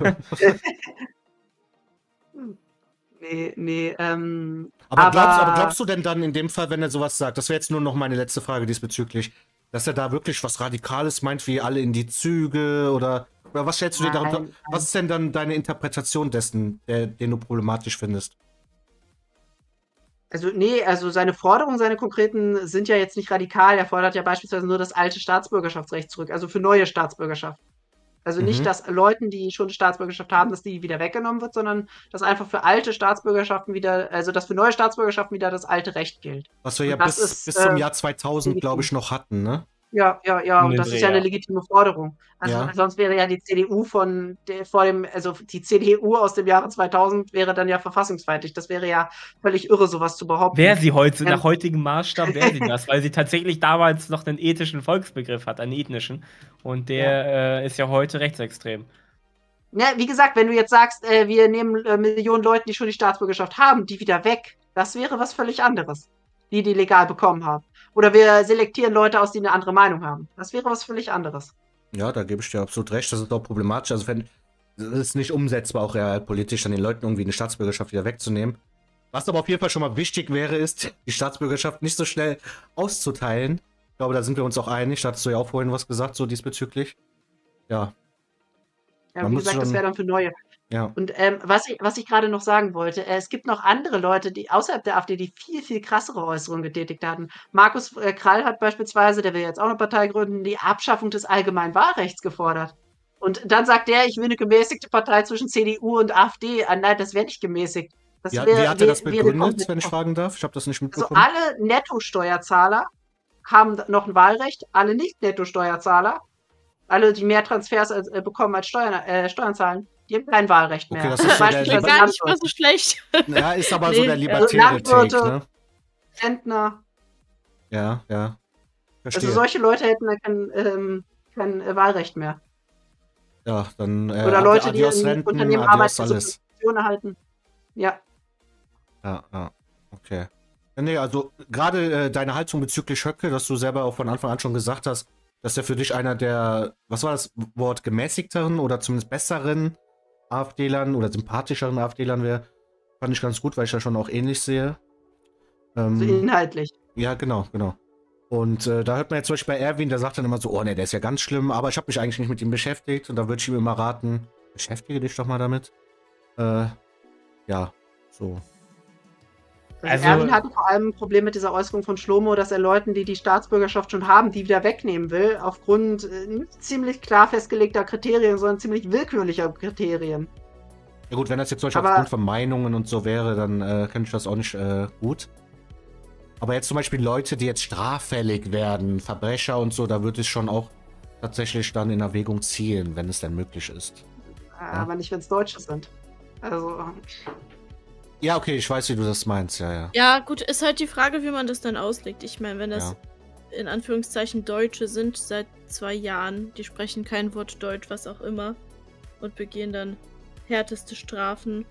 nee, nee, ähm. Aber, aber, glaubst, aber glaubst du denn dann in dem Fall, wenn er sowas sagt, das wäre jetzt nur noch meine letzte Frage diesbezüglich, dass er da wirklich was Radikales meint, wie alle in die Züge oder, oder was stellst du dir darunter? Was ist denn dann deine Interpretation dessen, der, den du problematisch findest? Also, nee, also seine Forderungen, seine konkreten sind ja jetzt nicht radikal. Er fordert ja beispielsweise nur das alte Staatsbürgerschaftsrecht zurück, also für neue Staatsbürgerschaft. Also nicht, Mhm. dass Leuten, die schon Staatsbürgerschaft haben, dass die wieder weggenommen wird, sondern dass einfach für alte Staatsbürgerschaften wieder, also dass für neue Staatsbürgerschaften wieder das alte Recht gilt. Was wir ja Und bis, ist, bis zum äh, Jahr 2000, glaube ich, noch hatten, ne? Ja, ja, ja, und das Dreh, ist ja eine ja. legitime Forderung. Also Ja. sonst wäre ja die CDU von der, vor dem, also die CDU aus dem Jahre 2000 wäre dann ja verfassungsfeindlich. Das wäre ja völlig irre, sowas zu behaupten. Wäre sie heute, Ähm, nach heutigem Maßstab wäre sie das, weil sie tatsächlich damals noch einen ethischen Volksbegriff hat, einen ethnischen. Und der äh, ist ja heute rechtsextrem. Ja, wie gesagt, wenn du jetzt sagst, äh, wir nehmen äh, Millionen Leuten, die schon die Staatsbürgerschaft haben, die wieder weg, das wäre was völlig anderes. Die, die legal bekommen haben. Oder wir selektieren Leute aus, die eine andere Meinung haben. Das wäre was völlig anderes. Ja, da gebe ich dir absolut recht. Das ist auch problematisch. Also, wenn es ist nicht umsetzbar, auch realpolitisch, dann den Leuten irgendwie eine Staatsbürgerschaft wieder wegzunehmen. Was aber auf jeden Fall schon mal wichtig wäre, ist, die Staatsbürgerschaft nicht so schnell auszuteilen. Ich glaube, da sind wir uns auch einig. Da hattest du ja auch vorhin was gesagt, so diesbezüglich. Ja. Ja, Man wie gesagt, das wäre dann für neue. Ja. Und ähm, was ich, was ich gerade noch sagen wollte, äh, es gibt noch andere Leute, die außerhalb der AfD, die viel, viel krassere Äußerungen getätigt hatten. Markus äh, Krall hat beispielsweise, der will jetzt auch eine Partei gründen, die Abschaffung des allgemeinen Wahlrechts gefordert. Und dann sagt der, ich will eine gemäßigte Partei zwischen CDU und AfD. Ah, nein, das wäre nicht gemäßigt. Das Wie, wär- wie hat er das begründet, wenn ich fragen darf? Ich habe das nicht Also mitbekommen. alle Nettosteuerzahler haben noch ein Wahlrecht, alle Nicht-Nettosteuerzahler, alle, die mehr Transfers als, äh, bekommen als Steuern, äh, Steuern zahlen, die haben kein Wahlrecht mehr. Okay, das ist so der Liber- Gar nicht mal so schlecht. Ja, ist aber so Nee, der äh, libertäre Landwirte, Take, ne? Rentner. Ja, ja. Verstehe. Also solche Leute hätten dann kein, ähm, kein äh, Wahlrecht mehr. ja, dann äh, Oder Leute, die in Renten, Unternehmen arbeiten, alles. Subventionen erhalten. Ja. Ja, ja, okay. Nee, also gerade äh, deine Haltung bezüglich Höcke, dass du selber auch von Anfang an schon gesagt hast, dass er für dich einer der, was war das Wort, gemäßigteren oder zumindest besseren AfD-Lern oder sympathischeren AfD-Lern wäre, fand ich ganz gut, weil ich das schon auch ähnlich sehe. Ähm, So inhaltlich. ja, genau, genau. Und äh, da hört man jetzt zum Beispiel bei Erwin, der sagt dann immer so, oh ne, der ist ja ganz schlimm, aber ich habe mich eigentlich nicht mit ihm beschäftigt und da würde ich ihm immer raten, beschäftige dich doch mal damit. Äh, ja, so. Also, Erwin hatte vor allem ein Problem mit dieser Äußerung von Schlomo, dass er Leuten, die die Staatsbürgerschaft schon haben, die wieder wegnehmen will, aufgrund äh, nicht ziemlich klar festgelegter Kriterien, sondern ziemlich willkürlicher Kriterien. Ja gut, wenn das jetzt zum Beispiel Aber- aufgrund von Meinungen und so wäre, dann äh, könnte ich das auch nicht äh, gut. Aber jetzt zum Beispiel Leute, die jetzt straffällig werden, Verbrecher und so, da würde ich schon auch tatsächlich dann in Erwägung ziehen, wenn es denn möglich ist. Aber nicht, wenn es Deutsche sind. Also, Ja, okay, ich weiß, wie du das meinst, ja, ja. Ja, gut, ist halt die Frage, wie man das dann auslegt. Ich meine, wenn das Ja. in Anführungszeichen Deutsche sind seit zwei Jahren, die sprechen kein Wort Deutsch, was auch immer, und begehen dann härteste Strafen,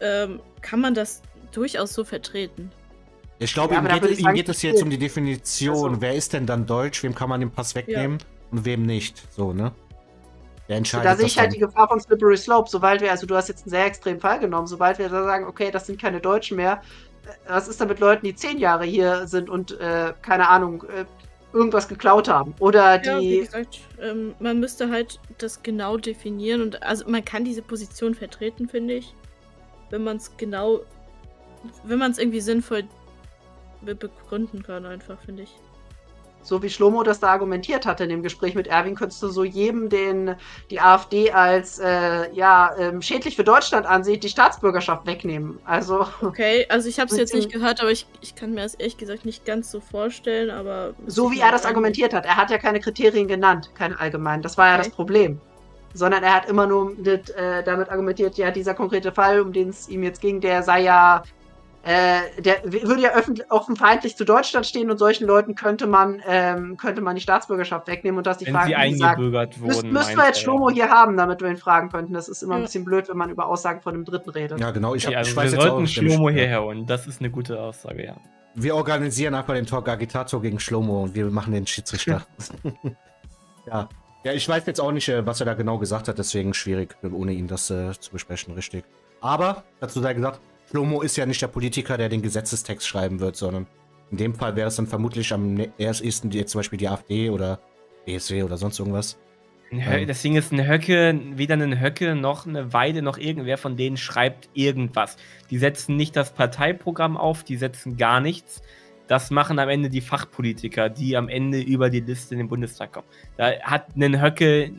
ähm, kann man das durchaus so vertreten. Ich glaube, Ja, ihm, geht, ihm geht es jetzt um die Definition. Also- Wer ist denn dann Deutsch? Wem kann man den Pass wegnehmen und wem nicht? So, ne? Wer entscheidet da sehe ich halt dann? die Gefahr von Slippery Slope. Sobald wir, also du hast jetzt einen sehr extremen Fall genommen, sobald wir da sagen, okay, das sind keine Deutschen mehr, äh, was ist da mit Leuten, die zehn Jahre hier sind und, äh, keine Ahnung, äh, irgendwas geklaut haben? Oder Ja, wie die. gesagt, ähm, man müsste halt das genau definieren und also man kann diese Position vertreten, finde ich, wenn man es genau, wenn man es irgendwie sinnvoll be begründen kann, einfach, finde ich. So wie Schlomo das da argumentiert hatte in dem Gespräch mit Erwin, könntest du so jedem, den die AfD als äh, ja, ähm, schädlich für Deutschland ansieht, die Staatsbürgerschaft wegnehmen. Also Okay, also ich habe es jetzt nicht gehört, aber ich, ich kann mir das ehrlich gesagt nicht ganz so vorstellen, aber... so wie er das argumentiert hat. Er hat ja keine Kriterien genannt, keine allgemeinen. Das war ja das Problem. Sondern er hat immer nur mit, äh, damit argumentiert, ja, dieser konkrete Fall, um den es ihm jetzt ging, der sei ja, äh, der würde ja öffentlich, offen feindlich zu Deutschland stehen und solchen Leuten könnte man, ähm, könnte man die Staatsbürgerschaft wegnehmen und dass die Wenn Fragen, sie wie gesagt, eingebürgert wurden. müssten wir jetzt Schlomo hier haben, damit wir ihn fragen könnten. Das ist immer ein bisschen blöd, wenn man über Aussagen von dem Dritten redet. Ja, genau. Ich, hab, Ja, also ich wir sollten. Schlomo hierher holen. Das ist eine gute Aussage, ja. Wir organisieren einfach den Talk Agitator gegen Schlomo und wir machen den Schiedsrichter. ja. Ja, ich weiß jetzt auch nicht, äh, was er da genau gesagt hat, deswegen schwierig, ohne ihn das äh, zu besprechen, richtig. Aber, dazu sei gesagt, Schlomo ist ja nicht der Politiker, der den Gesetzestext schreiben wird, sondern in dem Fall wäre es dann vermutlich am ehesten die, zum Beispiel die AfD oder BSW oder sonst irgendwas. Ähm. Das Ding ist, ein Höcke, weder ein Höcke noch eine Weide noch irgendwer von denen schreibt irgendwas. Die setzen nicht das Parteiprogramm auf, die setzen gar nichts. Das machen am Ende die Fachpolitiker, die am Ende über die Liste in den Bundestag kommen. Da hat ein Höcke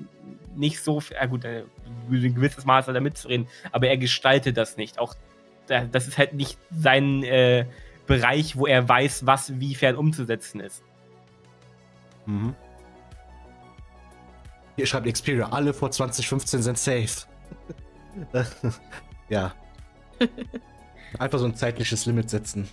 nicht so viel, ja gut, ein gewisses Maß da mitzureden, aber er gestaltet das nicht. Auch das ist halt nicht sein äh, Bereich, wo er weiß, was wiefern umzusetzen ist. Mhm. Hier schreibt Xperia, alle vor 2015 sind safe. ja. Einfach so ein zeitliches Limit setzen.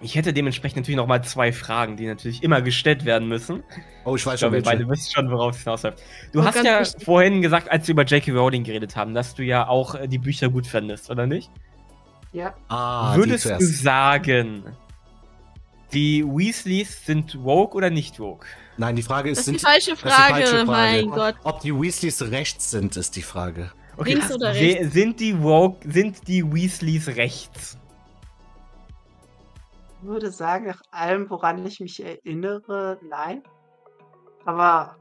Ich hätte dementsprechend natürlich noch mal zwei Fragen, die natürlich immer gestellt werden müssen. Oh, ich weiß ich schon. Wir beide wissen schon, worauf es hinausläuft. Du oh, hast ja wichtig. vorhin gesagt, als wir über J.K. Rowling geredet haben, dass du ja auch äh, die Bücher gut findest, oder nicht? Ja. Ah, Würdest du sagen, die Weasleys sind woke oder nicht woke? Nein, die Frage ist, das ist die falsche Frage, die falsche Frage. mein Gott. Ob die Weasleys rechts sind, ist die Frage. Okay. Links oder rechts? Sind die woke, sind die Weasleys rechts? Ich würde sagen, nach allem, woran ich mich erinnere, nein. Aber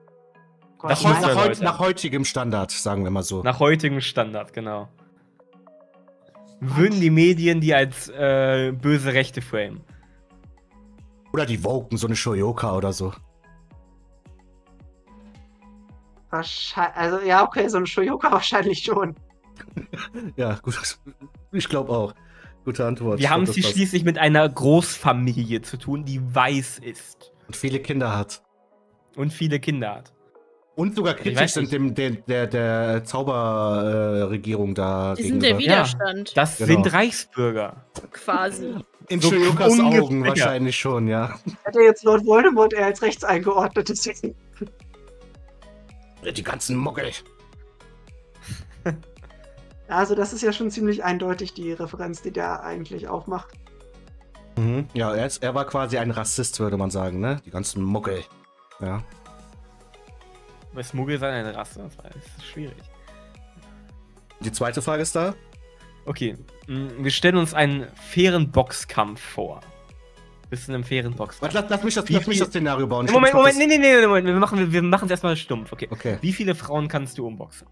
Gott, nach, nach, nach, heut, nach, heutigem Standard, sagen wir mal so. Nach heutigem Standard, genau. Würden die Medien die als äh, böse Rechte framen? Oder die Woken, so eine Shoyoka oder so. Wahrscheinlich, also ja, okay, so eine Shoyoka wahrscheinlich schon. ja, gut. Ich glaube auch. Gute Antwort. Wir haben es hier schließlich mit einer Großfamilie zu tun, die weiß ist. Und viele Kinder hat. Und viele Kinder hat. Und sogar kritisch sind dem, der, der, der Zauberregierung äh, da. Die gegenüber. sind der Widerstand. Ja, das genau. sind Reichsbürger. Quasi. In so Shoyokas Augen wahrscheinlich schon, ja. Hätte jetzt Lord Voldemort eher als rechts eingeordnet, deswegen. Die ganzen Muggel. Also das ist ja schon ziemlich eindeutig die Referenz, die der eigentlich aufmacht. Mhm. Ja, er, ist, er war quasi ein Rassist, würde man sagen, ne? Die ganzen Muggel. Ja. Ist Muggel sein eine Rasse? Das ist schwierig. Die zweite Frage ist da. Okay, mm, wir stellen uns einen fairen Boxkampf vor. Bist du in einem fairen Boxkampf? Warte, lass, lass, mich das, lass mich das Szenario bauen. Moment, Moment, nee, nee, nee, Moment. Wir machen, wir machen es erstmal stumpf. Okay. okay. Wie viele Frauen kannst du umboxen?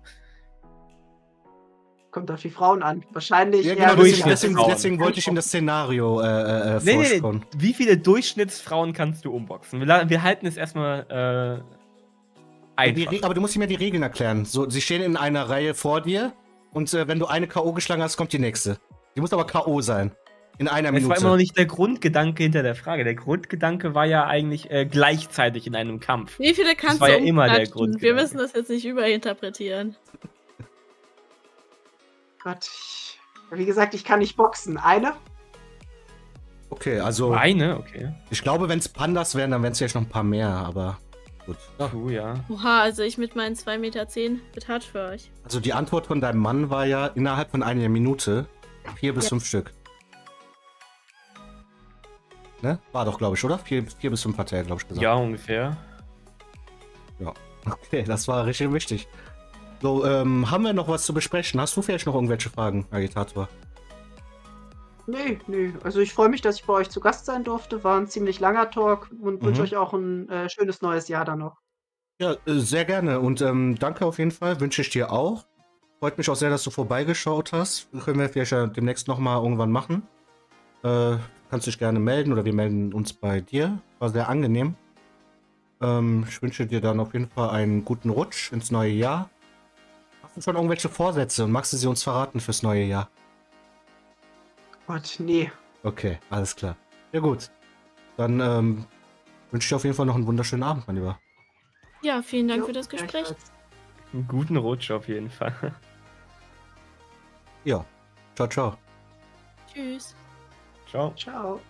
Kommt auf die Frauen an. Wahrscheinlich. Ja, genau, deswegen, deswegen, deswegen, wollte ich ihm das Szenario äh, äh, nee, nee, nee, Wie viele Durchschnittsfrauen kannst du umboxen? Wir, wir halten es erstmal äh, einfach. Die, aber du musst ihm ja die Regeln erklären. So, sie stehen in einer Reihe vor dir und äh, wenn du eine K.O. geschlagen hast, kommt die nächste. Die muss aber K.O. sein. In einer Minute. Das war immer noch nicht der Grundgedanke hinter der Frage. Der Grundgedanke war ja eigentlich äh, gleichzeitig in einem Kampf. Wie viele kannst das war du ja immer der Grund. Wir müssen das jetzt nicht überinterpretieren. Gott. Wie gesagt, ich kann nicht boxen. Eine? Okay, also. Eine, okay. Ich glaube, wenn es Pandas wären, dann wären es vielleicht noch ein paar mehr, aber gut. Ja. Puh, ja. Oha, also ich mit meinen 2,10 Meter wird hart für euch. Also die Antwort von deinem Mann war ja innerhalb von einer Minute vier bis ja. fünf Stück. Ne? War doch, glaube ich, oder? Vier, vier bis fünf hat er, glaube ich, gesagt. Ja, ungefähr. Ja. Okay, das war richtig wichtig. So, ähm, haben wir noch was zu besprechen? Hast du vielleicht noch irgendwelche Fragen, Agitator? Nee, nee. Also ich freue mich, dass ich bei euch zu Gast sein durfte. War ein ziemlich langer Talk und mhm. wünsche euch auch ein äh, schönes neues Jahr dann noch. Ja, äh, sehr gerne. Und ähm, danke auf jeden Fall. Wünsche ich dir auch. Freut mich auch sehr, dass du vorbeigeschaut hast. Können wir vielleicht ja demnächst nochmal irgendwann machen. Äh, kannst dich gerne melden oder wir melden uns bei dir. War sehr angenehm. Ähm, ich wünsche dir dann auf jeden Fall einen guten Rutsch ins neue Jahr. Hast du schon irgendwelche Vorsätze und magst du sie uns verraten fürs neue Jahr? Gott, nee. Okay, alles klar. Ja gut. Dann ähm, wünsche ich dir auf jeden Fall noch einen wunderschönen Abend, mein Lieber. Ja, vielen Dank jo, für das Gespräch. Einen guten Rutsch auf jeden Fall. Ja. Ciao, ciao. Tschüss. Ciao. Ciao.